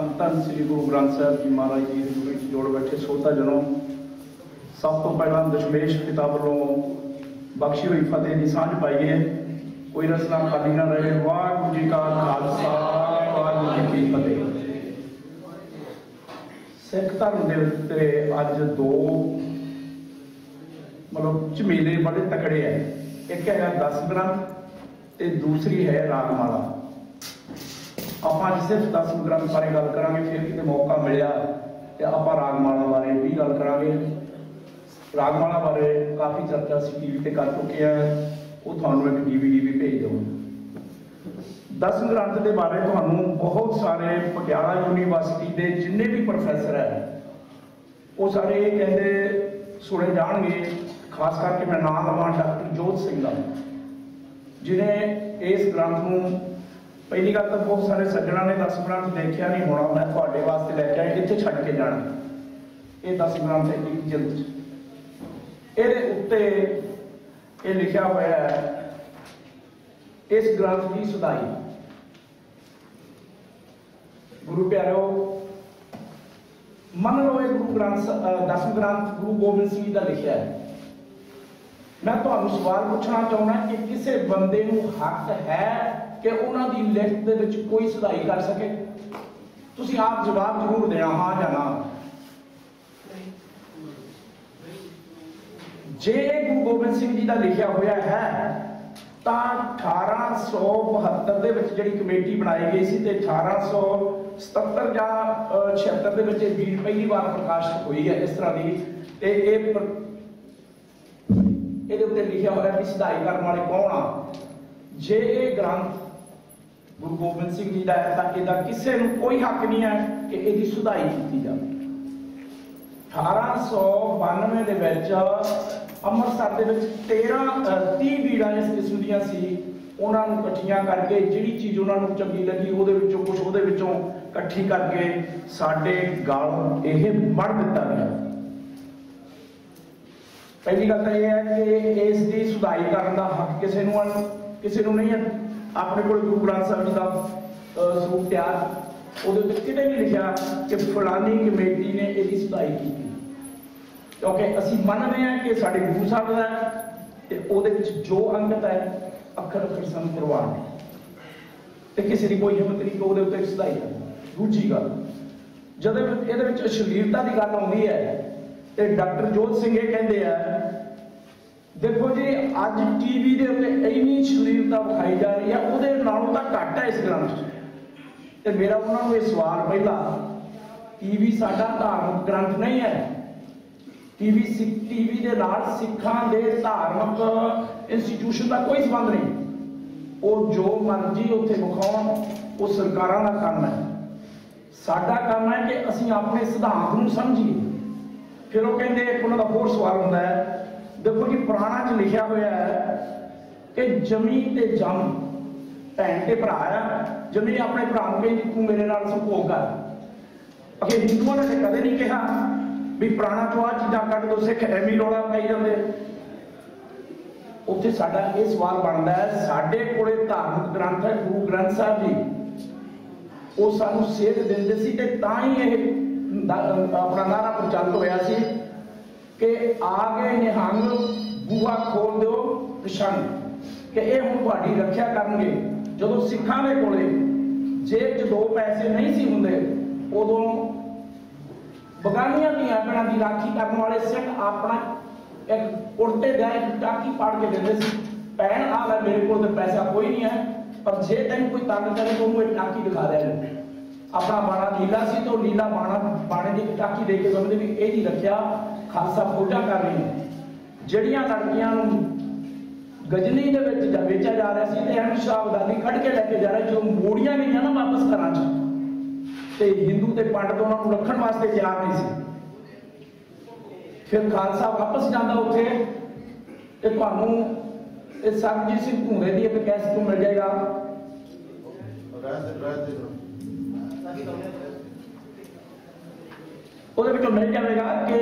ਧੰਨ ਧੰਨ ਸ੍ਰੀ ਗੁਰੂ ਗ੍ਰੰਥ ਸਾਹਿਬ ਜੀ ਮਹਾਰਾਜ ਜੀ ਦੇ ਵਿੱਚ ਜੋੜ ਬੈਠੇ ਸੋਤਾ ਜਨੋ। ਸਭ ਤੋਂ ਪਹਿਲਾਂ ਦਸ਼ਮੇਸ਼ ਪਿਤਾ ਵੱਲੋਂ ਬਖਸ਼ੀ ਹੋਈ ਫਤਿਹ ਦੀ ਸਾਂਝ ਪਾਈਏ ਕੋਈ ਰਸਨਾ ਖਾਲੀ ਨਾ ਰਹੇ। ਵਾਹਿਗੁਰੂ ਜੀ ਕਾ ਖਾਲਸਾ, ਵਾਹਿਗੁਰੂ ਜੀ ਕੀ ਫਤਿਹ। ਸਿੱਖ ਧਰਮ ਦੇ ਉੱਤੇ ਅੱਜ ਦੋ ਮਤਲਬ ਝਮੇਲੇ ਬੜੇ ਤਕੜੇ ਹੈ। ਇੱਕ ਹੈਗਾ 10 ਗ੍ਰੰਥ ਤੇ ਦੂਸਰੀ ਹੈ ਰਾਗਮਾਲਾ ਆਪਾਂ ਅੱਜ ਸਿਰਫ 10 ਗ੍ਰੰਥ ਬਾਰੇ ਗੱਲ ਕਰਾਂਗੇ, ਫਿਰ ਕਿਤੇ ਮੌਕਾ ਮਿਲਿਆ ਤੇ ਆਪਾਂ ਰਾਗਮਾਲਾ ਬਾਰੇ ਵੀ ਗੱਲ ਕਰਾਂਗੇ। ਰਾਗਮਾਲਾ ਬਾਰੇ ਕਾਫੀ ਚਰਚਾ ਅਸੀਂ ਟੀਵੀ ਤੇ ਕਰ ਚੁੱਕੇ ਆ ਉਹ ਤੁਹਾਨੂੰ ਇੱਕ ਡੀਵੀਡੀ ਵੀ ਭੇਜ ਦਊਂਗਾ। 10 ਗ੍ਰੰਥ ਦੇ ਬਾਰੇ ਤੁਹਾਨੂੰ ਬਹੁਤ ਸਾਰੇ ਪਟਿਆਲਾ ਯੂਨੀਵਰਸਿਟੀ ਦੇ ਜਿੰਨੇ ਵੀ ਪ੍ਰੋਫੈਸਰ ਹੈ, ਉਹ ਸਾਰੇ ਇਹ ਕਹਿੰਦੇ ਸੁਣੇ ਜਾਣਗੇ, ਖਾਸ ਕਰਕੇ ਮੈਂ ਨਾਮ ਲਵਾਂ ਡਾਕਟਰ ਜੋਤ ਸਿੰਘ ਦਾ ਜਿਨੇ ਇਸ ਗ੍ਰੰਥ ਨੂੰ ਪਹਿਲੀ ਗੱਲ ਤਾਂ ਬਹੁਤ ਸਾਰੇ ਸੱਜਣਾ ਨੇ 10 ਗ੍ਰੰਥ ਦੇਖਿਆ ਨਹੀਂ ਹੋਣਾ ਮੈਂ ਤੁਹਾਡੇ ਵਾਸਤੇ ਲੈ ਕੇ ਆਇਆ ਇੱਥੇ ਛੱਡ ਕੇ ਜਾਣਾ? ਇਹ 10 ਗ੍ਰੰਥ ਹੈ ਇੱਕ ਜਿਲਦ ਇਹਦੇ ਉੱਤੇ ਇਹ ਲਿਖਿਆ ਹੋਇਆ ਹੈ, ਇਸ ਗ੍ਰੰਥ ਦੀ ਸੁਧਾਈ। ਗੁਰੂ ਪਿਆਰਿਓ ਮੰਨ ਲਓ ਇਹ ਗੁਰੂ ਗ੍ਰੰਥ 10 ਗ੍ਰੰਥ ਗੁਰੂ ਗੋਬਿੰਦ ਸਿੰਘ ਜੀ ਦਾ ਲਿਖਿਆ ਹੈ। ਮੈਂ ਤੁਹਾਨੂੰ ਸਵਾਲ ਪੁੱਛਣਾ ਚਾਹੁੰਦਾ ਕਿ ਕਿਸੇ ਬੰਦੇ ਨੂੰ ਹੱਕ ਹੈ ਕਿ ਉਹਨਾਂ ਦੀ ਲਿਖਤ ਦੇ ਵਿੱਚ ਕੋਈ ਸੁਧਾਈ ਕਰ ਸਕੇ। ਤੁਸੀਂ ਆਪ ਜਵਾਬ ਜ਼ਰੂਰ ਦੇਣਾ ਹਾਂ ਜਾਂ ਨਾ। ਜੇ ਗੁਰੂ ਗੋਬਿੰਦ ਸਿੰਘ ਜੀ ਦਾ ਲਿਖਿਆ ਹੋਇਆ ਹੈ ਤਾਂ 1872 ਦੇ ਵਿੱਚ ਜਿਹੜੀ ਕਮੇਟੀ ਬਣਾਈ ਗਈ ਸੀ ਤੇ 1877 ਜਾਂ ਅਹ, 76 ਦੇ ਵਿੱਚ ਇਹ ਵੀ ਪਹਿਲੀ ਵਾਰ ਪ੍ਰਕਾਸ਼ਿਤ ਹੋਈ ਹੈ ਇਸ ਤਰ੍ਹਾਂ ਦੀ। ਤੇ ਇਹ ਇਹਦੇ ਉੱਤੇ ਲਿਖਿਆ ਹੋਇਆ ਕਿ ਸਿਧਾਈ ਕਰਨ ਵਾਲੇ ਕੌਣ ਆ? ਜੇ ਇਹ ਗ੍ਰੰਥ ਗੁਰੂ ਗੋਬਿੰਦ ਸਿੰਘ ਜੀ ਦਾ ਹੈ ਤਾਂ ਇਹਦਾ ਕਿਸੇ ਨੂੰ ਕੋਈ ਹੱਕ ਨਹੀਂ ਹੈ ਕਿ ਇਹਦੀ ਸੁਧਾਈ ਕੀਤੀ ਜਾਵੇ। 1892 ਦੇ ਵਿੱਚ ਅੰਮ੍ਰਿਤਸਰ ਦੇ ਵਿੱਚ 13 ਅ, 30 ਬੀੜਾਂ ਇਸ ਕਿਸਮ ਦੀਆਂ ਸੀ। ਉਹਨਾਂ ਨੂੰ ਇਕੱਠੀਆਂ ਕਰਕੇ ਜਿਹੜੀ ਚੀਜ਼ ਉਹਨਾਂ ਨੂੰ ਚੰਗੀ ਲੱਗੀ ਉਹਦੇ ਵਿੱਚੋਂ ਕੁਝ ਉਹਦੇ ਵਿੱਚੋਂ ਇਕੱਠੀ ਕਰਕੇ ਸਾਡੇ ਗਲ ਇਹ ਮੜ ਦਿੱਤਾ ਗਿਆ। ਪਹਿਲੀ ਗੱਲ ਤਾਂ ਇਹ ਹੈ ਕਿ ਇਸ ਦੀ ਸੁਧਾਈ ਕਰਨ ਦਾ ਹੱਕ ਕਿਸੇ ਨੂੰ ਅਨ- ਕਿਸੇ ਨੂੰ ਨਹੀਂ ਹੈ। ਆਪਣੇ ਕੋਲ ਗੁਰੂ ਗ੍ਰੰਥ ਸਾਹਿਬ ਜੀ ਦਾ ਸਰੂਪ ਤਿਆਰ। ਉਹਦੇ ਉੱਤੇ ਕਿਤੇ ਵੀ ਲਿਖਿਆ ਕਿ ਫਲਾਨੀ ਕਮੇਟੀ ਨੇ ਇਹਦੀ ਸੁਧਾਈ ਕੀਤੀ। ਕਿਉਂਕਿ ਅਸੀਂ ਮੰਨਦੇ ਹਾਂ ਕਿ ਸਾਡੇ ਗੁਰੂ ਸਾਹਿਬ ਦਾ ਤੇ ਉਹਦੇ ਵਿੱਚ ਜੋ ਅੰਗਤ ਹੈ, ਅੱਖਰ ਅੱਖਰ ਸਾਨੂੰ ਪ੍ਰਵਾਨ ਹੈ ਤੇ ਕਿਸੇ ਦੀ ਕੋਈ ਹਿੰਮਤ ਨਹੀਂ ਕਿ ਉਹਦੇ ਉੱਤੇ ਸੁਧਾਈ ਕਰੇ ਦੂਜੀ ਗੱਲ, ਜਦੋਂ ਇਹਦੇ ਵਿੱਚ ਅਸ਼ਲੀਲਤਾ ਦੀ ਗੱਲ ਆਉਂਦੀ ਹੈ ਤੇ ਡਾਕਟਰ ਜੋਤ ਸਿੰਘ ਇਹ ਕਹਿੰਦੇ ਆ ਦੇਖੋ ਜੀ, ਅੱਜ ਟੀਵੀ ਦੇ ਉੱਤੇ ਇੰਨੀ ਅਸ਼ਲੀਲਤਾ ਵਿਖਾਈ ਜਾ ਰਹੀ ਹੈ ਉਹਦੇ ਨਾਲੋਂ ਤਾਂ ਘੱਟ ਹੈ ਇਸ ਗ੍ਰੰਥ 'ਚ। ਤੇ ਮੇਰਾ ਉਹਨਾਂ ਨੂੰ ਇਹ ਸਵਾਲ ਪਹਿਲਾ ਟੀਵੀ ਸਾਡਾ ਧਾਰਮਿਕ ਗ੍ਰੰਥ ਨਹੀਂ ਹੈ। ਟੀਵੀ ਸਿੱਖ ਟੀਵੀ ਦੇ ਨਾਲ ਸਿੱਖਾਂ ਦੇ ਧਾਰਮਿਕ ਇੰਸਟੀਟਿਊਸ਼ਨ ਦਾ ਕੋਈ ਸੰਬੰਧ ਨਹੀਂ। ਉਹ ਜੋ ਮਰਜ਼ੀ ਉੱਥੇ ਵਿਖਾਉਣ, ਉਹ ਸਰਕਾਰਾਂ ਦਾ ਕੰਮ ਹੈ। ਸਾਡਾ ਕੰਮ ਹੈ ਕਿ ਅਸੀਂ ਆਪਣੇ ਸਿਧਾਂਤ ਨੂੰ ਸਮਝੀਏ। ਫਿਰ ਉਹ ਕਹਿੰਦੇ, ਇੱਕ ਉਹਨਾਂ ਦਾ ਹੋਰ ਸਵਾਲ ਹੁੰਦਾ ਹੈ ਦੇਖੋ ਜੀ, ਪੁਰਾਣਾ 'ਚ ਲਿਖਿਆ ਹੋਇਆ ਹੈ ਕਿ ਜਮੀ ਤੇ ਜਮ, ਭੈਣ ਤੇ ਭਰਾ ਆ। ਜਮੀ ਆਪਣੇ ਭਰਾ ਨੂੰ ਕਹਿੰਦੀ ਤੂੰ ਮੇਰੇ ਨਾਲ ਸੰਭੋਗ ਕਰ। ਅਗੇ ਹਿੰਦੂਆਂ ਨੇ ਕਦੇ ਨਹੀਂ ਕਿਹਾ ਵੀ ਪੁਰਾਣਾ ਤੋਂ ਆ ਚੀਜ਼ਾਂ ਕੱਢ ਦੋ, ਸਿੱਖ ਐਵੇਂ ਹੀ ਰੌਲਾ ਪਾਈ ਜਾਂਦੇ। ਉੱਥੇ ਸਾਡਾ ਇਹ ਸਵਾਲ ਬਣਦਾ ਹੈ, ਸਾਡੇ ਕੋਲੇ ਧਾਰਮਿਕ ਗ੍ਰੰਥ ਹੈ, ਗੁਰੂ ਗ੍ਰੰਥ ਸਾਹਿਬ ਜੀ। ਉਹ ਸਾਨੂੰ ਸੇਧ ਦਿੰਦੇ ਸੀ ਤੇ ਤਾਂ ਹੀ ਇਹ ਆਪਣਾ ਨਾਰਾ ਪ੍ਰਚਲਿਤ ਹੋਇਆ ਸੀ। ਕਿ ਆ ਗਏ ਨਿਹੰਗ ਬੂਹਾ ਖੋਲ ਦਿਓ ਨਿਸ਼ਾਨ ਕਿ ਇਹ ਹੁਣ ਤੁਹਾਡੀ ਰੱਖਿਆ ਕਰਨਗੇ। ਜਦੋਂ ਸਿੱਖਾਂ ਦੇ ਕੋਲੇ ਜੇਬ 'ਚ ਦੋ ਪੈਸੇ ਨਹੀਂ ਸੀ ਹੁੰਦੇ, ਉਦੋਂ ਬਗਾਨੀਆਂ ਦੀਆਂ ਆਪਣਾ ਦੀ ਰਾਖੀ ਕਰਨ ਵਾਲੇ ਸਿੱਖ ਆਪਣਾ ਇੱਕ ਉੜਤੇ ਦਾ ਇੱਕ ਟਾਕੀ ਪਾੜ ਕੇ ਦਿੰਦੇ ਸੀ, ਭੈਣ ਆ ਲੈ ਮੇਰੇ ਕੋਲ ਤੇ ਪੈਸਾ ਕੋਈ ਨਹੀਂ ਹੈ, ਪਰ ਜੇ ਤੈਨੂੰ ਕੋਈ ਤੰਗ ਕਰੇ ਤਾਂ ਉਹਨੂੰ ਇਹ ਟਾਕੀ ਦਿਖਾ ਦੇ ਆਪਣਾ ਬਾਣਾ ਨੀਲਾ ਸੀ ਤਾਂ ਉਹ ਨੀਲਾ ਬਾਣਾ ਬਾਣੇ ਦੀ ਟਾਕੀ ਦੇ ਕੇ ਸਮਝਦੇ ਵੀ ਇਹਦੀ ਰੱਖਿਆ ਖਾਲਸਾ ਫੌਜਾਂ ਕਰ ਰਹੀ ਜਿਹੜੀਆਂ ਲੜਕੀਆਂ ਨੂੰ ਗਜਨੀ ਦੇ ਵਿੱਚ ਜਾ ਵੇਚਿਆ ਜਾ ਰਿਹਾ ਸੀ ਤੇ ਅਹਿਮਦ ਸ਼ਾਹ ਕੱਢ ਕੇ ਲੈ ਕੇ ਜਾ ਰਿਹਾ ਜਦੋਂ ਮੋੜੀਆਂ ਗਈਆਂ ਨਾ ਵਾਪਸ ਘਰਾਂ 'ਚ। ਤੇ ਹਿੰਦੂ ਤੇ ਪੰਡਤ ਉਹਨਾਂ ਨੂੰ ਰੱਖਣ ਵਾਸਤੇ ਤਿਆਰ ਨਹੀਂ ਸੀ। ਫਿਰ ਖਾਲਸਾ ਵਾਪਸ ਜਾਂਦਾ ਉੱਥੇ ਤੇ ਤੁਹਾਨੂੰ ਇਹ ਸਰਬਜੀਤ ਸਿੰਘ ਧੂਰੇ ਦੀ ਇੱਕ ਕੈਸਟ ਤੋਂ ਮਿਲ ਜਾਏਗਾ। ਉਹਦੇ ਵਿੱਚੋਂ ਮਿਲ ਜਾਵੇਗਾ ਕਿ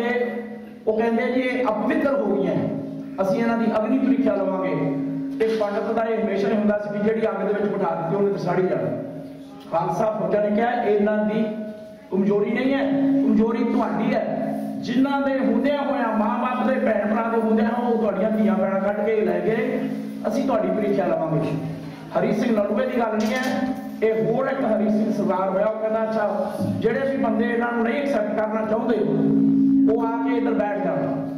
ਉਹ ਕਹਿੰਦੇ ਜੀ, ਇਹ ਅਪਵਿੱਤਰ ਹੋ ਗਈਆਂ ਅਸੀਂ ਇਹਨਾਂ ਦੀ ਅਗਨੀ ਪ੍ਰੀਖਿਆ ਲਵਾਂਗੇ। ਤੇ ਪੰਡਤ ਦਾ ਇਹ ਹਮੇਸ਼ਾ ਹੁੰਦਾ ਸੀ ਵੀ ਜਿਹੜੀ ਅੱਗ ਦੇ ਵਿੱਚ ਬਿਠਾ ਦਿੱਤੀ, ਉਹਨੇ ਸਾੜੀ ਜਾਣਾ ਖਾਲਸਾ ਫੌਜਾਂ ਨੇ ਕਿਹਾ, ਇਹਨਾਂ ਦੀ ਕਮਜ਼ੋਰੀ ਨਹੀਂ ਹੈ, ਕਮਜ਼ੋਰੀ ਤੁਹਾਡੀ ਹੈ। ਜਿਨ੍ਹਾਂ ਦੇ ਹੁੰਦਿਆਂ ਹੋਇਆਂ ਮਾਂ-ਬਾਪ ਦੇ ਭੈਣ ਭਰਾ ਦੇ ਹੁੰਦਿਆਂ ਉਹ ਤੁਹਾਡੀਆਂ ਧੀਆਂ ਭੈਣਾਂ ਕੱਢ ਕੇ ਲੈ ਗਏ। ਅਸੀਂ ਤੁਹਾਡੀ ਪ੍ਰੀਖਿਆ ਲਵਾਂਗੇ। ਹਰੀ ਸਿੰਘ ਨਲੂਏ ਦੀ ਗੱਲ ਨਹੀਂ ਹੈ। ਇਹ ਹੋਰ ਇੱਕ ਹਰੀ ਸਿੰਘ ਸਰਦਾਰ ਹੋਇਆ, ਉਹ ਕਹਿੰਦਾ, ਅੱਛਾ, ਜਿਹੜੇ ਵੀ ਬੰਦੇ ਇਹਨਾਂ ਨੂੰ ਨਹੀਂ ਐਕਸੈਪਟ ਕਰਨਾ ਚਾਹੁੰਦੇ ਉਹ ਆ ਕੇ ਇੱਧਰ ਬੈਠ ਜਾਣ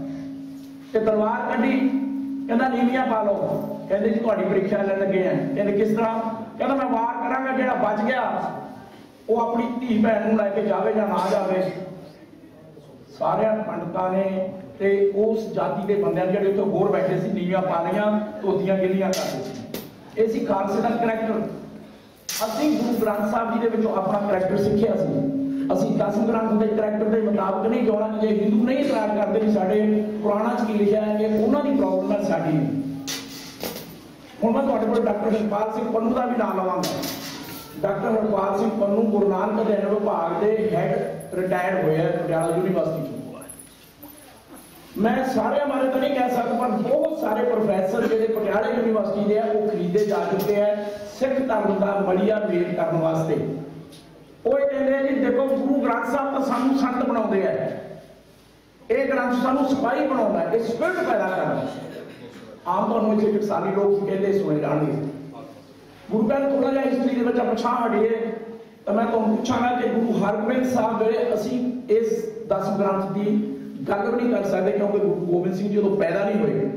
ਤੇ ਤਲਵਾਰ ਕੱਢੀ, ਕਹਿੰਦਾ, ਨੀਵੀਆਂ ਪਾ ਲਓ। ਕਹਿੰਦੇ ਜੀ, ਤੁਹਾਡੀ ਪ੍ਰੀਖਿਆ ਲੈਣ ਲੱਗੇ ਆ। ਕਹਿੰਦੇ, ਕਿਸ ਤਰ੍ਹਾਂ? ਕਹਿੰਦਾ, ਮੈਂ ਵਾਰ ਕਰਾਂਗਾ, ਜਿਹੜਾ ਬਚ ਗਿਆ, ਉਹ ਆਪਣੀ ਧੀ ਭੈਣ ਨੂੰ ਲੈ ਕੇ ਜਾਵੇ ਜਾਂ ਨਾ ਜਾਵੇ। ਸਾਰਿਆਂ ਪੰਡਤਾਂ ਨੇ ਤੇ ਉਸ ਜਾਤੀ ਦੇ ਬੰਦਿਆਂ ਨੇ ਜਿਹੜੇ ਉੱਥੇ ਹੋਰ ਬੈਠੇ ਸੀ, ਨੀਵੀਆਂ ਪਾ ਲਈਆਂ, ਧੋਤੀਆਂ ਗਿੱਲੀਆਂ ਕਰਦੇ ਸੀ ਇਹ ਸੀ ਖਾਲਸੇ ਦਾ ਕਰੈਕਟਰ ਅਸੀਂ ਗੁਰੂ ਗ੍ਰੰਥ ਸਾਹਿਬ ਜੀ ਦੇ ਵਿੱਚੋਂ ਆਪਣਾ ਕਰੈਕਟਰ ਸਿੱਖਿਆ ਸੀ। ਅਸੀਂ ਦਸਮ ਗ੍ਰੰਥ ਦੇ ਕਰੈਕਟਰ ਦੇ ਮੁਤਾਬਕ ਨਹੀਂ ਜਾਣਾ ਜੇ ਹਿੰਦੂ ਨਹੀਂ ਇਤਰਾਜ਼ ਕਰਦੇ ਵੀ ਸਾਡੇ ਪੁਰਾਣਾ ਚ ਕੀ ਲਿਖਿਆ ਹੈ ਕਿ ਉਹਨਾਂ ਦੀ ਪ੍ਰੋਬਲਮ ਹੈ ਸਾਡੀ। ਹੁਣ ਮੈਂ ਤੁਹਾਡੇ ਕੋਲ ਡਾਕਟਰ ਹਰਪਾਲ ਸਿੰਘ ਪੰਨੂ ਦਾ ਵੀ ਨਾਮ ਲਵਾਂਗਾ। ਡਾਕਟਰ ਹਰਪਾਲ ਸਿੰਘ ਪੰਨੂ ਗੁਰੂ ਨਾਨਕ ਦੇਵ ਵਿਭਾਗ ਦੇ ਹੈੱਡ ਰਿਟਾਇਰਡ ਹੋਏ ਆ ਪਟਿਆਲਾ ਯੂਨੀਵਰਸਿਟੀ ਤੋਂ ਮੈਂ ਸਾਰਿਆਂ ਬਾਰੇ ਤਾਂ ਨਹੀਂ ਕਹਿ ਸਕਦਾ, ਪਰ ਬਹੁਤ ਸਾਰੇ ਪ੍ਰੋਫੈਸਰ ਜਿਹੜੇ ਪਟਿਆਲਾ ਯੂਨੀਵਰਸਿਟੀ ਦੇ ਆ, ਉਹ ਖਰੀਦੇ ਜਾ ਚੁੱਕੇ ਆ ਸਿੱਖ ਧਰਮ ਦਾ ਮੜੀਆ ਮੇਲ ਕਰਨ ਵਾਸਤੇ। ਉਹ ਇਹ ਕਹਿੰਦੇ ਆ ਜੀ ਦੇਖੋ ਗੁਰੂ ਗ੍ਰੰਥ ਸਾਹਿਬ ਤਾਂ ਸਾਨੂੰ ਸੰਤ ਬਣਾਉਂਦੇ ਆ। ਇਹ ਗ੍ਰੰਥ ਸਾਨੂੰ ਸਪਾਈ ਬਣਾਉਂਦਾ, ਇਹ ਸਪਿਰਟ ਪੈਦਾ ਕਰਦਾ। ਆਮ ਤੌਰ ਨੂੰ ਇੱਥੇ ਲੋਕ ਕਹਿੰਦੇ ਸੁਣੇ ਜਾਣਗੇ ਗੁਰੂ ਗ੍ਰੰਥ ਥੋੜਾ ਜਿਹਾ ਹਿਸਟਰੀ ਦੇ ਵਿੱਚ ਆਪਾਂ ਪਛਾਣ ਹਟੀਏ, ਤਾਂ ਮੈਂ ਤੁਹਾਨੂੰ ਪੁੱਛਾਂਗਾ ਕਿ ਗੁਰੂ ਹਰਗੋਬਿੰਦ ਸਾਹਿਬ ਵੇਲੇ ਅਸੀਂ ਇਸ ਦਸ ਗ੍ਰੰਥ ਦੀ ਗੱਲ ਵੀ ਨਹੀਂ ਕਰ ਸਕਦੇ ਕਿਉਂਕਿ ਗੁਰੂ ਗੋਬਿੰਦ ਸਿੰਘ ਜੀ ਉਦੋਂ ਪੈਦਾ ਨਹੀਂ ਹੋਏ।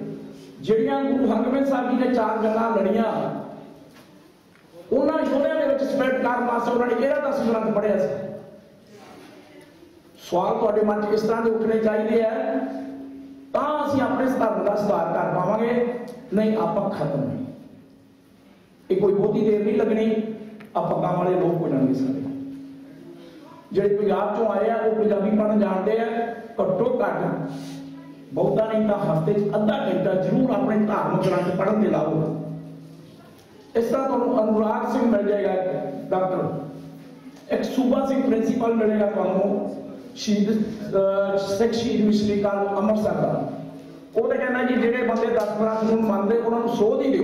ਜਿਹੜੀਆਂ ਗੁਰੂ ਹਰਗੋਬਿੰਦ ਸਾਹਿਬ ਜੀ ਨੇ ਚਾਰ ਗੱਲਾਂ ਲੜੀਆਂ ਉਹਨਾਂ ਯੋਧਿਆਂ ਦੇ ਵਿੱਚ ਸਪੈਟ ਕਰਨ ਵਾਸਤੇ ਉਹਨਾਂ ਨੇ ਕਿਹੜਾ 10 ਗ੍ਰੰਥ ਪੜ੍ਹਿਆ ਸੀ? ਸਵਾਲ ਤੁਹਾਡੇ ਮਨ 'ਚ ਇਸ ਤਰ੍ਹਾਂ ਦੇ ਉੱਠਣੇ ਚਾਹੀਦੇ ਆ, ਤਾਂ ਅਸੀਂ ਆਪਣੇ ਧਰਮ ਦਾ ਸੁਧਾਰ ਕਰ ਪਾਵਾਂਗੇ। ਨਹੀਂ, ਆਪਾਂ ਖਤਮ ਇਹ ਕੋਈ ਬਹੁਤੀ ਦੇਰ ਨਹੀਂ ਲੱਗਣੀ। ਆਪਾਂ ਕੰਮ ਵਾਲੇ ਲੋਕ ਹੋ ਜਾਣਗੇ ਸਾਰੇ। ਜਿਹੜੇ ਪੰਜਾਬ ਚੋਂ ਆਏ ਆ, ਉਹ ਪੰਜਾਬੀ ਪੜ੍ਹਨ ਜਾਣਦੇ ਆ, ਘੱਟੋ ਘੱਟ ਬਹੁਤਾ ਨਹੀਂ ਤਾਂ ਹਫ਼ਤੇ 'ਚ ਅੱਧਾ ਘੰਟਾ ਜ਼ਰੂਰ ਆਪਣੇ ਧਾਰਮਿਕ ਗ੍ਰੰਥ ਪੜ੍ਹਨ ਦੇ ਲਾਓ। ਇਸ ਤਰ੍ਹਾਂ ਤੁਹਾਨੂੰ ਅਨੁਰਾਗ ਸਿੰਘ ਮਿਲ ਜਾਏਗਾ ਡਾਕਟਰ ਇੱਕ ਸੂਬਾ ਸਿੰਘ ਪ੍ਰਿੰਸੀਪਲ ਮਿਲੇਗਾ ਤੁਹਾਨੂੰ, ਸ਼ਹੀਦ ਸਿੱਖ ਸ਼ਹੀਦ ਮਿਸ਼ਰੀ ਕਾਲ ਅੰਮ੍ਰਿਤਸਰ ਦਾ। ਉਹ ਤਾਂ ਕਹਿੰਦਾ ਜੀ, ਜਿਹੜੇ ਬੰਦੇ 10 ਗ੍ਰੰਥ ਨੂੰ ਮੰਨਦੇ, ਉਹਨਾਂ ਨੂੰ ਸੋਧ ਹੀ ਦਿਓ।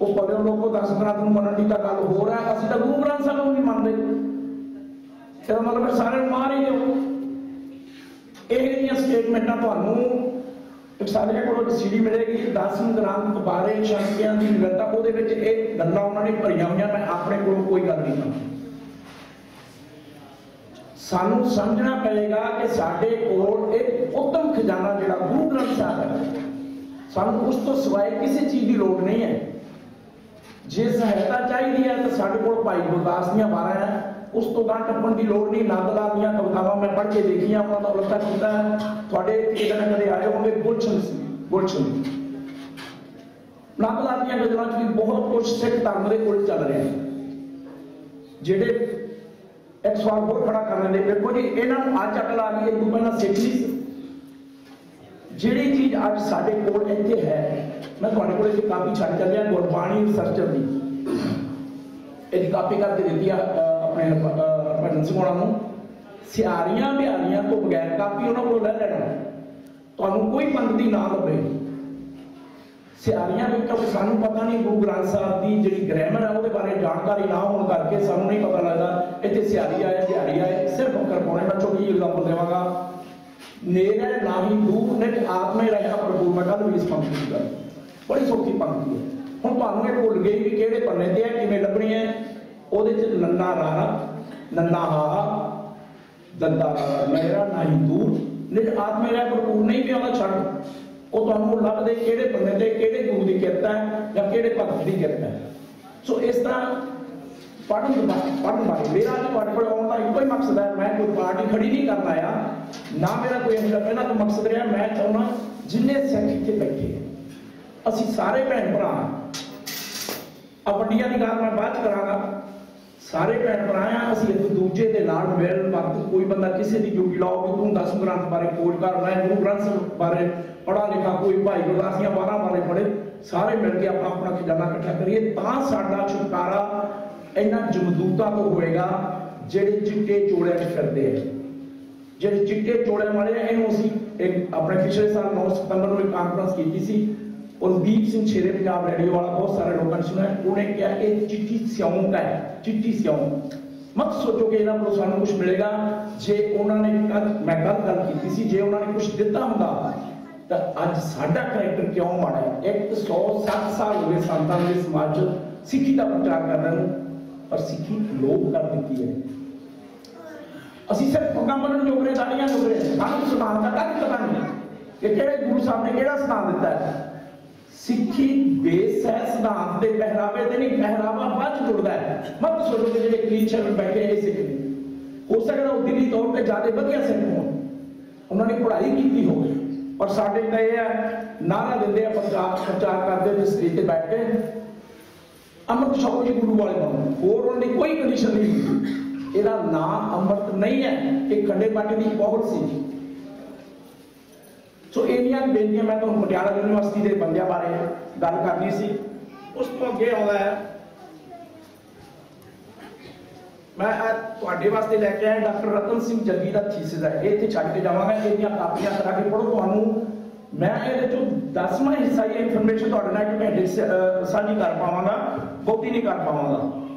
ਉਹ ਪੜਿਓ ਲੋਕੋ 10 ਗ੍ਰੰਥ ਨੂੰ ਮੰਨਣ ਦੀ ਤਾਂ ਗੱਲ ਹੋਰ ਹੈ, ਅਸੀਂ ਤਾਂ ਗੁਰੂ ਗ੍ਰੰਥ ਸਾਹਿਬ ਨੂੰ ਵੀ ਮੰਨਦੇ। ਇਹਦਾ ਮਤਲਬ ਹੈ ਸਾਰਿਆਂ ਨੂੰ ਮਾਰ ਹੀ ਦਿਓ। ਇਹ ਜਿਹੜੀਆਂ ਸਟੇਟਮੈਂਟਾਂ ਤੁਹਾਨੂੰ ਸਾਡੇ ਕੋਲੋਂ ਇੱਕ ਸੀਡੀ ਮਿਲੇਗੀ 10 ਗ੍ਰੰਥ ਬਾਰੇ ਸ਼ੰਕਿਆਂ ਦੀ ਨਿਰੰਤਾ ਉਹਦੇ ਵਿੱਚ ਇਹ ਗੱਲਾਂ ਉਹਨਾਂ ਨੇ ਭਰੀਆਂ ਹੋਈਆਂ, ਮੈਂ ਆਪਣੇ ਕੋਲੋਂ ਕੋਈ ਗੱਲ ਨਹੀਂ ਕਰਦਾ ਸਾਨੂੰ ਸਮਝਣਾ ਪਏਗਾ ਕਿ ਸਾਡੇ ਕੋਲ ਇੱਕ ਉੱਤਮ ਖਜ਼ਾਨਾ ਜਿਹੜਾ ਗੁਰੂ ਗ੍ਰੰਥ ਸਾਹਿਬ ਹੈ, ਸਾਨੂੰ ਉਸ ਤੋਂ ਸਿਵਾਏ ਕਿਸੇ ਚੀਜ਼ ਦੀ ਲੋੜ ਨਹੀਂ ਹੈ। ਜੇ ਸਹਾਇਤਾ ਚਾਹੀਦੀ ਹੈ ਤਾਂ ਸਾਡੇ ਕੋਲ ਭਾਈ ਗੁਰਦਾਸ ਦੀਆਂ ਬਾਰਾਂ ਹੈ। ਉਸ ਤੋਂ ਬਾਅਦ ਟੱਪਣ ਦੀ ਲੋੜ ਨਹੀਂ, ਨੰਦ ਲਾਲ ਦੀਆਂ ਕਵਿਤਾਵਾਂ ਮੈਂ ਪੜ੍ਹ ਕੇ ਦੇਖੀਆਂ, ਉਹਨਾਂ ਦਾ ਉਲਟਾ ਕੀਤਾ ਤੁਹਾਡੇ ਕਿਤੇ ਨਾ ਕਦੇ ਆਏ ਹੋਣਗੇ ਗੁਲਸ਼ਨ ਸੀ, ਗੁਲਸ਼ਨ। ਨੰਦ ਲਾਲ ਗਜ਼ਲਾਂ 'ਚ ਵੀ ਬਹੁਤ ਕੁਝ ਸਿੱਖ ਧਰਮ ਦੇ ਉਲਟ ਚੱਲ ਰਿਹਾ ਜਿਹੜੇ ਇੱਕ ਸਵਾਲ ਹੋਰ ਖੜਾ ਕਰ ਲੈਂਦੇ ਦੇਖੋ ਜੀ, ਇਹਨਾਂ ਨੂੰ ਅੱਜ ਅਕਲ ਆ ਗਈ ਇਹ ਤੋਂ ਪਹਿਲਾਂ ਸਿੱਖ ਨਹੀਂ ਸੀ। ਜਿਹੜੀ ਚੀਜ਼ ਅੱਜ ਸਾਡੇ ਕੋਲ ਇੱਥੇ ਹੈ, ਮੈਂ ਤੁਹਾਡੇ ਕੋਲ ਇੱਕ ਕਾਪੀ ਛੱਡ ਚੱਲਿਆ, ਗੁਰਬਾਣੀ ਰਿਸਰਚਰ ਦੀ। ਇਹਦੀ ਕਾਪੀ ਕਰਕੇ ਦਿੱਤੀ ਆ ਆਪਣੇ ਭਜਨ ਸਿੰਘ ਹੋਣਾ ਨੂੰ। ਸਿਆਰੀਆਂ ਬਿਹਾਰੀਆਂ ਤੋਂ ਬਗੈਰ ਕਾਪੀ ਉਹਨਾਂ ਕੋਲ ਲੈ ਲੈਣਾ। ਤੁਹਾਨੂੰ ਕੋਈ ਪੰਡਤ ਨਾ ਲੱਭੇ। ਸਿਆਰੀਆਂ ਵਿੱਚ ਤਾਂ ਸਾਨੂੰ ਪਤਾ ਨਹੀਂ ਗੁਰੂ ਗ੍ਰੰਥ ਸਾਹਿਬ ਦੀ ਜਿਹੜੀ ਗ੍ਰਾਮਰ ਹੈ ਉਹਦੇ ਬਾਰੇ ਜਾਣਕਾਰੀ ਨਾ ਹੋਣ ਕਰਕੇ ਸਾਨੂੰ ਨਹੀਂ ਪਤਾ ਲੱਗਦਾ, ਇੱਥੇ ਸਿਆਰੀ ਆਏ ਬਿਹਾਰੀ ਆਏ ਸਿਰਫ ਕਰਪਾਉਣੇ ਮੈਂ ਛੋਟੀ ਜਿਹੀ ਐਗਜ਼ਾਮਪਲ ਦੇਵਾਂਗਾ। ਨੇਰੇ ਨਾਹੀ ਦੂਰ ਨਿਤ ਆਤਮੇ ਰਹਿਆ ਪ੍ਰਭੂ, ਮੈਂ ਕੱਲ ਵੀ ਇਸ ਪੰਕਤੀ ਦੀ ਬੜੀ ਸੌਖੀ ਪੰਕਤੀ ਹੈ। ਹੁਣ ਤੁਹਾਨੂੰ ਇਹ ਭੁੱਲ ਗਈ ਵੀ ਕਿਹੜੇ ਪੰਨੇ ਤੇ ਹੈ, ਕਿਵੇਂ ਲੱਭਣੀ ਹੈ। ਉਹਦੇ ਚ ਨੰਨਾ ਰਾਰਾ ਨੰਨਾ ਹਾ ਦੰਦਾ ਮੇਰਾ ਨਾਹੀ ਦੂਰ। ਨਿਤ ਆਤਮੇ ਰਹਿਆ ਪ੍ਰਭੂ ਨਹੀਂ ਪਿਆ ਛੱਡ ਉਹ ਤੁਹਾਨੂੰ ਲੱਭਦੇ ਕਿਹੜੇ ਪੰਨੇ ਤੇ ਕਿਹੜੇ ਗੁਰੂ ਦੀ ਕਿਰਪਾ ਹੈ ਜਾਂ ਕਿਹੜੇ ਭਗਤ ਦੀ ਕਿਰਪਾ ਹੈ। ਸੋ ਇਸ ਤਰ੍ਹਾਂ ਪੜ੍ਹਨ ਦੇ ਬਾਰੇ ਪੜ੍ਹਨ ਮੇਰਾ ਅੱਜ ਤੁਹਾਡੇ ਕੋਲ ਦਾ ਇੱਕੋ ਹੀ ਮਕਸਦ ਹੈ, ਮੈਂ ਕੋਈ ਪਾਰਟੀ ਖੜੀ ਨਹੀਂ ਕਰਨ ਆਇਆ। ਨਾ ਮੇਰਾ ਕੋਈ ਇਹਦਾ ਪਹਿਲਾਂ ਤੋਂ ਮਕਸਦ ਰਿਹਾ, ਮੈਂ ਚਾਹੁੰਦਾ ਜਿੰਨੇ ਸਿੱਖ ਇੱਥੇ ਬੈਠੇ ਅਸੀਂ ਸਾਰੇ ਭੈਣ ਭਰਾ ਹਾਂ। ਆ ਵੱਡੀਆਂ ਦੀ ਗੱਲ ਮੈਂ ਬਾਅਦ ਚ ਕਰਾਂਗਾ। ਸਾਰੇ ਭੈਣ ਭਰਾ ਆ, ਅਸੀਂ ਇੱਕ ਦੂਜੇ ਦੇ ਨਾਲ ਮਿਲ ਵਕਤ ਕੋਈ ਬੰਦਾ ਕਿਸੇ ਦੀ ਡਿਊਟੀ ਲਾਓ ਵੀ ਤੂੰ 10 ਗ੍ਰੰਥ ਬਾਰੇ ਖੋਜ ਕਰ, ਮੈਂ ਗੁਰੂ ਗ੍ਰੰਥ ਬਾਰੇ ਪੜਾ ਲਿਖਾ, ਕੋਈ ਭਾਈ ਗੁਰਦਾਸ 12 ਬਾਰੇ ਪੜੇ ਸਾਰੇ ਮਿਲ ਕੇ ਆਪਣਾ ਆਪਣਾ ਖਜ਼ਾਨਾ ਇਕੱਠਾ ਕਰੀਏ, ਤਾਂ ਸਾਡਾ ਛੁਟਕਾਰਾ ਇਹਨਾਂ ਜਮਦੂਤਾਂ ਤੋਂ ਹੋਏਗਾ, ਜਿਹੜੇ ਚਿੱਟੇ ਚੋਲਿਆਂ 'ਚ ਫਿਰਦੇ ਆ। ਜਿਹੜੇ ਚਿੱਟੇ ਚੋਲਿਆਂ ਵਾਲੇ ਆ, ਇਹਨੂੰ ਅਸੀਂ ਇੱਕ ਆਪਣੇ ਪਿਛਲੇ ਸਾਲ 9 ਸਤੰਬਰ ਨੂੰ ਇੱਕ ਕਾਨਫਰੰਸ ਕੀਤੀ ਸੀ ਕੁਲਦੀਪ ਸਿੰਘ ਸ਼ੇਰੇ ਪੰਜਾਬ ਰੇਡੀਓ ਵਾਲਾ ਬਹੁਤ ਸਾਰੇ ਲੋਕਾਂ ਨੇ ਸੁਣਿਆ, ਉਹਨੇ ਕਿਹਾ, ਇਹ ਚਿੱਟੀ ਸਿਉਂਕ ਹੈ ਚਿੱਟੀ ਸਿਉਂਕ ਮਤ ਸੋਚੋ ਕਿ ਇਹਨਾਂ ਕੋਲੋਂ ਸਾਨੂੰ ਕੁਝ ਮਿਲੇਗਾ। ਜੇ ਉਹਨਾਂ ਨੇ ਮੈਂ ਕੱਲ ਗੱਲ ਕੀਤੀ ਸੀ, ਜੇ ਉਹਨਾਂ ਨੇ ਕੁਝ ਦਿੱਤਾ ਹੁੰਦਾ, ਤਾਂ ਅੱਜ ਸਾਡਾ ਕਰੈਕਟਰ ਕਿਉਂ ਮਾੜਾ ਹੈ? 160 ਸਾਲ ਹੋ ਗਏ ਸੰਤਾਂ ਦੇ ਸਮਾਜ 'ਚ ਸਿੱਖੀ ਦਾ ਪ੍ਰਚਾਰ ਕਰਨ ਨੂੰ, ਪਰ ਸਿੱਖੀ ਲੋਪ ਕਰ ਦਿੱਤੀ ਹੈ। ਅਸੀਂ ਸਿਰਫ ਪ੍ਰੋਗਰਾਮ ਬਣਨ ਜੋਗ ਦਾੜੀਆਂ ਜੋਗ ਸਾਨੂੰ ਸੁਣਾਉਣ ਦਾ ਕੱਖ ਪਤਾ ਨਹੀਂ ਕਿ ਕਿਹੜੇ ਗੁਰੂ ਸਾਹਿਬ ਨੇ ਕਿਹੜਾ ਸਿਧਾਂਤ ਦਿੱਤਾ ਹੈ। ਸਿੱਖੀ ਬੇਸ ਹੈ ਸਿਧਾਂਤ ਦੇ ਪਹਿਰਾਵੇ ਤੇ ਨਹੀਂ, ਪਹਿਰਾਵਾ ਬਾਅਦ ਜੁੜਦਾ ਹੈ। ਮਤ ਸੋਚੋ ਕਿ ਜਿਹੜੇ ਕਲੀਚਰ ਬੈਠੇ ਇਹ ਸਿੱਖ। ਨੇ ਹੋ ਸਕਦਾ ਉਹ ਦਿੱਲੀ ਤੌਰ ਤੇ ਜ਼ਿਆਦਾ ਵਧੀਆ ਸਿੱਖ ਹੋਣ। ਉਹਨਾਂ ਨੇ ਪੜ੍ਹਾਈ ਕੀਤੀ ਹੋਵੇ। ਪਰ ਸਾਡੇ ਤਾਂ ਇਹ ਹੈ ਨਾਰਾ ਦਿੰਦੇ ਆ ਪ੍ਰਚਾਰ ਪ੍ਰਚਾਰ ਕਰਦੇ ਨੇ ਸਟੇਜ ਤੇ ਬੈਠ ਕੇ ਅੰਮ੍ਰਿਤ ਛਕੋ ਜੀ ਗੁਰੂ ਵਾਲੇ ਬਣੋ ਹੋਰ ਉਹਨਾਂ ਦੀ ਕੋਈ ਕੰਡੀਸ਼ਨ ਨਹੀਂ। ਹੁੰਦੀ ਇਹਦਾ ਨਾਂ ਅੰਮ੍ਰਿਤ ਨਹੀਂ ਹੈ। ਇਹ ਖੰਡੇ ਬਾਟੇ ਦੀ ਪੌੜ ਸੀ। ਸੋ ਇੰਨੀਆਂ ਬੇਨਤੀਆਂ ਮੈਂ ਤੁਹਾਨੂੰ ਪਟਿਆਲਾ ਯੂਨੀਵਰਸਿਟੀ ਦੇ ਬੰਦਿਆਂ ਬਾਰੇ ਗੱਲ ਕਰਨੀ ਸੀ। ਉਸ ਤੋਂ ਅੱਗੇ ਆਉਂਦਾ ਹੈ। ਮੈਂ ਤੁਹਾਡੇ ਵਾਸਤੇ ਲੈ ਕੇ ਆਇਆ ਡਾਕਟਰ ਰਤਨ ਸਿੰਘ ਜੱਗੀ ਦਾ ਥੀਸਿਸ ਹੈ। ਇਹ ਇੱਥੇ ਛੱਡ ਕੇ ਜਾਵਾਂਗਾ ਇਹਦੀਆਂ ਕਾਪੀਆਂ ਕਰਾ ਕੇ ਪੜੋ ਤੁਹਾਨੂੰ। ਮੈਂ ਇਹਦੇ ਚੋਂ 10ਵਾਂ ਹਿੱਸਾ ਇਹ ਇਨਫੋਰਮੇਸ਼ਨ ਤੁਹਾਡੇ ਨਾਲ ਇੱਕ ਘੰਟੇ 'ਚ, ਸਾਂਝੀ ਕਰ ਪਾਵਾਂਗਾ ਬਹੁਤੀ ਨਹੀਂ ਕਰ ਪਾਵਾਂਗਾ।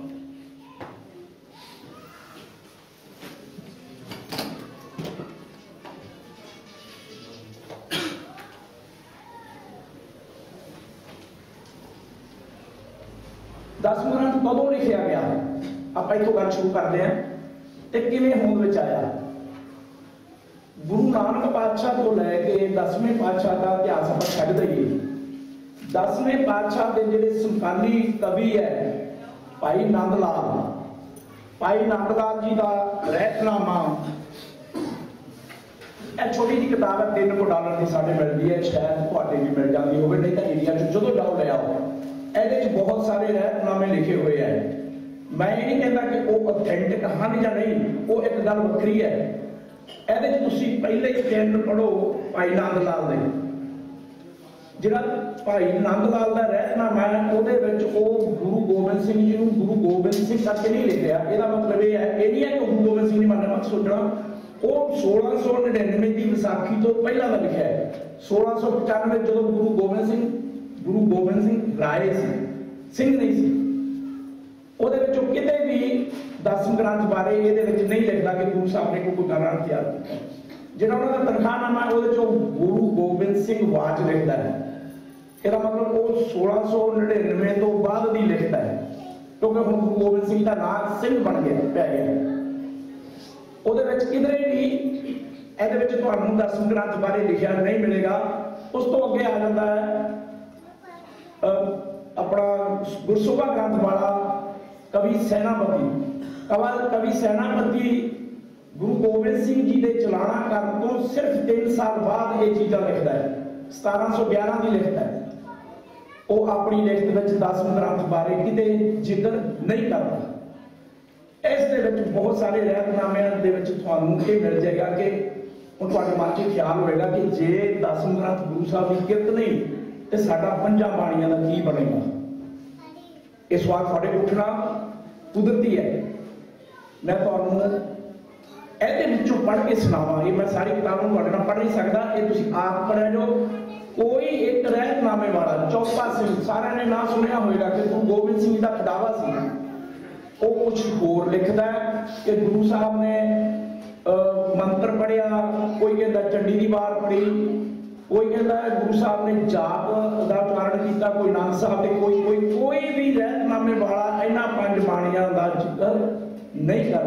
ਦਸਵਾਂ ਗ੍ਰੰਥ ਕਦੋਂ ਲਿਖਿਆ ਗਿਆ? ਆਪਾਂ ਇੱਥੋਂ ਗੱਲ ਸ਼ੁਰੂ ਕਰਦੇ ਹਾਂ। ਤੇ ਕਿਵੇਂ ਹੋਂਦ ਵਿੱਚ ਆਇਆ? ਗੁਰੂ ਨਾਨਕ ਪਾਤਸ਼ਾਹ ਤੋਂ ਲੈ ਕੇ 10ਵੇਂ ਪਾਤਸ਼ਾਹ ਦਾ ਇਤਿਹਾਸ ਆਪਾਂ ਛੱਡ ਦਈਏ। 10ਵੇਂ ਪਾਤਸ਼ਾਹ ਦੇ ਜਿਹੜੇ ਸਮਕਾਲੀ ਕਵੀ ਹੈ, ਭਾਈ ਨੰਦ ਲਾਲ ਭਾਈ ਨੰਦ ਲਾਲ ਜੀ ਦਾ ਰਹਿਤਨਾਮਾ। ਇਹ ਛੋਟੀ ਜਿਹੀ ਕਿਤਾਬ ਹੈ 3 ਕੋ ਡਾਲਰ ਦੀ ਸਾਡੇ ਮਿਲਦੀ ਹੈ, ਸ਼ਾਇਦ ਤੁਹਾਡੇ ਵੀ ਮਿਲ ਜਾਂਦੀ ਹੋਵੇ, ਨਹੀਂ ਤਾਂ ਇੰਡੀਆ 'ਚ ਜਦੋਂ ਜਾਓ ਲੈ ਆਓ। ਇਹਦੇ 'ਚ ਬਹੁਤ ਸਾਰੇ ਰਹਿਤਨਾਮੇ ਲਿਖੇ ਹੋਏ ਹੈ ਮੈਂ ਇਹ ਨਹੀਂ ਕਹਿੰਦਾ ਕਿ ਉਹ ਅਥੈਂਟਿਕ ਹਨ ਜਾਂ ਨਹੀਂ, ਉਹ ਇੱਕ ਗੱਲ ਵੱਖਰੀ ਹੈ। ਇਹਦੇ 'ਚ ਤੁਸੀਂ ਪਹਿਲੇ ਹੀ ਚੈਨ ਪੜੋ ਭਾਈ ਨੰਦ ਲਾਲ ਦੇ। ਜਿਹੜਾ ਭਾਈ ਨੰਦ ਲਾਲ ਦਾ ਰਹਿਤਨਾਮਾ ਹੈ, ਉਹਦੇ ਵਿੱਚ ਉਹ ਗੁਰੂ ਗੋਬਿੰਦ ਸਿੰਘ ਜੀ ਨੂੰ ਗੁਰੂ ਗੋਬਿੰਦ ਸਿੰਘ ਕਰਕੇ ਨਹੀਂ ਲਿਖਿਆ। ਇਹਦਾ ਮਤਲਬ ਇਹ ਹੈ, ਇਹ ਨਹੀਂ ਹੈ ਕਿ ਗੁਰੂ ਗੋਬਿੰਦ ਸਿੰਘ ਨੇ ਮੰਨਣਾ ਮਤ ਸੋਚਣਾ ਉਹ 1699 ਦੀ ਵਿਸਾਖੀ ਤੋਂ ਪਹਿਲਾਂ ਦਾ ਲਿਖਿਆ ਹੈ। 1695 ਜਦੋਂ ਗੁਰੂ ਗੋਬਿੰਦ ਸਿੰਘ ਗੁਰੂ ਗੋਬਿੰਦ ਸਿੰਘ ਰਾਏ ਸੀ, ਸਿੰਘ ਨਹੀਂ ਸੀ। ਉਹਦੇ ਵਿੱਚੋਂ ਕਿਤੇ ਵੀ ਦਸਮ ਗ੍ਰੰਥ ਬਾਰੇ ਇਹਦੇ ਵਿੱਚ ਨਹੀਂ ਲਿਖਦਾ ਕਿ ਗੁਰੂ ਸਾਹਿਬ ਨੇ ਕੋਈ ਗ੍ਰੰਥ ਤਿਆਰ ਕੀਤਾ। ਜਿਹੜਾ ਉਹਨਾਂ ਦਾ ਤਨਖਾਹਨਾਮਾ ਉਹਦੇ ਚੋਂ ਗੁਰੂ ਗੋਬਿੰਦ ਸਿੰਘ ਵਾਚ ਲਿਖਦਾ ਹੈ। ਇਹਦਾ ਮਤਲਬ ਉਹ 1699 ਤੋਂ ਬਾਅਦ ਦੀ ਲਿਖਦਾ ਹੈ, ਕਿਉਂਕਿ ਹੁਣ ਗੁਰੂ ਗੋਬਿੰਦ ਸਿੰਘ ਦਾ ਨਾਮ ਸਿੰਘ ਬਣ ਗਿਆ, ਪੈ ਗਿਆ। ਉਹਦੇ ਵਿੱਚ ਕਿਧਰੇ ਵੀ ਇਹਦੇ ਵਿੱਚ ਤੁਹਾਨੂੰ ਦਸਮ ਗ੍ਰੰਥ ਬਾਰੇ ਲਿਖਿਆ ਨਹੀਂ ਮਿਲੇਗਾ, ਉਸ ਤੋਂ ਅੱਗੇ ਆ ਜਾਂਦਾ ਹੈ ਆਪਣਾ ਗੁਰਸੁਭਾ ਗ੍ਰੰਥ ਵਾਲਾ ਕਵੀ ਸੈਨਾਪਤੀ ਕਵਲ ਕਵੀ ਸੈਨਾਪਤੀ ਗੁਰੂ ਗੋਬਿੰਦ ਸਿੰਘ ਜੀ ਦੇ ਚਲਾਣਾ ਕਰਨ ਤੋਂ ਸਿਰਫ 3 ਸਾਲ ਬਾਅਦ ਇਹ ਚੀਜ਼ਾਂ ਲਿਖਦਾ ਹੈ। 1711 ਦੀ ਲਿਖਦਾ ਹੈ। ਉਹ ਆਪਣੀ ਲਿਖਤ ਵਿੱਚ ਦਸਮ ਗ੍ਰੰਥ ਬਾਰੇ ਕਿਤੇ ਜ਼ਿਕਰ ਨਹੀਂ ਕਰਦਾ। ਇਸ ਦੇ ਵਿੱਚ ਬਹੁਤ ਸਾਰੇ ਰਹਿਤਨਾਮਿਆਂ ਦੇ ਵਿੱਚ ਤੁਹਾਨੂੰ ਇਹ ਮਿਲ ਜਾਏਗਾ ਕਿ ਹੁਣ ਤੁਹਾਡੇ ਮਨ 'ਚ ਖਿਆਲ ਹੋਏਗਾ ਕਿ ਜੇ ਦਸਮ ਗ੍ਰੰਥ ਗੁਰੂ ਸਾਹਿਬ ਦੀ ਕਿਰਤ ਨਹੀਂ ਤੇ ਸਾਡਾ ਪੰਜਾਂ ਬਾਣੀਆਂ ਦਾ ਕੀ ਬਣੇਗਾ? ਇਹ ਸਵਾਲ ਤੁਹਾਡੇ ਉੱਠਣਾ ਕੁਦਰਤੀ ਹੈ। ਮੈਂ ਤੁਹਾਨੂੰ ਇਹਦੇ ਵਿੱਚੋਂ ਪੜ੍ਹ ਕੇ ਸੁਣਾਵਾਂ। ਇਹ ਮੈਂ ਸਾਰੀ ਕਿਤਾਬ ਨੂੰ ਤੁਹਾਡੇ ਨਾਲ ਪੜ੍ਹ ਨਹੀਂ ਸਕਦਾ। ਇਹ ਤੁਸੀਂ ਆਪ ਪੜ੍ਹਿਆ ਜੋ ਕੋਈ ਇੱਕ ਰਹਿਤਨਾਮੇ ਵਾਲਾ ਚੌਪਾ ਸਿੰਘ ਸਾਰਿਆਂ ਨੇ ਨਾਂ ਸੁਣਿਆ ਹੋਵੇਗਾ ਕਿ ਗੁਰੂ ਗੋਬਿੰਦ ਸਿੰਘ ਜੀ ਦਾ ਪੜਾਵਾ ਸੀ। ਉਹ ਕੁਝ ਹੋਰ ਲਿਖਦਾ ਹੈ ਕਿ ਗੁਰੂ ਸਾਹਿਬ ਨੇ ਅਹ, ਮੰਤਰ ਪੜਿਆ ਕੋਈ ਕਹਿੰਦਾ ਚੰਡੀ ਦੀ ਵਾਰ ਪੜੀ ਕੋਈ ਕਹਿੰਦਾ ਹੈ, ਗੁਰੂ ਸਾਹਿਬ ਨੇ ਜਾਪ ਦਾ ਉਚਾਰਨ ਕੀਤਾ, ਕੋਈ ਨਾਨਕ ਸਾਹਿਬ ਦੇ ਕੋਈ ਕੋਈ ਕੋਈ ਵੀ ਰਹਿਤਨਾਮੇ ਵਾਲਾ ਇਹਨਾਂ ਪੰਜ ਬਾਣੀਆਂ ਦਾ ਜ਼ਿਕਰ ਨਹੀਂ ਕਰ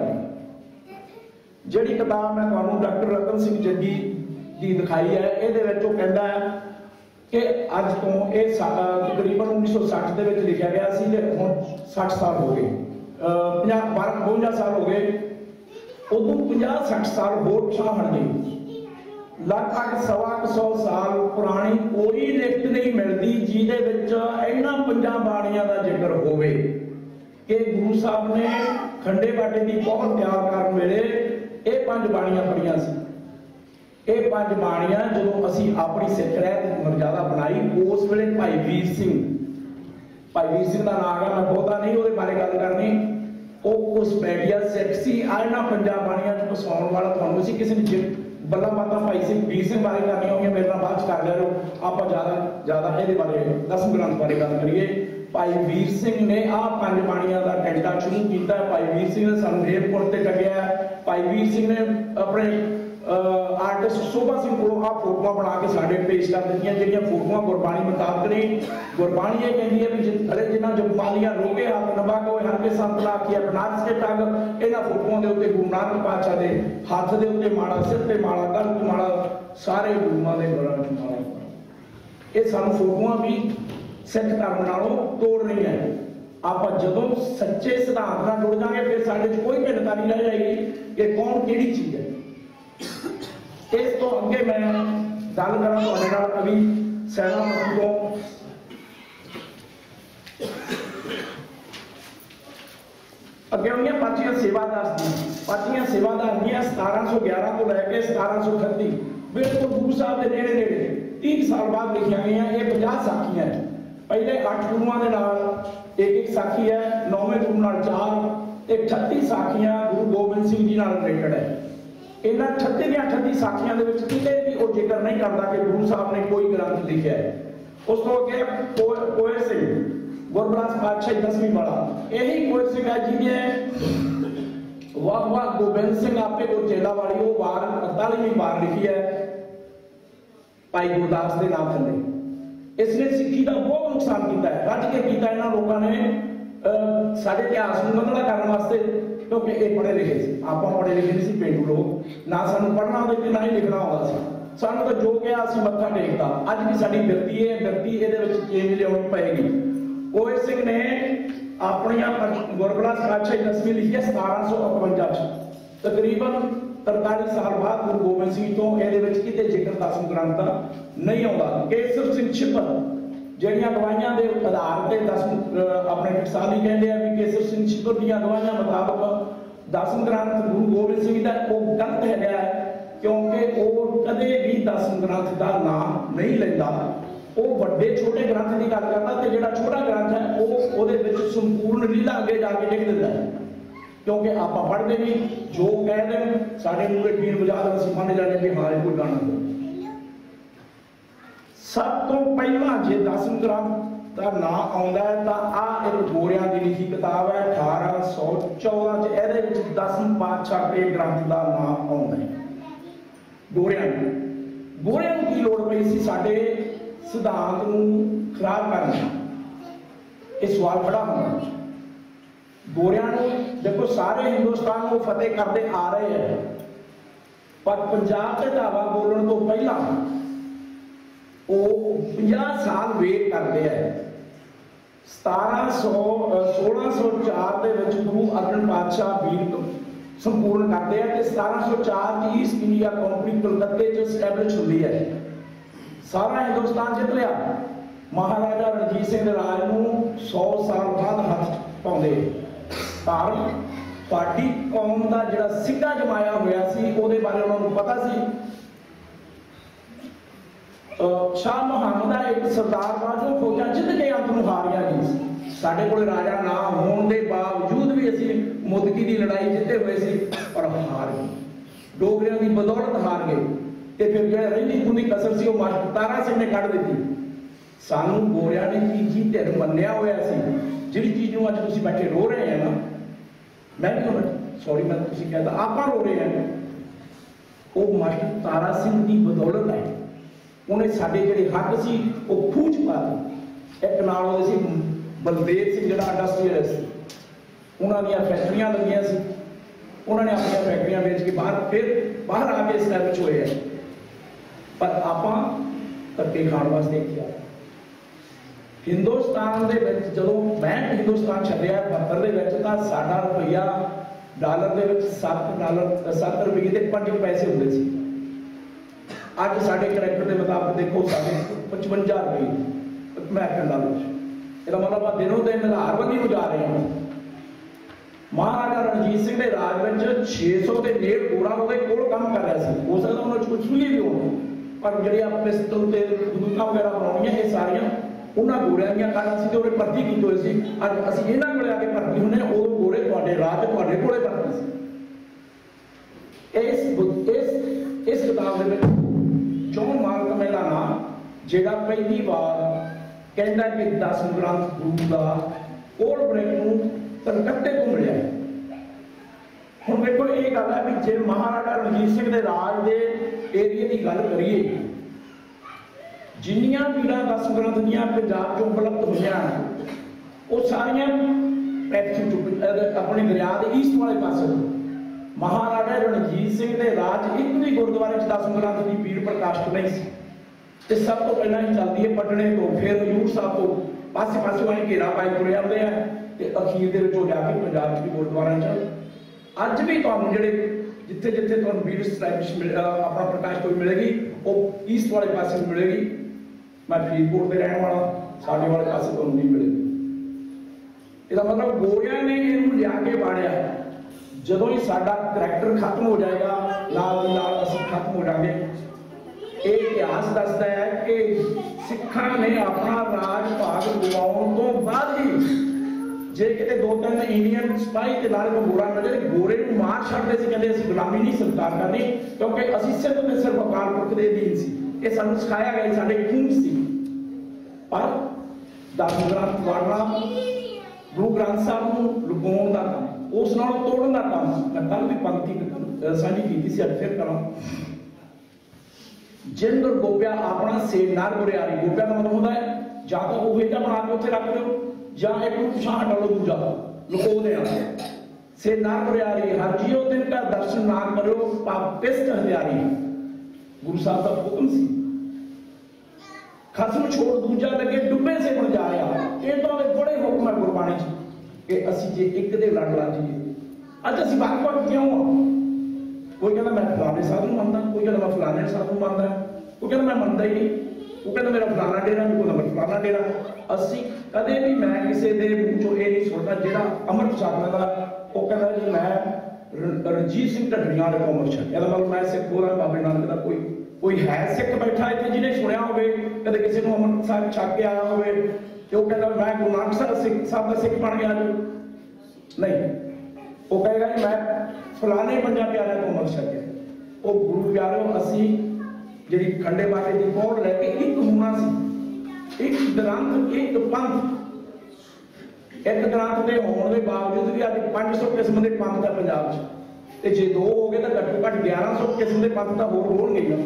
ਜਿਹੜੀ ਕਿਤਾਬ ਮੈਂ ਤੁਹਾਨੂੰ ਡਾਕਟਰ ਰਤਨ ਸਿੰਘ ਜੱਗੀ ਦੀ ਦਿਖਾਈ ਹੈ, ਇਹਦੇ ਵਿੱਚ ਉਹ ਕਹਿੰਦਾ ਹੈ ਕਿ ਅੱਜ ਤੋਂ ਇਹ ਸਾ- ਅਹ ਤਕਰੀਬਨ 1960 ਦੇ ਵਿੱਚ ਲਿਖਿਆ ਗਿਆ ਸੀ ਤੇ ਹੁਣ 60 ਸਾਲ ਹੋ ਗਏ। ਅਹ 50 ਬਾਰਾਂ 52 ਸਾਲ ਹੋ ਗਏ। ਉਦੋਂ 50 60 ਸਾਲ ਹੋਰ ਪਿਛਾਂਹ ਲਗਭਗ ਸਵਾ ਕੁ ਸੌ ਸਾਲ ਪੁਰਾਣੀ ਕੋਈ ਲਿਖਤ ਨਹੀਂ ਮਿਲਦੀ ਜਿਹਦੇ ਵਿੱਚ ਇਹਨਾਂ ਪੰਜਾਂ ਬਾਣੀਆਂ ਦਾ ਜ਼ਿਕਰ ਹੋਵੇ ਕਿ ਗੁਰੂ ਸਾਹਿਬ ਨੇ ਖੰਡੇ ਬਾਟੇ ਦੀ ਬਹੁਤ ਤਿਆਰ ਕਰਨ ਵੇਲੇ ਇਹ ਪੰਜ ਬਾਣੀਆਂ ਪੜੀਆਂ ਸੀ। ਇਹ ਪੰਜ ਬਾਣੀਆਂ ਜਦੋਂ ਅਸੀਂ ਆਪਣੀ ਸਿੱਖ ਰਹਿਤ ਮਰਜ਼ਾਦਾ ਬਣਾਈ, ਉਸ ਵੇਲੇ ਭਾਈ ਵੀਰ ਸਿੰਘ, ਭਾਈ ਵੀਰ ਸਿੰਘ ਦਾ ਨਾਮ ਹੈ ਮੈਂ ਬਹੁਤਾ ਨਹੀਂ, ਉਹਦੇ ਬਾਰੇ ਗੱਲ ਕਰਨੀ। ਉਹ ਉਸ ਪੈਡੀਆ ਸਿੱਖ ਸੀ ਆ ਇਹਨਾਂ ਪੰਜਾਂ ਬਾਣੀਆਂ ਨੂੰ ਪਸਾਉਣ ਵਾਲਾ ਤੁਹਾਨੂੰ ਸੀ, ਕਿਸੇ ਨੇ ਬੱਲਾ ਬਾਤਾਂ ਭਾਈ ਸਿੰਘ ਵੀਰ ਸਿੰਘ ਬਾਰੇ ਕਰਨੀਆਂ ਹੋਈਆਂ ਮੇਰੇ ਨਾਲ ਬਾਅਦ ਚ ਕਰ ਲਿਆ ਆਪਾਂ ਜ਼ਿਆਦਾ ਜ਼ਿਆਦਾ ਇਹਦੇ ਬਾਰੇ, ਦਸਮ ਗ੍ਰੰਥ ਬਾਰੇ ਗੱਲ ਕਰੀਏ। ਭਾਈ ਵੀਰ ਸਿੰਘ ਨੇ ਆਹ ਪੰਜ ਬਾਣੀਆਂ ਦਾ ਟੈਂਡਾ ਸ਼ੁਰੂ ਕੀਤਾ। ਭਾਈ ਵੀਰ ਸਿੰਘ ਨੇ ਸਾਨੂੰ ਏਅਰਪੋਰਟ ਤੇ ਟੱਗਿਆ ਭਾਈ ਵੀਰ ਸਿੰਘ ਨੇ ਆਪਣੇ ਆਰਟਿਸਟ ਸੋਭਾ ਸਿੰਘ ਕੋਲੋਂ ਆਹ ਫੋਟੋਆਂ ਬਣਾ ਕੇ ਸਾਡੇ ਪੇਸ਼ ਕਰ ਦਿੱਤੀਆਂ, ਜਿਹੜੀਆਂ ਫੋਟੋਆਂ ਗੁਰਬਾਣੀ ਮੁਤਾਬਕ ਨੇ। ਗੁਰਬਾਣੀ ਇਹ ਕਹਿੰਦੀ ਹੈ ਵੀ ਜਿ- ਹਰੇ ਜਿਨ੍ਹਾਂ ਜਪਮਾਲੀਆਂ ਰੋਗੇ ਹੱਥ ਨਭਾ ਹੋਏ ਹਰ ਕੇ ਸੰਤ ਲਾ ਕੇ ਬਨਾਰਸ ਕੇ ਟੱਗ। ਇਹਨਾਂ ਫੋਟੋਆਂ ਦੇ ਉੱਤੇ ਗੁਰੂ ਨਾਨਕ ਪਾਤਸ਼ਾਹ ਦੇ ਹੱਥ ਦੇ ਉੱਤੇ ਮਾਲਾ, ਸਿਰ ਤੇ ਮਾਲਾ, ਗਲ ਮਾਲਾ, ਸਾਰੇ ਗੁਰੂਆਂ ਦੇ ਗਲਾਂ ਵਿੱਚ ਮਾਲਾ। ਇਹ ਸਾਨੂੰ ਫੋਟੋਆਂ ਵੀ ਸਿੱਖ ਧਰਮ ਨਾਲੋਂ ਤੋੜ ਰਹੀਆਂ ਹੈ ਆਪਾਂ ਜਦੋਂ ਸੱਚੇ ਸਿਧਾਂਤ ਨਾਲ ਜੁੜ ਜਾਾਂਗੇ ਫਿਰ ਸਾਡੇ 'ਚ ਕੋਈ ਭਿੰਨਤਾ ਨਹੀਂ ਰਹਿ ਜਾਏਗੀ ਕਿ ਕੌਣ ਕਿਹੜੀ ਚੀਜ਼ ਹੈ। ਇਸ ਤੋਂ ਅੱਗੇ ਮੈਂ ਗੱਲ ਕਰਾਂ ਤੁਹਾਡੇ ਨਾਲ ਅਭੀ ਸੈਨਾਪਤੀ ਤੋਂ ਅੱਗੇ ਹੋਈਆਂ ਪਾਚੀਆਂ ਸੇਵਾਦਾਰ ਦੀ ਪਾਚੀਆਂ ਸੇਵਾਦਾਰ ਦੀਆਂ 1711 ਤੋਂ ਲੈ ਕੇ 1738 ਬਿਲਕੁਲ ਗੁਰੂ ਸਾਹਿਬ ਦੇ ਨੇੜੇ ਨੇੜੇ 30 ਸਾਲ ਬਾਅਦ ਲਿਖੀਆਂ ਗਈਆਂ ਇਹ 50 ਸਾਖੀਆਂ ਹੈ ਪਹਿਲੇ 8 ਗੁਰੂਆਂ ਦੇ ਨਾਲ ਇੱਕ ਇੱਕ ਸਾਖੀ ਹੈ ਨੌਵੇਂ ਗੁਰੂ ਨਾਲ ਚਾਰ ਤੇ 38 ਸਾਖੀਆਂ ਗੁਰੂ ਗੋਬਿੰਦ ਸਿੰਘ ਜੀ ਨਾਲ ਰਿਲੇਟਡ ਹੈ ਇਹਨਾਂ 38 ਦੀਆਂ 38 ਸਾਖੀਆਂ ਦੇ ਵਿੱਚ ਕਿਤੇ ਵੀ ਉਹ ਜ਼ਿਕਰ ਨਹੀਂ ਕਰਦਾ ਕਿ ਗੁਰੂ ਸਾਹਿਬ ਨੇ ਕੋਈ ਗ੍ਰੰਥ ਲਿਖਿਆ ਹੈ। ਉਸ ਤੋਂ ਅੱਗੇ ਕੋਏ ਸਿੰਘ ਗੁਰਬਲਾਸ ਪਾਤਸ਼ਾਹ ਦਸਵੀਂ ਵਾਲਾ ਇਹੀ ਕੋਏ ਸਿੰਘ ਹੈ ਜਿਹਨੇ ਵਾਹ ਵਾਹ ਗੋਬਿੰਦ ਸਿੰਘ ਆਪੇ ਕੋ ਚੇਲਾ ਵਾਲੀ ਉਹ ਵਾਰ 48ਵੀਂ ਵਾਰ ਲਿਖੀ ਹੈ। ਭਾਈ ਗੁਰਦਾਸ ਦੇ ਨਾਮ ਥੱਲੇ। ਇਸ ਨੇ ਸਿੱਖੀ ਦਾ ਬਹੁਤ ਨੁਕਸਾਨ ਕੀਤਾ ਹੈ। ਰੱਜ ਕੇ ਕੀਤਾ ਇਹਨਾਂ ਲੋਕਾਂ ਨੇ ਅਹ, ਸਾਡੇ ਇਤਿਹਾਸ ਨੂੰ ਮਤਲਬ ਕਰਨ ਵਾਸਤੇ ਕਿਉਂਕਿ ਇਹ ਪੜ੍ਹੇ ਲਿਖੇ ਸੀ। ਆਪਾਂ ਪੜ੍ਹੇ ਲਿਖੇ ਨਹੀਂ ਸੀ ਪੇਂਡੂ ਲੋਕ। ਨਾ ਸਾਨੂੰ ਪੜ੍ਹਨਾ ਆਉਂਦਾ ਸੀ ਨਾ ਹੀ ਲਿਖਣਾ ਆਉਂਦਾ ਸੀ। ਸਾਨੂੰ ਤਾਂ ਜੋ ਕਿਹਾ ਅਸੀਂ ਮੱਥਾ ਟੇਕਦਾ ਅੱਜ ਵੀ ਸਾਡੀ ਬਿਰਤੀ ਹੈ ਬਿਰਤੀ ਇਹਦੇ ਵਿੱਚ ਚੇਂਜ ਲਿਆਉਣੀ ਪਏਗੀ। ਕੋਏ ਸਿੰਘ ਨੇ ਆਪਣੀਆਂ ਪਰ- ਗੁਰਬਲਾਸ ਪਾਤਸ਼ਾਹ ਦਸਵੀਂ ਲਿਖੀ ਹੈ 1751 ਚ। ਤਕਰੀਬਨ 43 ਸਾਲ ਬਾਅਦ ਗੁਰੂ ਗੋਬਿੰਦ ਸਿੰਘ ਤੋਂ ਇਹਦੇ ਵਿੱਚ ਕਿਤੇ ਜ਼ਿਕਰ ਦਸਮ ਗ੍ਰੰਥ ਦਾ ਨਹੀਂ ਆਉਂਦਾ। ਕੇਸਰ ਸਿੰਘ ਛਿਪਰ ਜਿਹੜੀਆਂ ਗਵਾਹੀਆਂ ਦੇ ਆਧਾਰ ਤੇ ਦਸਮ ਅਹ ਆਪਣੇ ਟਕਸਾਲੀ ਕਹਿੰਦੇ ਆ ਵੀ ਕੇਸਰ ਸਿੰਘ ਛਿਪਰ ਦੀਆਂ ਗਵਾਹੀਆਂ ਮੁਤਾਬਕ ਦਸਮ ਗ੍ਰੰਥ ਗੁਰੂ ਗੋਬਿੰਦ ਸਿੰਘ ਦਾ ਉਹ ਗਲਤ ਹੈਗਾ ਹੈ, ਕਿਉਂਕਿ ਉਹ ਕਦੇ ਵੀ ਦਸਮ ਗ੍ਰੰਥ ਦਾ ਨਾਮ ਨਹੀਂ ਲੈਂਦਾ। ਉਹ ਵੱਡੇ ਛੋਟੇ ਗ੍ਰੰਥ ਦੀ ਗੱਲ ਕਰਦਾ ਤੇ ਜਿਹੜਾ ਛੋਟਾ ਗ੍ਰੰਥ ਹੈ ਉਹ ਉਹਦੇ ਵਿੱਚ ਸੰਪੂਰਨ ਲੀਲਾ ਅੱਗੇ ਜਾ ਕੇ ਲਿਖ ਦਿੰਦਾ ਹੈ। ਕਿਉਂਕਿ ਆਪਾਂ ਪੜ੍ਹਦੇ ਵੀ ਜੋ ਕਹਿ ਦੇਣ ਸਾਡੇ ਮੂਹਰੇ ਪੀਰ ਵਜਾ ਦੇਣ ਅਸੀਂ ਮੰਨ ਜਾਣੇ ਕਿ ਹਾਂ ਇਹ ਕੋਈ ਗਾਣਾ ਸਭ ਤੋਂ ਪਹਿਲਾਂ ਜੇ ਦਸਮ ਗ੍ਰੰਥ ਦਾ ਨਾਂ ਆਉਂਦਾ ਹੈ, ਤਾਂ ਆ ਇਹ ਗੋਰਿਆਂ ਦੀ ਲਿਖੀ ਕਿਤਾਬ ਹੈ 1814 ਚ। ਇਹਦੇ ਵਿੱਚ ਦਸਮ ਪਾਤਸ਼ਾਹ ਇਹ ਗ੍ਰੰਥ ਦਾ ਨਾਂ ਆਉਂਦਾ ਹੈ। ਗੋਰਿਆਂ ਨੂੰ। ਗੋਰਿਆਂ ਨੂੰ ਕੀ ਲੋੜ ਪਈ ਸੀ? ਸਾਡੇ ਸਿਧਾਂਤ ਨੂੰ ਖਰਾਬ ਕਰਨ ਦੀ। ਇਹ ਸਵਾਲ ਖੜਾ ਹੁੰਦਾ ਗੋਰਿਆਂ ਨੂੰ ਦੇਖੋ, ਸਾਰੇ ਹਿੰਦੁਸਤਾਨ ਨੂੰ ਫਤਿਹ ਕਰਦੇ ਆ ਰਹੇ ਹੈ। ਪਰ ਪੰਜਾਬ ਤੇ ਢਾਵਾ ਬੋਲਣ ਤੋਂ ਪਹਿਲਾਂ ਉਹ 50 ਸਾਲ ਵੇਟ ਕਰਦੇ ਆ। 1700 1604 ਦੇ ਵਿੱਚ ਗੁਰੂ ਅਰਜਨ ਪਾਤਸ਼ਾਹ ਵੀਰ ਸੰਪੂਰਨ ਕਰਦੇ ਆ ਤੇ 1704 ਦੀ ਈਸਟ ਇੰਡੀਆ ਕੰਪਨੀ ਕਲਕੱਤੇ 'ਚ ਸਟੈਬਲਿਸ਼ ਹੁੰਦੀ ਹੈ। ਸਾਰਾ ਹਿੰਦੁਸਤਾਨ ਜਿੱਤ ਲਿਆ। ਮਹਾਰਾਜਾ ਰਣਜੀਤ ਸਿੰਘ ਦੇ ਰਾਜ ਨੂੰ 100 ਸਾਲ ਬਾਅਦ ਹੱਥ ਪਾਉਂਦੇ। ਕਾਰਨ ਸਾਡੀ ਕੌਮ ਦਾ ਜਿਹੜਾ ਸਿੱਧਾ ਜਮਾਇਆ ਹੋਇਆ ਸੀ, ਉਹਦੇ ਬਾਰੇ ਉਹਨਾਂ ਨੂੰ ਪਤਾ ਸੀ। ਸ਼ਾਹ ਮੁਹੰਮਦ ਦਾ ਇੱਕ ਸਰਦਾਰ ਬਾਜੂ ਫੌਜਾਂ ਜਿੱਤ ਕੇ ਅੰਤ ਨੂੰ ਹਾਰਿਆ ਨਹੀਂ ਸੀ ਸਾਡੇ ਕੋਲ ਰਾਜਾ ਨਾ ਹੋਣ ਦੇ ਬਾਵਜੂਦ ਵੀ ਅਸੀਂ ਮੁਦਕੀ ਦੀ ਲੜਾਈ ਜਿੱਤੇ ਹੋਏ ਸੀ, ਪਰ ਹਾਰ ਗਏ। ਡੋਗਰਿਆਂ ਦੀ ਬਦੌਲਤ ਹਾਰ ਗਏ। ਤੇ ਫਿਰ ਜਿਹੜਾ ਰਹਿੰਦੀ ਖੁੰਦੀ ਕਸਰ ਸੀ, ਉਹ ਮਾਸਟਰ ਤਾਰਾ ਸਿੰਘ ਨੇ ਕੱਢ ਦਿੱਤੀ। ਸਾਨੂੰ ਗੋਰਿਆਂ ਨੇ ਤੀਜੀ ਧਿਰ ਮੰਨਿਆ ਹੋਇਆ ਸੀ? ਜਿਹੜੀ ਚੀਜ਼ ਨੂੰ ਅੱਜ ਤੁਸੀਂ ਬੈਠੇ ਰੋ ਰਹੇ ਆ ਨਾ, ਮੈਂ ਵੀ ਸੌਰੀ ਮੈਂ ਤੁਸੀਂ ਕਹਿੰਦਾ ਆਪਾਂ ਰੋ ਰਹੇ ਆ। ਉਹ ਮਾਸਟਰ ਤਾਰਾ ਸਿੰਘ ਦੀ ਬਦੌਲਤ ਹੈ। ਉਹਨੇ ਸਾਡੇ ਜਿਹੜੇ ਹੱਕ ਸੀ, ਉਹ ਖੂਚ ਪਾ ਦਿੱਤੇ। ਇੱਕ ਨਾਲ ਉਹਦੇ ਸੀ ਬਲਦੇਵ ਸਿੰਘ, ਜਿਹੜਾ ਇੰਡਸਟਰੀਅਲ ਸੀ। ਉਹਨਾਂ ਦੀਆਂ ਫੈਕਟਰੀਆਂ ਲੱਗੀਆਂ ਸੀ। ਉਹਨਾਂ ਨੇ ਆਪਣੀਆਂ ਫੈਕਟਰੀਆਂ ਵੇਚ ਕੇ ਬਾਹਰ ਫਿਰ ਬਾਹਰ ਆ ਕੇ ਸਟੈਬਲਿਸ਼ ਹੋਏ ਆ ਪਰ ਆਪਾਂ ਧੱਕੇ ਖਾਣ ਵਾਸਤੇ ਕਿਹਾ ਹਿੰਦੁਸਤਾਨ ਦੇ ਵਿੱਚ ਜਦੋਂ ਮੈਂ ਹਿੰਦੁਸਤਾਨ ਛੱਡਿਆ 72 ਦੇ ਵਿੱਚ, ਤਾਂ ਸਾਡਾ ਰੁਪਈਆ ਡਾਲਰ ਦੇ ਵਿੱਚ 7 ਡਾਲਰ 7 ਰੁਪਏ ਦੇ 5 ਪੈਸੇ ਹੁੰਦੇ ਸੀ। ਅੱਜ ਸਾਡੇ ਕਰੈਕਟਰ ਦੇ ਮੁਤਾਬਕ ਦੇਖੋ ਸਾਡੇ 55 ਰੁਪਏ ਅਮਰੀਕਨ ਡਾਲਰ ਇਹਦਾ ਮਤਲਬ ਆ ਦਿਨੋਂ ਦਿਨ ਨਿਹਾਰਵੰਦੀ ਨੂੰ ਜਾ ਰਹੇ ਹਾਂ। ਮਹਾਰਾਜਾ ਰਣਜੀਤ ਸਿੰਘ ਦੇ ਰਾਜ ਵਿੱਚ 600 ਦੇ ਡੇਢ ਗੋਰਾ ਉਹਦੇ ਕੋਲ ਕੰਮ ਕਰ ਰਿਹਾ ਸੀ। ਹੋ ਸਕਦਾ ਉਹਨਾਂ ਚ ਕੁਝ ਵੀ ਵੀ ਪਰ ਜਿਹੜੇ ਆ ਪਿਸਤਲ ਤੇ ਬੰਦੂਕਾਂ ਵਗੈਰਾ ਬਣਾਉਣੀਆਂ ਇਹ ਸਾਰੀਆਂ, ਉਹਨਾਂ ਗੋਰਿਆਂ ਦੀਆਂ ਕਾਰਾਂ ਸੀ ਤੇ ਉਹਨੇ ਭਰਤੀ ਕੀਤੀ ਹੋਈ ਸੀ। ਅੱਜ ਅਸੀਂ ਇਹਨਾਂ ਕੋਲੇ ਆ ਕੇ ਭਰਤੀ ਹੁੰਦੇ ਹਾਂ, ਉਦੋਂ ਗੋਰੇ ਤੁਹਾਡੇ ਰਾਜ ਤੁਹਾਡੇ ਕੋਲੇ ਭਰਤੀ ਸੀ। ਇਸ ਇਸ ਇਸ ਕਿਤਾਬ ਦੇ ਵਿੱਚ ਜੌਨ ਮਾਰਕ ਮੈਲਾਨਾ ਜਿਹੜਾ ਪਹਿਲੀ ਵਾਰ ਕਹਿੰਦਾ ਕਿ 10 ਗ੍ਰੰਥ ਗੁਰੂ ਦਾ, ਕੋਲ ਬ੍ਰੇਕ ਨੂੰ ਕਲਕੱਤੇ ਤੋਂ ਮਿਲਿਆ ਹੁਣ ਦੇਖੋ, ਇਹ ਗੱਲ ਹੈ ਵੀ ਜੇ ਮਹਾਰਾਜਾ ਰਣਜੀਤ ਸਿੰਘ ਦੇ ਰਾਜ ਦੇ ਏਰੀਏ ਦੀ ਗੱਲ ਕਰੀਏ, ਜਿੰਨੀਆਂ ਪੀੜਾਂ 10 ਗ੍ਰੰਥ ਦੀਆਂ ਪੰਜਾਬ 'ਚ ਉਪਲਬਧ ਹੋਈਆਂ ਉਹ ਸਾਰੀਆਂ ਪੈਥੀ ਆਪਣੇ ਦਰਿਆ ਦੇ ਈਸਟ ਵਾਲੇ ਪਾਸੇ ਮਹਾਰਾਜਾ ਰਣਜੀਤ ਸਿੰਘ ਦੇ ਰਾਜ ਇੱਕ ਵੀ ਗੁਰਦੁਆਰੇ 'ਚ 10 ਗ੍ਰੰਥ ਦੀ ਪੀੜ ਪ੍ਰਕਾਸ਼ਿਤ ਨਹੀਂ ਸੀ। ਤੇ ਸਭ ਤੋਂ ਪਹਿਲਾਂ ਹੀ ਚੱਲਦੀ ਹੈ ਪਟਨੇ ਤੋਂ, ਫਿਰ ਹਜੂਰ ਸਾਹਿਬ ਤੋਂ। ਪਾਸੇ ਪਾਸੇ ਵਾਲੇ ਘੇਰਾ ਪਾਈ ਤੁਰੇ ਆਉਂਦੇ ਆ ਤੇ ਅਖੀਰ ਦੇ ਵਿੱਚ ਉਹ ਜਾ ਕੇ ਪੰਜਾਬ 'ਚ ਵੀ ਗੁਰਦੁਆਰਾ ਚ ਅੱਜ ਵੀ ਤੁਹਾਨੂੰ ਜਿਹੜੇ ਜਿੱਥੇ ਜਿੱਥੇ ਤੁਹਾਨੂੰ ਵੀਰ ਸਟੈਬਲਿਸ਼ ਆਪਣਾ ਪ੍ਰਕਾਸ਼ ਕੋਈ ਮਿਲੇਗੀ, ਉਹ ਈਸਟ ਵਾਲੇ ਪਾਸੇ ਨੂੰ ਮਿਲੇਗੀ। ਮੈਂ ਫਰੀਦਕੋਟ ਦੇ ਰਹਿਣ ਵਾਲਾ, ਸਾਡੇ ਵਾਲੇ ਪਾਸੇ ਤੁਹਾਨੂੰ ਨਹੀਂ ਮਿਲੇਗੀ। ਇਹਦਾ ਮਤਲਬ ਗੋਰਿਆਂ ਨੇ ਇਹਨੂੰ ਲਿਆ ਕੇ ਬਾੜਿਆ ਜਦੋਂ ਹੀ ਸਾਡਾ ਕਰੈਕਟਰ ਖਤਮ ਹੋ ਜਾਏਗਾ, ਨਾਲ ਦੀ ਨਾਲ ਅਸੀਂ ਖਤਮ ਹੋ ਜਾਵਾਂਗੇ। ਇਹ ਇਤਿਹਾਸ ਦੱਸਦਾ ਹੈ ਕਿ ਸਿੱਖਾਂ ਨੇ ਆਪਣਾ ਰਾਜ ਭਾਗ ਗਵਾਉਣ ਤੋਂ ਬਾਅਦ ਹੀ ਜੇ ਕਿਤੇ ਦੋ ਤਿੰਨ ਇੰਡੀਅਨ ਸਪਾਈ ਤੇ ਨਾਲ ਗੋਰਾ ਨਜ਼ਰ ਗੋਰੇ ਨੂੰ ਮਾਰ ਛੱਡਦੇ ਸੀ, ਕਹਿੰਦੇ ਅਸੀਂ ਗੁਲਾਮੀ ਨਹੀਂ ਸਵੀਕਾਰ ਕਰਨੀ ਕਿਉਂਕਿ ਅਸੀਂ ਸਿਰਫ ਤੇ ਸਿਰਫ ਅਕਾਲ ਪੁਰਖ ਦੇ ਅਧੀਨ ਸੀ। ਇਹ ਸਾਨੂੰ ਸਿਖਾਇਆ ਗਿਆ ਸਾਡੇ ਖੂਨ ਸੀ। ਪਰ ਦਸ ਗ੍ਰੰਥ ਵਾੜਨਾ ਗੁਰੂ ਗ੍ਰੰਥ ਸਾਹਿਬ ਨੂੰ ਲੁਕਾਉਣ ਦਾ ਕੰਮ ਉਸ ਨਾਲ ਤੋੜਨ ਦਾ ਕੰਮ ਮੈਂ ਕੱਲ ਵੀ ਪੰਕਤੀ ਸਾਂਝੀ ਕੀਤੀ ਸੀ, ਅੱਜ ਫਿਰ ਕਰਾਂ। ਜਿੰਦਰ ਗੋਪਿਆ ਆਪਣਾ ਸੇਨਾਰ ਗੁਰਿਆਰੀ ਗੋਪਿਆ ਦਾ ਮਤਲਬ ਹੁੰਦਾ ਹੈ, ਜਾਂ ਤਾਂ ਉਹ ਵੇਚਾ ਬਣਾ ਕੇ ਉੱਥੇ ਰੱਖ ਦਿਓ, ਜਾਂ ਇੱਕ ਨੂੰ ਪਛਾਣ ਹਟਾ ਲਓ ਦੂਜਾ ਲੁਕੋ ਦੇਣਾ ਸੇਨਾਰ ਗੁਰਿਆਰੀ ਹਰ ਜੀਓ ਦਿਨ ਦਾ ਦਰਸ਼ਨ ਨਾ ਕਰੋ ਪਾਪਿਸਤ ਹਰਿਆਰੀ ਗੁਰੂ ਸਾਹਿਬ ਦਾ ਹੁਕਮ ਸੀ। ਖਸਮ ਛੋੜ ਦੂਜਾ ਲੱਗੇ, ਡੁੱਬੇ ਸੇ ਬਣ ਜਾ ਰਿਹਾ ਇਹ ਤਾਂ ਬੜੇ ਹੁਕਮ ਹੈ ਗੁਰਬਾਣੀ 'ਚ। ਕਿ ਅਸੀਂ ਜੇ ਇੱਕ ਦੇ ਲੜ ਲੱਗ ਜਾਈਏ। ਅੱਜ ਅਸੀਂ ਵੱਖ ਵੱਖ ਕਿਉਂ ਆ? ਕੋਈ ਕਹਿੰਦਾ ਮੈਂ ਫਲਾਣੇ ਸਾਹਿਬ ਨੂੰ ਮੰਨਦਾ, ਕੋਈ ਕਹਿੰਦਾ ਮੈਂ ਫਲਾਣੇ ਸਾਹਿਬ ਨੂੰ ਮੰਨਦਾ। ਕੋਈ ਕਹਿੰਦਾ ਮੈਂ ਮੰਨਦਾ ਹੀ ਨਹੀਂ। ਉਹ ਕਹਿੰਦਾ ਮੇਰਾ ਫਲਾਣਾ ਡੇਰਾ ਵੀ ਕੋਈ ਫਲਾਣਾ ਡੇਰਾ। ਅਸੀਂ ਕਦੇ ਵੀ ਮੈਂ ਕਿਸੇ ਦੇ ਮੂੰਹ ਚੋਂ ਇਹ ਨਹੀਂ ਸੁਣਦਾ ਜਿਹੜਾ ਅਮਰ ਛਕਦਾ ਦਾ ਉਹ ਕਹਿੰਦਾ ਜੀ, ਮੈਂ ਰਣਜੀਤ ਸਿੰਘ ਢੱਡਰੀਆਂ ਵਾਲੇ ਕੋਲ ਛਕਿਆ ਇਹਦਾ ਮਤਲਬ ਮੈਂ ਸਿੱਖ ਹੋਰਾਂ ਬਾਬੇ ਨਾਨਕ ਦਾ ਕੋਈ ਕੋਈ ਹੈ ਸਿੱਖ ਬੈਠਾ ਇੱਥੇ ਜਿਹਨੇ ਸੁਣਿਆ ਹੋਵੇ। ਕਦੇ ਕਿਸੇ ਨੂੰ ਅਮਰ ਸਾਹਿਬ ਛੱਕ ਕੇ ਆਇਆ ਹੋਵੇ। ਤੇ ਉਹ ਕਹਿੰਦਾ, ਮੈਂ ਗੁਰੂ ਨਾਨਕ ਸਾਹਿਬ ਸਿੱਖ, ਸਾਹਿਬ ਦਾ ਸਿੱਖ ਬਣ ਗਿਆ ਜੀ ਨਹੀਂ। ਉਹ ਕਹੇਗਾ ਜੀ, ਮੈਂ ਫਲਾਣੇ ਪੰਜਾਂ ਪਿਆਰਿਆਂ ਤੋਂ ਅਮਰ ਛਕਿਆ। ਉਹ ਗੁਰੂ ਪਿਆਰਿਓ ਅਸੀਂ ਜਿਹੜੀ ਖੰਡੇ ਬਾਟੇ ਦੀ ਪੌੜ ਲੈ ਕੇ ਇੱਕ ਹੋਣਾ ਸੀ। ਇੱਕ ਗ੍ਰੰਥ, ਇੱਕ ਪੰਥ। ਇੱਕ ਗ੍ਰੰਥ ਦੇ ਹੋਣ ਦੇ ਬਾਵਜੂਦ ਵੀ ਅੱਜ 500 ਕਿਸਮ ਦੇ ਪੰਥ ਹੈ ਪੰਜਾਬ 'ਚ। ਤੇ ਜੇ ਦੋ ਹੋ ਗਏ ਤਾਂ ਘੱਟੋ ਘੱਟ 1100 ਕਿਸਮ ਦੇ ਪੰਥ ਤਾਂ ਹੋਰ ਹੋਣਗੇ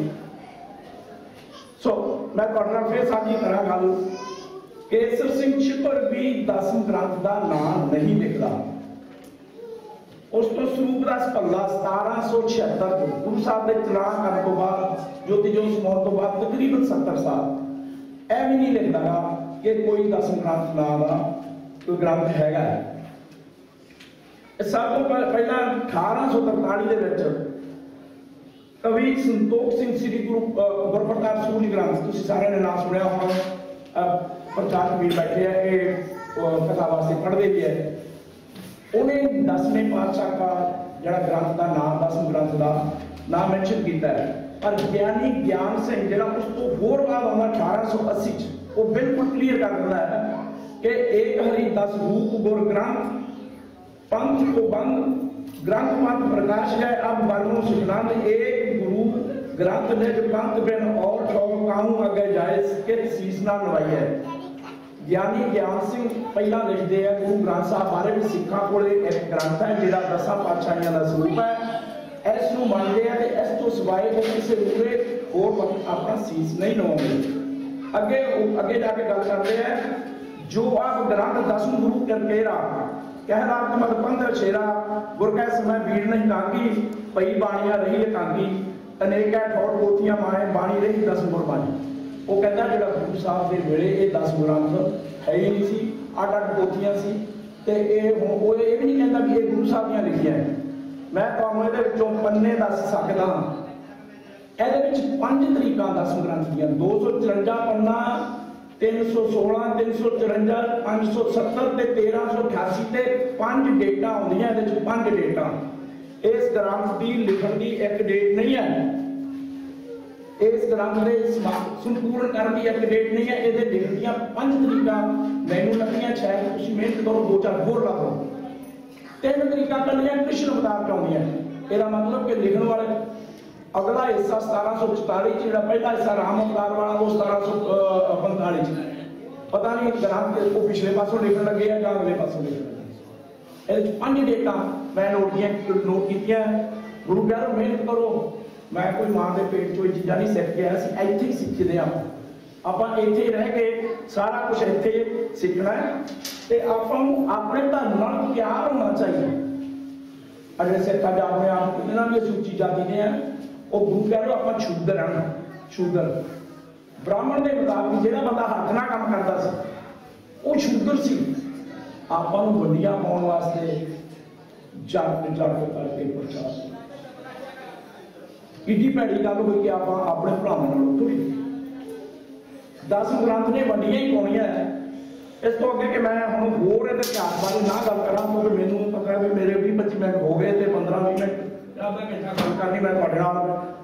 ਸੋ ਮੈਂ ਤੁਹਾਡੇ ਨਾਲ ਫੇਰ ਸਾਂਝੀ ਕਰਾਂ ਗੱਲ ਕੇਸਰ ਸਿੰਘ ਛਿਪਰ ਵੀ ਦਸਮ ਗ੍ਰੰਥ ਦਾ ਨਾਮ ਨਹੀਂ ਲਿਖਦਾ। ਉਸ ਤੋਂ ਸਰੂਪ ਦਾ ਪੱਲਾ 1776 ਤੋਂ ਗੁਰੂ ਸਾਹਿਬ ਦੇ ਚਲਾਨ ਕਰਨ ਤੋਂ ਬਾਅਦ ਜੋਤੀ ਜੋਤ ਸਮਾਉਣ ਤੋਂ ਬਾਅਦ ਤਕਰੀਬਨ 70 ਸਾਲ। ਇਹ ਵੀ ਨਹੀਂ ਲਿਖਦਾ ਕਿ ਕੋਈ 10 ਗ੍ਰੰਥ ਨਾਮ ਦਾ ਕੋਈ ਗ੍ਰੰਥ ਹੈਗਾ। ਸਭ ਤੋਂ ਪਹਿਲਾਂ 1843 ਦੇ ਵਿੱਚ ਕਵੀ ਸੰਤੋਖ ਸਿੰਘ ਸ੍ਰੀ ਗੁਰੂ ਅਹ, ਗੁਰਪ੍ਰਤਾਪ ਸਿੰਘ ਗ੍ਰੰਥ ਤੁਸੀਂ ਸਾਰਿਆਂ ਨੇ ਨਾਮ ਸੁਣਿਆ ਹੋਣਾ। ਪ੍ਰਚਾਰਕ ਵੀ ਬੈਠੇ ਆ ਇਹ ਅਹ, ਕਥਾ ਵਾਸਤੇ ਪੜ੍ਹਦੇ ਵੀ ਹੈ ਉਹਨੇ ਦਸਵੇਂ ਪਾਤਸ਼ਾਹ ਦਾ ਜਿਹੜਾ ਗ੍ਰੰਥ ਦਾ ਨਾਮ ਦਸਮ ਗ੍ਰੰਥ ਦਾ ਨਾਮ ਮੈਂਸ਼ਨ ਕੀਤਾ ਹੈ ਪਰ ਗਿਆਨੀ ਗਿਆਨ ਸਿੰਘ ਜਿਹੜਾ ਉਸ ਤੋਂ ਹੋਰ ਬਾਅਦ ਆਉਂਦਾ 1880 ਚ ਉਹ ਬਿਲਕੁਲ ਕਲੀਅਰ ਕਰ ਦਿੰਦਾ ਹੈ ਕਿ ਏਕ ਹਰੀ ਦਸ ਰੂਪ ਗੁਰ ਗ੍ਰੰਥ पंथ को बंद ग्रंथ मत प्रकाश है अब वर्णो सुनंद एक गुरु ग्रंथ निज पंथ बिन और ठोक काहू अगे जाए कित सीस ना नवाई है ਗਿਆਨੀ ਗਿਆਨ ਸਿੰਘ ਪਹਿਲਾਂ ਲਿਖਦੇ ਆ, ਗੁਰੂ ਗ੍ਰੰਥ ਸਾਹਿਬ ਬਾਰੇ ਵੀ ਸਿੱਖਾਂ ਕੋਲੇ ਇੱਕ ਗ੍ਰੰਥ ਹੈ ਜਿਹੜਾ ਦਸਾਂ ਪਾਤਸ਼ਾਹੀਆਂ ਦਾ ਸਰੂਪ ਹੈ। ਇਸ ਨੂੰ ਮੰਨਦੇ ਆ ਤੇ ਇਸ ਤੋਂ ਸਿਵਾਏ ਉਹ ਕਿਸੇ ਦੂਰੇ ਹੋਰ ਆਪਣਾ ਸੀਸ ਨਹੀਂ ਨਵਾਉਂਦੇ। ਅੱਗੇ ਅੱਗੇ ਜਾ ਕੇ ਗੱਲ ਕਰਦੇ ਆ, ਜੋ ਆਪ ਗ੍ਰੰਥ ਦਸਮ ਗੁਰੂ ਕਰਕੇਰਾ ਕਹਿ ਰਾਤ ਮਤ ਪੰਧ ਛੇਰਾ, ਗੁਰ ਕੈ ਸਮੈ ਬੀੜ ਨਹੀਂ ਕਾਂਗੀ, ਪਈ ਬਾਣੀਆਂ ਰਹੀ ਕਾਂਗੀ ਅਨੇਕਾ ਠੋਰ ਪੋਥੀਆਂ ਮਾਏ ਬਾਣੀ ਰਹੀ ਦਸ ਗੁਰਬਾਣੀ। ਉਹ ਕਹਿੰਦਾ ਜਿਹੜਾ ਗੁਰੂ ਸਾਹਿਬ ਦੇ ਵੇਲੇ ਇਹ 10 ਗ੍ਰੰਥ ਹੈ ਹੀ ਨਹੀਂ ਸੀ ਅੱਡ ਅੱਡ ਪੋਥੀਆਂ ਸੀ ਤੇ ਇਹ ਹੁਣ ਉਹ ਇਹ ਵੀ ਨਹੀਂ ਕਹਿੰਦਾ ਵੀ ਇਹ ਗੁਰੂ ਸਾਹਿਬ ਦੀਆਂ ਲਿਖੀਆਂ ਹੈ ਮੈਂ ਤੁਹਾਨੂੰ ਇਹਦੇ ਵਿੱਚੋਂ ਪੰਨੇ ਦੱਸ ਸਕਦਾ ਹਾਂ। ਇਹਦੇ ਵਿੱਚ ਪੰਜ ਤਰੀਕਾਂ ਦਸ ਗ੍ਰੰਥ ਦੀਆਂ 254 ਪੰਨਾ 316 354 570 ਤੇ 1388 ਤੇ ਪੰਜ ਡੇਟਾ ਆਉਂਦੀਆਂ, ਇਹਦੇ ਵਿੱਚ ਪੰਜ ਡੇਟਾ। ਇਸ ਗ੍ਰੰਥ ਦੀ, ਲਿਖਣ ਦੀ ਇੱਕ ਡੇਟ ਨਹੀਂ ਹੈ। ਇਸ ਗ੍ਰੰਥ ਦੇ ਸੰਪੂਰਨ ਕਰਨ ਦੀ ਇੱਕ ਨਹੀਂ ਹੈ, ਇਹਦੇ ਲਿਖਣ ਦੀਆਂ ਪੰਜ ਤਰੀਕਾਂ ਮੈਨੂੰ ਲੱਗੀਆਂ ਸ਼ਾਇਦ ਤੁਸੀਂ ਮਿਹਨਤ ਕਰੋ, ਦੋ ਚਾਰ ਹੋਰ ਲਾ ਲਓ ਤਿੰਨ ਤਰੀਕਾਂ ਕੱਲੀਆਂ ਕ੍ਰਿਸ਼ਨ ਅਵਤਾਰ ਆਉਂਦੀਆਂ ਇਹਦਾ ਮਤਲਬ ਕਿ ਲਿਖਣ ਵਾਲੇ ਅਗਲਾ ਹਿੱਸਾ 1744 ਚ, ਜਿਹੜਾ ਪਹਿਲਾ ਹਿੱਸਾ ਰਾਮ ਅਵਤਾਰ ਵਾਲਾ, ਉਹ 1745 ਚ। ਪਤਾ ਨਹੀਂ ਗ੍ਰੰਥ ਉਹ ਪਿਛਲੇ ਪਾਸੋਂ ਲਿਖਣ ਲੱਗੇ ਆ ਜਾਂ ਅਗਲੇ ਪਾਸੋਂ ਲਿਖਣ ਲੱਗੇ ਇਹ 'ਚ ਪੰਜ ਡੇਟਾਂ ਮੈਂ ਨੋਟ ਕੀਤੀਆਂ ਨੋਟ ਕੀਤੀਆਂ। ਗੁਰੂ ਪਿਆਰੋ, ਮਿਹਨਤ ਕਰੋ। ਮੈਂ ਕੋਈ ਮਾਂ ਦੇ ਪੇਟ ਚੋਂ ਇਹ ਚੀਜ਼ਾਂ ਨਹੀਂ ਸਿੱਖ ਕੇ ਆਇਆ ਸੀ ਇੱਥੇ ਹੀ ਸਿੱਖਦੇ ਆ ਆਪਾਂ ਇੱਥੇ ਹੀ ਰਹਿ ਕੇ ਸਾਰਾ ਕੁਝ ਇੱਥੇ ਸਿੱਖਣਾ ਹੈ ਤੇ ਆਪਾਂ ਨੂੰ ਆਪਣੇ ਧਰਮ ਨਾਲ ਪਿਆਰ ਹੋਣਾ ਚਾਹੀਦਾ ਅਜੇ ਸਿੱਖਾਂ ਦਾ ਆਪਣੇ ਆਪ ਇਹਨਾਂ ਕਿੰਨਾ ਵੀ ਅਸੀਂ ਉੱਚੀ ਜਾਤੀ ਦੇ ਉਹ ਗੁਰੂ ਪਿਆਰੋ ਆਪਾਂ ਸ਼ੂਦਰ ਹਾਂ ਸ਼ੂਦਰ ਬ੍ਰਾਹਮਣ ਦੇ ਮੁਤਾਬਿਕ ਜਿਹੜਾ ਬੰਦਾ ਹੱਥ ਨਾਲ ਕੰਮ ਕਰਦਾ ਸੀ, ਉਹ ਸ਼ੂਦਰ ਸੀ। ਆਪਾਂ ਨੂੰ ਵੱਡੀਆਂ ਪਾਉਣ ਵਾਸਤੇ ਜੱਟ ਜੱਟ ਕਰਕੇ ਪ੍ਰਚਾਰ ਕਿੱਡੀ ਭੈੜੀ ਗੱਲ ਹੋਈ ਕਿ ਆਪਾਂ ਆਪਣੇ ਭਰਾਵਾਂ ਨਾਲ ਤੁਰੀ ਦਸ ਗ੍ਰੰਥ ਨੇ ਵੱਡੀਆਂ ਹੀ ਪਾਉਣੀਆਂ ਇਸ ਤੋਂ ਅੱਗੇ ਕਿ ਮੈਂ ਹੁਣ ਹੋਰ ਇਹਦੇ ਇਤਿਹਾਸ ਬਾਰੇ ਨਾ ਗੱਲ ਕਰਾਂ, ਕਿਉਂਕਿ ਮੈਨੂੰ ਪਤਾ ਹੈ ਵੀ ਮੇਰੇ 20 25 ਮਿੰਟ ਹੋ ਗਏ ਤੇ 15 20 ਮਿੰਟ। ਅੱਧਾ ਘੰਟਾ ਗੱਲ ਕਰਨੀ ਮੈਂ ਤੁਹਾਡੇ ਨਾਲ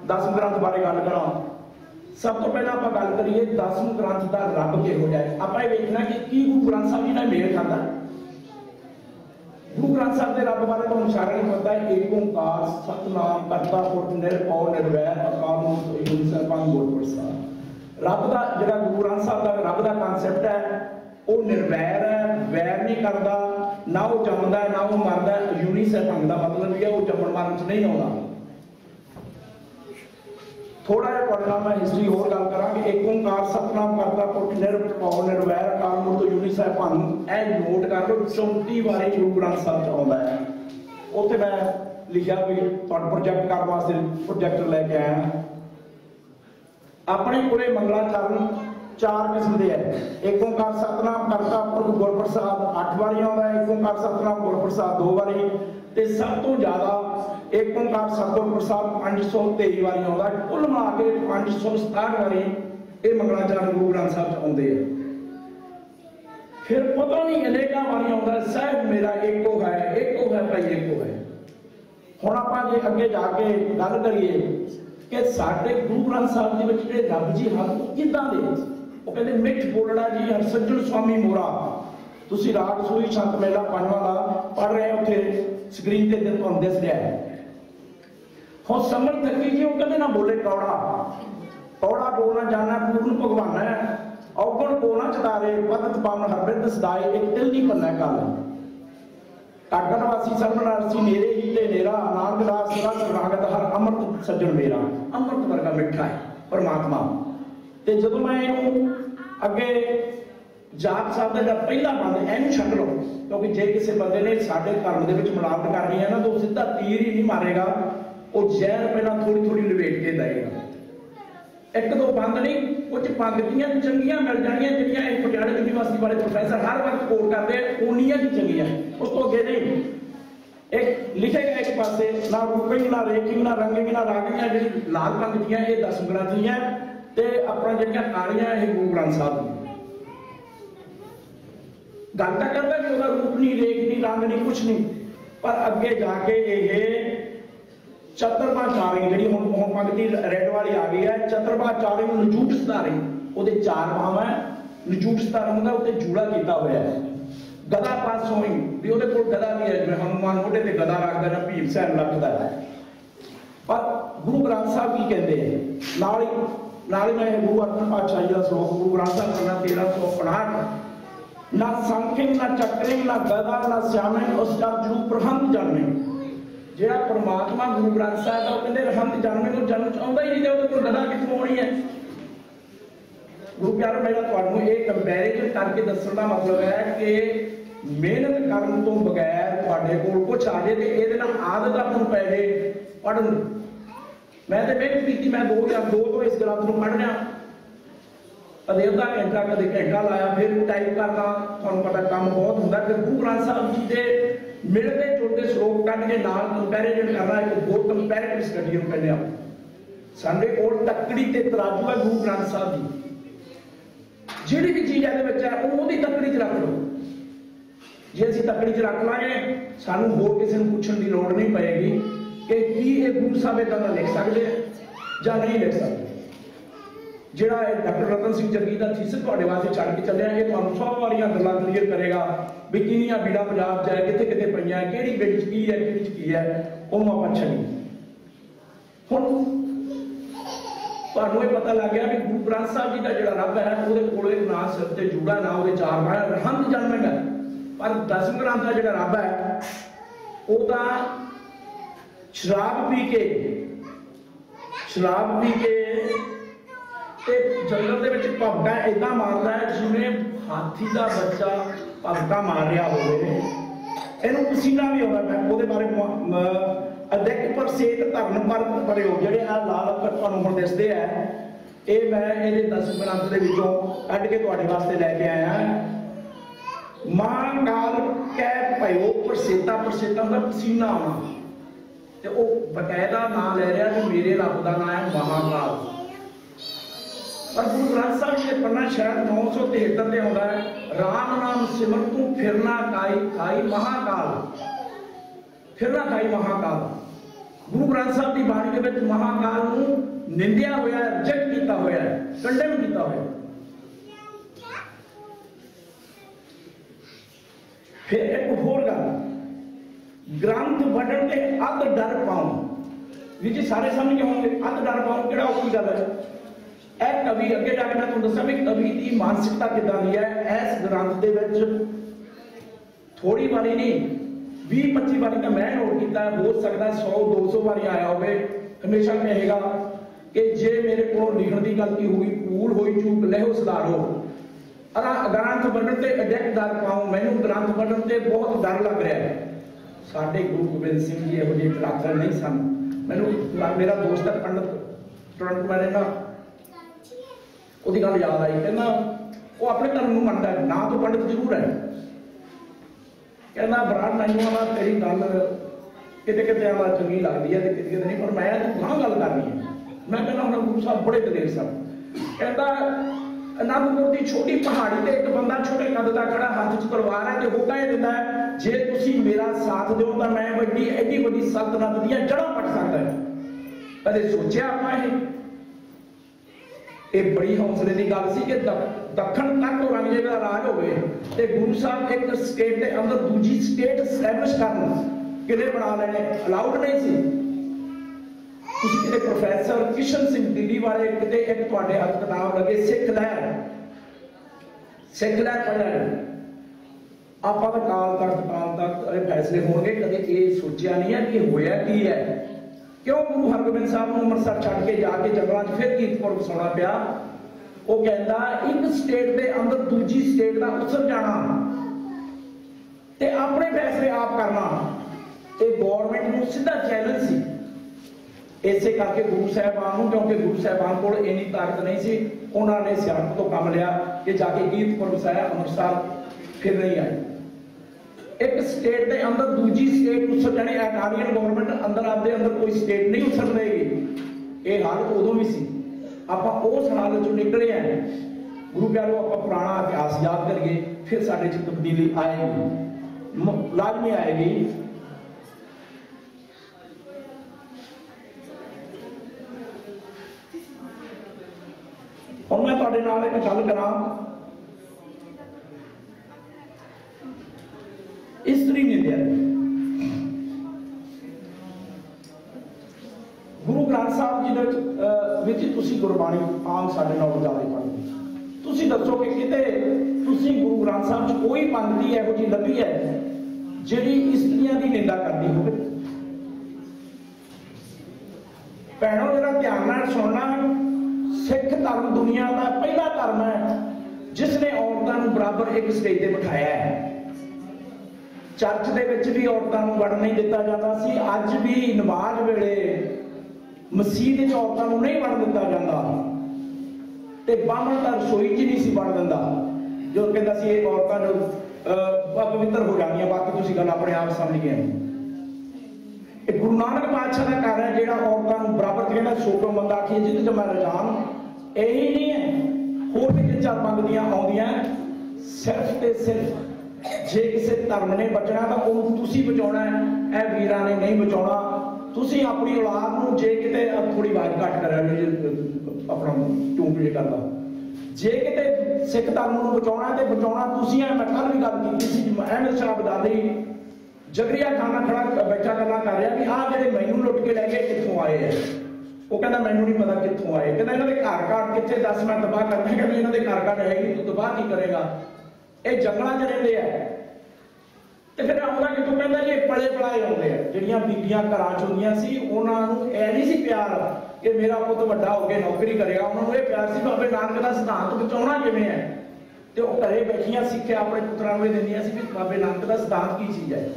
10 ਗ੍ਰੰਥ ਬਾਰੇ ਗੱਲ ਕਰਾਂ। ਸਭ ਤੋਂ ਪਹਿਲਾਂ ਆਪਾਂ ਗੱਲ ਕਰੀਏ 10 ਗ੍ਰੰਥ ਦਾ ਰੱਬ ਕਿਹੋ ਜਿਹਾ ਹੈ। ਆਪਾਂ ਇਹ ਵੇਖਣਾ ਕਿ ਕੀ ਗੁਰੂ ਗ੍ਰੰਥ ਸਾਹਿਬ ਜੀ ਨਾਲ ਮੇਲ ਖਾਂਦਾ ਗ੍ਰੰਥ ਸਾਹਿਬ ਦੇ ਰੱਬ ਬਾਰੇ ਤੁਹਾਨੂੰ ਸਾਰਿਆਂ ਨੂੰ ਪਤਾ ਹੈ ਏਕ ਓੰਕਾਰ ਸਤਨਾਮ ਕਰਤਾ ਪੁਰਖ ਨਿਰਭਉ ਨਿਰਵੈਰ ਅਕਾਲ ਮੂਰਤ ਅਜੂਨੀ ਸਰਬੰਗ ਗੁਰ ਪ੍ਰਸਾਦ ਰੱਬ ਦਾ ਜਿਹੜਾ ਗੁਰੂ ਗ੍ਰੰਥ ਸਾਹਿਬ ਦਾ ਰੱਬ ਦਾ ਕਨਸੈਪਟ ਹੈ, ਉਹ ਨਿਰਵੈਰ ਹੈ, ਵੈਰ ਨਹੀਂ ਕਰਦਾ, ਨਾ ਉਹ ਜੰਮਦਾ, ਨਾ ਉਹ ਮਰਦਾ ਹੈ। ਅਜੂਨੀ ਦਾ ਮਤਲਬ ਇਹ ਉਹ ਜੰਮਣ ਮਰਨ ਚ ਨਹੀਂ ਆਉਂਦਾ ਥੋੜਾ ਜਿਹਾ ਤੁਹਾਡੇ ਨਾਲ ਮੈਂ ਹਿਸਟਰੀ ਹੋਰ ਗੱਲ ਕਰਾਂਗੇ। ਏਕ ਓੰਕਾਰ ਸਤਨਾਮ ਕਰਤਾ ਪੁਰਖ ਨਿਰਭਉ ਨਿਰਵੈਰ ਅਕਾਲ ਮੂਰਤ ਅਜੂਨੀ ਸਾਹਿਬਾਨ ਇਹ ਨੋਟ ਕਰ ਲਓ 34 ਵਾਰੀ ਗੁਰੂ ਗ੍ਰੰਥ ਸਾਹਿਬ ਚ ਆਉਂਦਾ ਹੈ। ਉੱਥੇ ਮੈਂ ਲਿਖਿਆ ਵੀ ਤੁਹਾਡਾ ਪ੍ਰੋਜੈਕਟ ਕਰਨ ਵਾਸਤੇ ਪ੍ਰੋਜੈਕਟ ਲੈ ਕੇ ਆਇਆ। ਆਪਣੇ ਕੋਲੇ ਮੰਗਲਾਚਰਨ ਚਾਰ ਕਿਸਮ ਦੇ ਹੈ। ਏਕ ਓੰਕਾਰ ਸਤਨਾਮ ਕਰਤਾ ਪੁਰਖ ਗੁਰਪ੍ਰਸਾਦ 8 ਵਾਰੀ ਆਉਂਦਾ ਹੈ ਏਕ ਓੰਕਾਰ ਸਤਨਾਮ ਗੁਰਪ੍ਰਸਾਦ 2 ਵਾਰੀ। ਤੇ ਸਭ ਤੋਂ ਜ਼ਿਆਦਾ ਏਕ ਓੰਕਾਰ ਸਤਿਗੁਰ ਪ੍ਰਸਾਦ 523 ਵਾਰੀ ਆਉਂਦਾ, ਕੁੱਲ ਮਿਲਾ ਕੇ 567 ਵਾਰੀ ਇਹ ਮੰਗਲਾਚਰਨ ਗੁਰੂ ਗ੍ਰੰਥ ਸਾਹਿਬ ਚ ਆਉਂਦੇ ਆ। ਫਿਰ ਪਤਾ ਨਹੀਂ ਅਨੇਕਾਂ ਵਾਰੀ ਆਉਂਦਾ, ਸਾਹਿਬ ਮੇਰਾ ਏਕੋ ਹੈ ਏਕੋ ਹੈ, ਭਾਈ ਏਕੋ ਹੈ। ਹੁਣ ਆਪਾਂ ਜੇ ਅੱਗੇ ਜਾ ਕੇ ਗੱਲ ਕਰੀਏ ਕਿ ਸਾਡੇ ਗੁਰੂ ਗ੍ਰੰਥ ਸਾਹਿਬ ਦੇ ਵਿੱਚ ਜਿਹੜੇ ਰੱਬ ਜੀ ਹਨ, ਉਹ ਕਿੱਦਾਂ ਦੇ ਉਹ ਕਹਿੰਦੇ ਮਿੱਠ ਬੋਲਣਾ ਜੀ, ਹਰਸੱਜਣ ਸੁਆਮੀ ਮੋਰਾ। ਤੁਸੀਂ ਰਾਗ ਸੂਈ ਸੰਤ ਮੇਲਾ ਪੰਜਵਾਂ ਦਾ ਪੜ ਰਹੇ ਹੋ ਉੱਥੇ ਸਕਰੀਨ ਤੇ ਤੇ ਤੁਹਾਨੂੰ ਦਿਸ ਰਿਹਾ ਹੈ ਹੁਣ ਸਮਰ ਥੱਕੀ ਜੀ ਉਹ ਕਹਿੰਦੇ ਨਾ ਬੋਲੇ ਕੌੜਾ। ਕੌੜਾ ਬੋਲਣਾ ਜਾਣਾ ਪੂਰਨ ਭਗਵਾਨ ਹੈ। ਔਗਣ ਬੋਲਣਾ ਚਤਾਰੇ, ਪਤਤ ਪਾਵਨ ਹਰਬਿੰਦ ਸਦਾਈ ਇੱਕ ਦਿਲ ਪੰਨਾ ਕੱਲ। ਕਾਗਨ ਵਾਸੀ ਸਰਬਨਾਰ ਸੀ ਹੀ ਤੇ ਨੇਰਾ, ਨਾਨਕ ਦਾਸ ਰਸ ਰਾਗਤ, ਹਰ ਅੰਮ੍ਰਿਤ ਸੱਜਣ ਮੇਰਾ। ਅੰਮ੍ਰਿਤ ਵਰਗਾ ਮਿੱਠਾ ਹੈ, ਪਰਮਾਤਮਾ। ਤੇ ਜਦੋਂ ਮੈਂ ਇਹਨੂੰ ਅੱਗੇ ਜਾਤ ਸਾਹਿਬ ਦਾ ਜਿਹੜਾ ਪਹਿਲਾ ਬੰਦ, ਇਹਨੂੰ ਛੱਡ ਲਓ। ਕਿਉਂਕਿ ਜੇ ਕਿਸੇ ਬੰਦੇ ਨੇ ਸਾਡੇ ਧਰਮ ਦੇ ਵਿੱਚ ਮਿਲਾਵਟ ਕਰਨੀ ਹੈ ਨਾ, ਤਾਂ ਉਹ ਸਿੱਧਾ ਤੀਰ ਹੀ ਨਹੀਂ ਮਾਰੇਗਾ। ਉਹ ਜ਼ਹਿਰ ਪਹਿਲਾਂ ਥੋੜੀ ਥੋੜੀ ਲਵੇਟ ਕੇ ਦੇਏਗਾ ਇੱਕ ਦੋ ਪੰਗ ਨਹੀਂ, ਕੁਝ ਪੰਗਤੀਆਂ ਚੰਗੀਆਂ ਮਿਲ ਜਾਣੀਆਂ, ਜਿਹੜੀਆਂ ਇਹ ਪਟਿਆਲਾ ਯੂਨੀਵਰਸਿਟੀ ਵਾਲੇ ਪ੍ਰੋਫੈਸਰ ਹਰ ਵਕਤ ਕੋਟ ਕਰਦੇ ਆ ਉਨੀਆਂ ਹੀ ਚੰਗੀਆਂ। ਉਸ ਤੋਂ ਅੱਗੇ ਨਹੀਂ। ਇੱਕ ਲਿਖੇਗਾ ਇੱਕ ਪਾਸੇ, ਨਾ ਰੂਪਿੰਗ ਨਾ ਰੇਕਿੰਗ ਨਾ ਰੰਗਿੰਗ ਨਾ ਰਾਗਿੰਗ ਜਿਹੜੀ ਲਾਲ ਪੰਗਤੀਆਂ ਇਹ 10 ਗ੍ਰੰਥੀਆਂ ਤੇ ਆਪਣਾ ਜਿਹੜੀਆਂ ਕਾਲੀਆਂ ਇਹ ਗੁਰੂ ਗ੍ਰੰਥ ਸਾਹਿਬ ਦੀ ਗੱਲ ਤਾਂ ਕਰਦਾ ਕਿ ਉਹਦਾ ਰੂਪ ਨਹੀਂ, ਰੇਖ ਨਹੀਂ, ਰੰਗ ਨਹੀਂ, ਕੁਛ ਨਹੀਂ। ਪਰ ਅੱਗੇ ਜਾ ਕੇ ਇਹ ਚਤਰਮਾ ਚਾਰਿੰਗ ਜਿਹੜੀ ਹੁਣ ਹੁਣ ਪੰਗਤੀ ਰੈੱਡ ਵਾਲੀ ਆ ਗਈ ਹੈ ਚਤਰਮਾ ਚਾਰਿੰਗ ਨਜੂਟ ਸਤਾਰੇ, ਉਹਦੇ ਚਾਰ ਬਾਹਾਂ ਨਜੂਟ ਸਤਾਰਾ ਹੁੰਦਾ ਉੱਤੇ ਜੂੜਾ ਕੀਤਾ ਹੋਇਆ ਹੈ। ਗਦਾ ਪਾਸ ਹੋਈ, ਵੀ ਉਹਦੇ ਕੋਲ ਗਦਾ ਵੀ ਹੈ, ਜਿਵੇਂ ਹਨੂਮਾਨ ਮੋਢੇ ਤੇ ਗਦਾ ਰੱਖਦਾ ਨਾ ਭੀਮ ਸੈਨ ਰੱਖਦਾ ਹੈ। ਪਰ ਗੁਰੂ ਗ੍ਰੰਥ ਸਾਹਿਬ ਕੀ ਕਹਿੰਦੇ ਆ ਨਾਲ ਹੀ ਨਾਲ ਹੀ ਮੈਂ ਗੁਰੂ ਅਰਜਨ ਪਾਤਸ਼ਾਹ ਜੀ ਦਾ ਸ਼ਲੋਕ, ਗੁਰੂ ਗ੍ਰੰਥ ਸਾਹਿਬ ਕਰਨਾ 1359 ਨਾ ਸੰਖਿੰਗ ਨਾ ਚੱਕਰਿੰਗ ਨਾ ਗਦਾ, ਨਾ ਸਿਆਮਿੰਗ ਉਸ ਦਾ ਜੂ ਪ੍ਰਹੰਤ ਜਨਮੇ। ਜਿਹੜਾ ਪ੍ਰਮਾਤਮਾ ਗੁਰੂ ਗ੍ਰੰਥ ਸਾਹਿਬ ਦਾ ਉਹ ਕਹਿੰਦੇ ਰਹੰਤ ਜਨਮੇ ਨੂੰ ਜਨਮ ਚ ਆਉਂਦਾ ਹੀ ਨਹੀਂ ਤੇ ਉਹਦੇ ਕੋਲ ਗਦਾ ਕਿੱਥੋਂ ਆਉਣੀ ਹੈ? ਗੁਰੂ ਪਿਆਰੋ ਮੇਰਾ ਤੁਹਾਨੂੰ ਇਹ ਕੰਪੈਰੀਜ਼ਨ ਕਰਕੇ ਦੱਸਣ ਦਾ ਮਤਲਬ ਹੈ ਕਿ ਮਿਹਨਤ ਕਰਨ ਤੋਂ ਬਗੈਰ ਤੁਹਾਡੇ ਕੋਲ ਕੁਝ ਆ ਜੇ ਤੇ ਇਹਦੇ ਨਾਲ ਆਦਤ ਆਪ ਪੈ ਜੇ ਪੜਨ ਮੈਂ ਤੇ ਮਿਹਨਤ ਕੀਤੀ, ਮੈਂ 2002 ਤੋਂ ਇਸ ਗ੍ਰੰਥ ਨੂੰ ਪੜ੍ਹ ਰਿਹਾ ਕਦੇ ਅੱਧਾ ਘੰਟਾ, ਕਦੇ ਘੰਟਾ ਲਾਇਆ, ਫਿਰ ਟਾਈਪ ਕਰਦਾ, ਤੁਹਾਨੂੰ ਪਤਾ ਕੰਮ ਬਹੁਤ ਹੁੰਦਾ। ਕਿ ਗੁਰੂ ਗ੍ਰੰਥ ਸਾਹਿਬ ਜੀ ਦੇ ਮਿਲਦੇ ਜੁਲਦੇ ਸ਼ਲੋਕ ਕੱਢ ਕੇ ਨਾਲ ਕੰਪੈਰੀਜ਼ਨ ਕਰਨਾ, ਇੱਕ ਬਹੁਤ ਕੰਪੈਰੀਟਿਵ ਸਟੱਡੀ ਨੂੰ ਕਹਿੰਦੇ ਆ। ਸਾਡੇ ਕੋਲ ਤੱਕੜੀ ਤੇ ਤਰਾਜੂ ਹੈ ਗੁਰੂ ਗ੍ਰੰਥ ਸਾਹਿਬ ਜੀ। ਜਿਹੜੀ ਵੀ ਚੀਜ਼ ਇਹਦੇ ਵਿੱਚ ਹੈ ਉਹ ਉਹਦੀ ਤੱਕੜੀ 'ਚ ਰੱਖ ਲਓ। ਜੇ ਅਸੀਂ ਤੱਕੜੀ 'ਚ ਰੱਖ ਲਾਂਗੇ, ਸਾਨੂੰ ਹੋਰ ਕਿਸੇ ਨੂੰ ਪੁੱਛਣ ਦੀ ਲੋੜ ਨਹੀਂ ਪਏਗੀ ਕਿ ਕੀ ਇਹ ਗੁਰੂ ਸਾਹਿਬ ਏਦਾਂ ਦਾ ਲਿਖ ਸਕਦੇ ਆ ਜਾਂ ਨਹੀਂ ਲਿਖ ਸਕਦੇ। ਜਿਹੜਾ ਇਹ ਡਾਕਟਰ ਰਤਨ ਸਿੰਘ ਜੱਗੀ ਦਾ ਥੀਸਿਸ ਤੁਹਾਡੇ ਵਾਸਤੇ ਛੱਡ ਕੇ ਚੱਲਿਆ, ਇਹ ਤੁਹਾਨੂੰ ਸਭ ਵਾਰੀਆਂ ਗੱਲਾਂ ਕਲੀਅਰ ਕਰੇਗਾ ਵੀ ਕਿੰਨੀਆਂ ਬੀੜਾ ਪੰਜਾਬ 'ਚ ਹੈ, ਕਿੱਥੇ ਕਿੱਥੇ ਪਈਆਂ, ਕਿਹੜੀ ਬਿੱਡ ਕੀ ਹੈ, ਕਿਹੜੀ ਕੀ ਹੈ ਉਹਨੂੰ ਆਪਾਂ ਛੱਡੀ ਹੁਣ ਤੁਹਾਨੂੰ ਇਹ ਪਤਾ ਲੱਗ ਗਿਆ ਵੀ ਗੁਰੂ ਗ੍ਰੰਥ ਸਾਹਿਬ ਜੀ ਦਾ ਜਿਹੜਾ ਰੱਬ ਹੈ, ਉਹਦੇ ਕੋਲੇ ਨਾ ਸਿਰ ਤੇ ਜੂੜਾ, ਨਾ ਉਹਦੇ ਚਾਰ ਬਾਹਾਂ ਜਨਮ ਹੈ। ਪਰ ਦਸਮ ਗ੍ਰੰਥ ਦਾ ਜਿਹੜਾ ਰੱਬ ਹੈ, ਉਹ ਤਾਂ ਸ਼ਰਾਬ ਪੀ ਕੇ, ਸ਼ਰਾਬ ਪੀ ਕੇ ਤੇ ਜੰਗਲ ਦੇ ਵਿੱਚ ਭਵਕਾ ਇਦਾਂ ਮਾਰਦਾ ਹੈ, ਜਿਵੇਂ ਹਾਥੀ ਦਾ ਬੱਚਾ ਭਵਕਾ ਮਾਰ ਰਿਹਾ ਹੋਵੇ। ਇਹਨੂੰ ਪਸੀਨਾ ਵੀ ਆਉਂਦਾ ਮੈਂ ਉਹਦੇ ਬਾਰੇ ਅਧਿਕ ਪਰ ਧਰਨ ਪਰ ਪ੍ਰਯੋਗ ਜਿਹੜੇ ਆ ਲਾਲ ਅੱਖਰ ਤੁਹਾਨੂੰ ਹੁਣ ਦਿਸਦੇ ਆ। ਇਹ ਮੈਂ ਇਹਦੇ 10 ਗ੍ਰੰਥ ਦੇ ਵਿੱਚੋਂ ਕੱਢ ਕੇ ਤੁਹਾਡੇ ਵਾਸਤੇ ਲੈ ਕੇ ਆਇਆ। ਮਾਂ ਕਾਲ ਕਹਿ ਭਇਓ ਪ੍ਰਸੇਤਾ ਪ੍ਰਸੇਤਾ ਦਾ ਪਸੀਨਾ ਆਉਣਾ। ਤੇ ਉਹ ਬਕਾਇਦਾ ਨਾਂ ਲੈ ਰਿਹਾ ਕਿ ਮੇਰੇ ਰੱਬ ਦਾ ਨਾਂ ਹੈ ਮਹਾਕਾਲ ਪਰ ਗੁਰੂ ਗ੍ਰੰਥ ਸਾਹਿਬ ਜੀ ਦੇ ਪੰਨਾ ਸ਼ਾਇਦ 973 ਤੇ ਆਉਂਦਾ ਹੈ, ਰਾਮ ਨਾਮ ਸਿਮਰ ਤੂੰ ਫਿਰਨਾ ਕਾਈ ਖਾਈ ਮਹਾਕਾਲ। ਫਿਰਨਾ ਖਾਈ ਮਹਾਕਾਲ। ਗੁਰੂ ਗ੍ਰੰਥ ਸਾਹਿਬ ਦੀ ਬਾਣੀ ਦੇ ਵਿੱਚ ਮਹਾਕਾਲ ਨੂੰ ਨਿੰਦਿਆ ਹੋਇਆ ਹੈ ਰਿਜੈਕਟ ਕੀਤਾ ਹੋਇਆ ਹੈ, ਕੰਡੈਮ ਕੀਤਾ ਹੋਇਆ ਹੈ। ਫਿਰ ਇੱਕ ਹੋਰ ਗੱਲ, ਗ੍ਰੰਥ ਵੱਢਣ ਦੇ ਅੱਧ ਡਰ ਪਾਉਂ ਵੀ ਜੀ ਸਾਰੇ ਸਮਝ ਹੋਣਗੇ ਅੱਧ ਡਰ ਪਾਉਂ ਕਿਹੜਾ ਔਖੀ ਗੱਲ ਹੈ? ਇਹ ਕਵੀ ਅੱਗੇ ਜਾ ਕੇ ਮੈਂ ਤੁਹਾਨੂੰ ਦੱਸਾਂ ਵੀ ਕਵੀ ਦੀ ਮਾਨਸਿਕਤਾ ਕਿਦਾਂ ਦੀ ਹੈ, ਇਸ ਗ੍ਰੰਥ ਦੇ ਵਿੱਚ ਥੋੜੀ ਵਾਰੀ ਨਹੀਂ 20 25 ਵਾਰੀ ਤਾਂ ਮੈਂ ਨੋਟ ਕੀਤਾ ਹੈ, ਹੋ ਸਕਦਾ 100 200 ਵਾਰੀ ਆਇਆ ਹੋਵੇ। ਹਮੇਸ਼ਾ ਕਹੇਗਾ ਕਿ ਜੇ ਮੇਰੇ ਕੋਲੋਂ ਲਿਖਣ ਦੀ ਗਲਤੀ ਹੋਈ ਭੂਲ ਹੋਈ ਚੂਕ ਲਹਿਓ ਸੁਧਾਰੋ ਅਰਾ ਗ੍ਰੰਥ ਪੜ੍ਹਨ ਤੇ ਅਡੈਕ ਡਰ ਪਾਉ ਮੈਨੂੰ ਗ੍ਰੰਥ ਪੜ੍ਹਨ ਤੇ ਬਹੁਤ ਡਰ ਲੱਗ ਰਿਹਾ ਹੈ। ਸਾਡੇ ਗੁਰੂ ਗੋਬਿੰਦ ਸਿੰਘ ਜੀ ਇਹੋ ਜਿਹੇ ਕਲਾਕਾਰ ਨਹੀਂ ਸਨ। ਮੈਨੂੰ ਮੇਰਾ ਦੋਸਤ ਹੈ, ਪੰਡਤ ਟੋਰੰਟੋ ਮੈਂ ਰਹਿੰਦਾ ਉਹਦੀ ਗੱਲ ਯਾਦ ਆਈ ਕਹਿੰਦਾ ਉਹ ਆਪਣੇ ਧਰਮ ਨੂੰ ਮੰਨਦਾ ਨਾ ਤੋਂ ਪੰਡਤ ਜ਼ਰੂਰ ਹੈ। ਕਹਿੰਦਾ, ਬਰਾੜ ਮੈਨੂੰ ਆ ਤੇਰੀ ਗੱਲ ਕਿਤੇ ਕਿਤੇ ਆਵਾ ਚੰਗੀ ਲੱਗਦੀ ਹੈ ਤੇ ਕਿਤੇ ਕਿਤੇ ਨਹੀਂ, ਪਰ ਮੈਂ ਤਾਂ ਗਾਂ ਗੱਲ ਕਰਨੀ ਹੈ। ਮੈਂ ਕਹਿੰਦਾ, ਹੁਣ ਗੁਰੂ ਸਾਹਿਬ ਬੜੇ ਦਲੇਰ ਸਨ। ਕਹਿੰਦਾ, ਅਨੰਦਪੁਰ ਦੀ ਛੋਟੀ ਪਹਾੜੀ ਤੇ ਇੱਕ ਬੰਦਾ ਛੋਟੇ ਕੱਦ ਦਾ ਖੜਾ, ਹੱਥ 'ਚ ਤਲਵਾਰ ਹੈ ਤੇ ਹੁਕਾ ਇਹ ਦਿੰਦਾ ਜੇ ਤੁਸੀਂ ਮੇਰਾ ਸਾਥ ਦਿਓ ਤਾਂ ਮੈਂ ਵੱਡੀ, ਐਡੀ ਵੱਡੀ ਸਲਤਨਤ ਦੀਆਂ ਜੜ੍ਹਾਂ ਪੱਟ ਸਕਦਾ ਕਦੇ ਸੋਚਿਆ ਆਪਾਂ ਇਹ? ਇਹ ਬੜੀ ਹੌਸਲੇ ਦੀ ਗੱਲ ਸੀ ਕਿ ਦੱਖਣ ਤੱਕ ਔਰੰਗਜ਼ੇਬ ਦਾ ਰਾਜ ਹੋਵੇ ਤੇ ਗੁਰੂ ਸਾਹਿਬ ਇੱਕ ਸਟੇਟ ਦੇ ਅੰਦਰ ਦੂਜੀ ਸਟੇਟ ਸਟੈਬਲਿਸ਼ ਕਰਨ ਕਿਲੇ ਬਣਾ ਲੈਣੇ ਅਲਾਉਡ ਨਹੀਂ ਸੀ। ਤੁਸੀਂ ਕਿਤੇ ਪ੍ਰੋਫੈਸਰ ਕਿਸ਼ਨ ਸਿੰਘ ਦਿੱਲੀ ਵਾਲੇ ਕਿਤੇ ਇੱਕ ਤੁਹਾਡੇ ਹੱਥ ਕਿਤਾਬ ਲੱਗੇ, ਸਿੱਖ ਲਹਿਰ ਸਿੱਖ ਲਹਿਰ ਪੜ੍ਹਨ ਆਪਾਂ ਤਾਂ ਕਾਲ ਤੱਕ ਕਾਲ ਤੱਕ ਫੈਸਲੇ ਹੋਣਗੇ, ਕਦੇ ਇਹ ਸੋਚਿਆ ਨਹੀਂ ਹੈ ਕਿ ਹੋਇਆ ਕੀ ਹੈ। ਕਿਉਂ ਗੁਰੂ ਹਰਗੋਬਿੰਦ ਸਾਹਿਬ ਨੂੰ ਅੰਮ੍ਰਿਤਸਰ ਛੱਡ ਕੇ ਜਾ ਕੇ ਜੰਗਲਾਂ 'ਚ ਫਿਰ ਕੀਰਤਪੁਰ ਵਸਾਉਣਾ ਪਿਆ? ਉਹ ਕਹਿੰਦਾ, ਇੱਕ ਸਟੇਟ ਦੇ ਅੰਦਰ ਦੂਜੀ ਸਟੇਟ ਦਾ ਉਸਰ ਜਾਣਾ। ਤੇ ਆਪਣੇ ਫੈਸਲੇ ਆਪ ਕਰਨਾ। ਇਹ ਗਵਰਨਮੈਂਟ ਨੂੰ ਸਿੱਧਾ ਚੈਲੰਜ ਸੀ। ਇਸੇ ਕਰਕੇ ਗੁਰੂ ਸਾਹਿਬਾਨ ਨੂੰ, ਕਿਉਂਕਿ ਗੁਰੂ ਸਾਹਿਬਾਨ ਕੋਲ ਇੰਨੀ ਤਾਕਤ ਨਹੀਂ ਸੀ, ਉਹਨਾਂ ਨੇ ਸਿਆਣਪ ਤੋਂ ਕੰਮ ਲਿਆ ਕਿ ਜਾ ਕੇ ਕੀਰਤਪੁਰ ਵਸਾਇਆ ਅੰਮ੍ਰਿਤਸਰ ਫਿਰ ਨਹੀਂ ਆਏ। ਇੱਕ ਸਟੇਟ ਦੇ ਅੰਦਰ ਦੂਜੀ ਸਟੇਟ ਉਸਰ ਜਾਣੀ ਇਟਾਲੀਅਨ ਗਵਰਨਮੈਂਟ ਅੰਦਰ ਆਪਦੇ ਅੰਦਰ ਕੋਈ ਸਟੇਟ ਨਹੀਂ ਉਸਰ ਰਹੇਗੀ ਇਹ ਹਾਲਤ ਉਦੋਂ ਵੀ ਸੀ। ਆਪਾਂ ਉਸ ਹਾਲਤ ਚੋਂ ਨਿਕਲੇ ਆ। ਗੁਰੂ ਪਿਆਰੋ, ਆਪਾਂ ਪੁਰਾਣਾ ਇਤਿਹਾਸ ਯਾਦ ਕਰੀਏ, ਫਿਰ ਸਾਡੇ ਚ ਤਬਦੀਲੀ ਆਏਗੀ। ਲਾਜ਼ਮੀ ਆਏਗੀ। ਹੁਣ ਮੈਂ ਤੁਹਾਡੇ ਨਾਲ ਇੱਕ ਗੱਲ ਕਰਾਂ। ਇਸਤਰੀ ਨਿੰਦਿਆ ਗੁਰੂ ਗ੍ਰੰਥ ਸਾਹਿਬ ਜੀ ਦੇ ਵਿੱਚ ਤੁਸੀਂ ਗੁਰਬਾਣੀ ਆਮ ਸਾਡੇ ਨਾਲ ਜ਼ਿਆਦਾ ਪੜ੍ਹਦੇ ਤੁਸੀਂ ਦੱਸੋ ਕਿ ਕਿਤੇ ਤੁਸੀਂ ਗੁਰੂ ਗ੍ਰੰਥ ਸਾਹਿਬ 'ਚ ਕੋਈ ਪੰਕਤੀ ਇਹੋ ਜਿਹੀ ਲੱਭੀ ਹੈ, ਜਿਹੜੀ ਇਸਤਰੀਆਂ ਦੀ ਨਿੰਦਾ ਕਰਦੀ ਹੋਵੇ? ਭੈਣੋ ਜਿਹੜਾ ਧਿਆਨ ਨਾਲ ਸੁਣਨਾ ਸਿੱਖ ਧਰਮ ਦੁਨੀਆ ਦਾ ਪਹਿਲਾ ਧਰਮ ਹੈ ਜਿਸ ਨੇ ਔਰਤਾਂ ਨੂੰ ਬਰਾਬਰ ਇੱਕ ਸਟੇਜ ਤੇ ਬਿਠਾਇਆ ਹੈ। ਚਰਚ ਦੇ ਵਿੱਚ ਵੀ ਔਰਤਾਂ ਨੂੰ ਵੜਨ ਨਹੀਂ ਦਿੱਤਾ ਜਾਂਦਾ ਸੀ। ਅੱਜ ਵੀ ਨਮਾਜ਼ ਵੇਲੇ ਮਸਜਿਦ ਵਿੱਚ ਔਰਤਾਂ ਨੂੰ ਨਹੀਂ ਵੜਨ ਦਿੱਤਾ ਜਾਂਦਾ। ਤੇ ਬਾਹਮਣ ਤਾਂ ਰਸੋਈ 'ਚ ਨਹੀਂ ਸੀ ਵੜ ਦਿੰਦਾ। ਜੋ ਕਹਿੰਦਾ ਸੀ, ਇਹ ਔਰਤਾਂ ਨੂੰ ਪਵਿੱਤਰ ਹੋ ਜਾਂਦੀਆਂ। ਬਾਕੀ ਤੁਸੀਂ ਗੱਲ ਆਪਣੇ ਆਪ ਸਮਝ ਗਏ। ਇਹ ਗੁਰੂ ਨਾਨਕ ਪਾਤਸ਼ਾਹ ਦਾ ਘਰ ਹੈ, ਜਿਹੜਾ ਔਰਤਾਂ ਨੂੰ ਬਰਾਬਰ ਕਹਿੰਦਾ ਛੋਟੋ ਮੰਦਾ ਆਖੀ ਜਿੱਦ ਚ ਮੈਂ ਰਜਾਨ ਇਹੀ ਨਹੀਂ ਹੈ। ਹੋਰ ਵੀ ਚਾਰ ਮੰਗਦੀਆਂ ਆਉਂਦੀਆਂ। ਸਿਰਫ ਤੇ ਸਿਰਫ ਜੇ ਕਿਸੇ ਧਰਮ ਨੇ ਬਚਣਾ ਤਾਂ ਉਹਨੂੰ ਤੁਸੀਂ ਬਚਾਉਣਾ ਹੈ। ਇਹ ਵੀਰਾਂ ਨੇ ਨਹੀਂ ਬਚਾਉਣਾ। ਤੁਸੀਂ ਆਪਣੀ ਔਲਾਦ ਨੂੰ ਜੇ ਕਿਤੇ ਥੋੜੀ ਆਵਾਜ਼ ਘੱਟ ਕਰਿਆ ਆਪਣਾ ਟੂੰ ਜੇ ਕਰਦਾ ਜੇ ਕਿਤੇ ਸਿੱਖ ਧਰਮ ਨੂੰ ਬਚਾਉਣਾ ਤੇ ਬਚਾਉਣਾ, ਤੁਸੀਂ ਆ ਮੈਂ ਕੱਲ ਵੀ ਗੱਲ ਕੀਤੀ ਸੀ ਅਹਿਮਦ ਸ਼ਾਹ ਬਦਾਲੀ ਜਗਰੀਆ ਖਾਨਾ ਖੜਾ ਬੈਠਾ ਗੱਲਾਂ ਕਰ ਰਿਹਾ ਵੀ ਆਹ ਜਿਹੜੇ ਮੈਨੂੰ ਲੁੱਟ ਕੇ ਲੈ ਗਏ ਕਿੱਥੋਂ ਆਏ ਆ। ਉਹ ਕਹਿੰਦਾ, ਮੈਨੂੰ ਨਹੀਂ ਪਤਾ ਕਿੱਥੋਂ ਆਏ। ਕਹਿੰਦਾ, ਇਹਨਾਂ ਦੇ ਘਰ ਘਰ ਕਿੱਥੇ? ਦੱਸ ਮਿੰਟ ਤਬਾਹ ਕਰਨਾ ਕਹਿੰਦਾ, ਇਹਨਾਂ ਦੇ ਘਰ ਘਰ ਹੈ ਤੂੰ ਤਬਾਹ ਕੀ ਕਰੇਗਾ? ਇਹ ਜੰਗਲਾਂ 'ਚ ਰਹਿੰਦੇ ਆ। ਤੇ ਫਿਰ ਆਉਂਦਾ ਕਿਤੋਂ ਕਹਿੰਦਾ ਜੀ, ਇਹ ਪਲੇ ਪਲਾਏ ਆਉਂਦੇ ਆ। ਜਿਹੜੀਆਂ ਬੀਬੀਆਂ ਘਰਾਂ 'ਚ ਹੁੰਦੀਆਂ ਸੀ, ਉਹਨਾਂ ਨੂੰ ਇਹ ਨਹੀਂ ਸੀ ਪਿਆਰ ਕਿ ਮੇਰਾ ਪੁੱਤ ਵੱਡਾ ਹੋ ਕੇ ਨੌਕਰੀ ਕਰੇਗਾ ਉਹਨਾਂ ਨੂੰ ਇਹ ਪਿਆਰ ਸੀ, ਬਾਬੇ ਨਾਨਕ ਦਾ ਸਿਧਾਂਤ ਬਚਾਉਣਾ ਕਿਵੇਂ ਹੈ? ਤੇ ਉਹ ਘਰੇ ਬੈਠੀਆਂ ਸਿੱਖਿਆ ਆਪਣੇ ਪੁੱਤਰਾਂ ਨੂੰ ਦਿੰਦੀਆਂ ਸੀ ਵੀ ਬਾਬੇ ਨਾਨਕ ਦਾ ਸਿਧਾਂਤ ਕੀ ਚੀਜ਼ ਹੈ?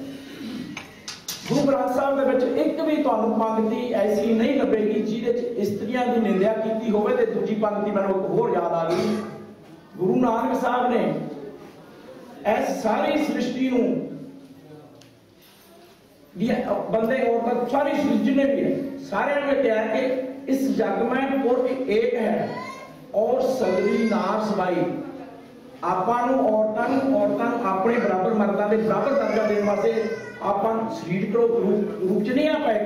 ਗੁਰੂ ਗ੍ਰੰਥ ਸਾਹਿਬ ਦੇ ਵਿੱਚ ਇੱਕ ਵੀ ਤੁਹਾਨੂੰ ਪੰਕਤੀ ਐਸੀ ਨਹੀਂ ਲੱਭੇਗੀ ਜਿਹਦੇ 'ਚ ਇਸਤਰੀਆਂ ਦੀ ਨਿੰਦਿਆ ਕੀਤੀ ਹੋਵੇ ਤੇ ਦੂਜੀ ਪੰਕਤੀ ਮੈਨੂੰ ਇੱਕ ਹੋਰ ਯਾਦ ਆ ਗਈ। ਗੁਰੂ ਨਾਨਕ ਸਾਹਿਬ ਨੇ ਇਹ ਸਾਰੀ ਸ੍ਰਿਸ਼ਟੀ ਨੂੰ ਵੀ ਬੰਦੇ, ਔਰਤ, ਸਾਰੀ ਸ੍ਰਿਸ਼ਟੀ ਨੇ ਵੀ ਹੈ, ਸਾਰਿਆਂ ਨੂੰ ਇਹ ਕਿਹਾ ਕਿ ਇਸ ਜਗ में ਪੁਰਖ ਏਕ ਹੈ ਔਰ ਸਗਲੀ ਨਾਰ ਸਬਾਈ। ਆਪਾਂ ਨੂੰ ਔਰਤਾਂ ਨੂੰ ਔਰਤਾਂ ਨੂੰ ਆਪਣੇ ਬਰਾਬਰ ਮਰਦਾਂ ਦੇ ਬਰਾਬਰ ਦਰਜਾ ਦੇਣ ਵਾਸਤੇ ਆਪਾਂ ਸਰੀਰ ਕਰੋ ਰੂਪ ਰੂਪ ਚ ਨਹੀਂ ਆ ਪਏ।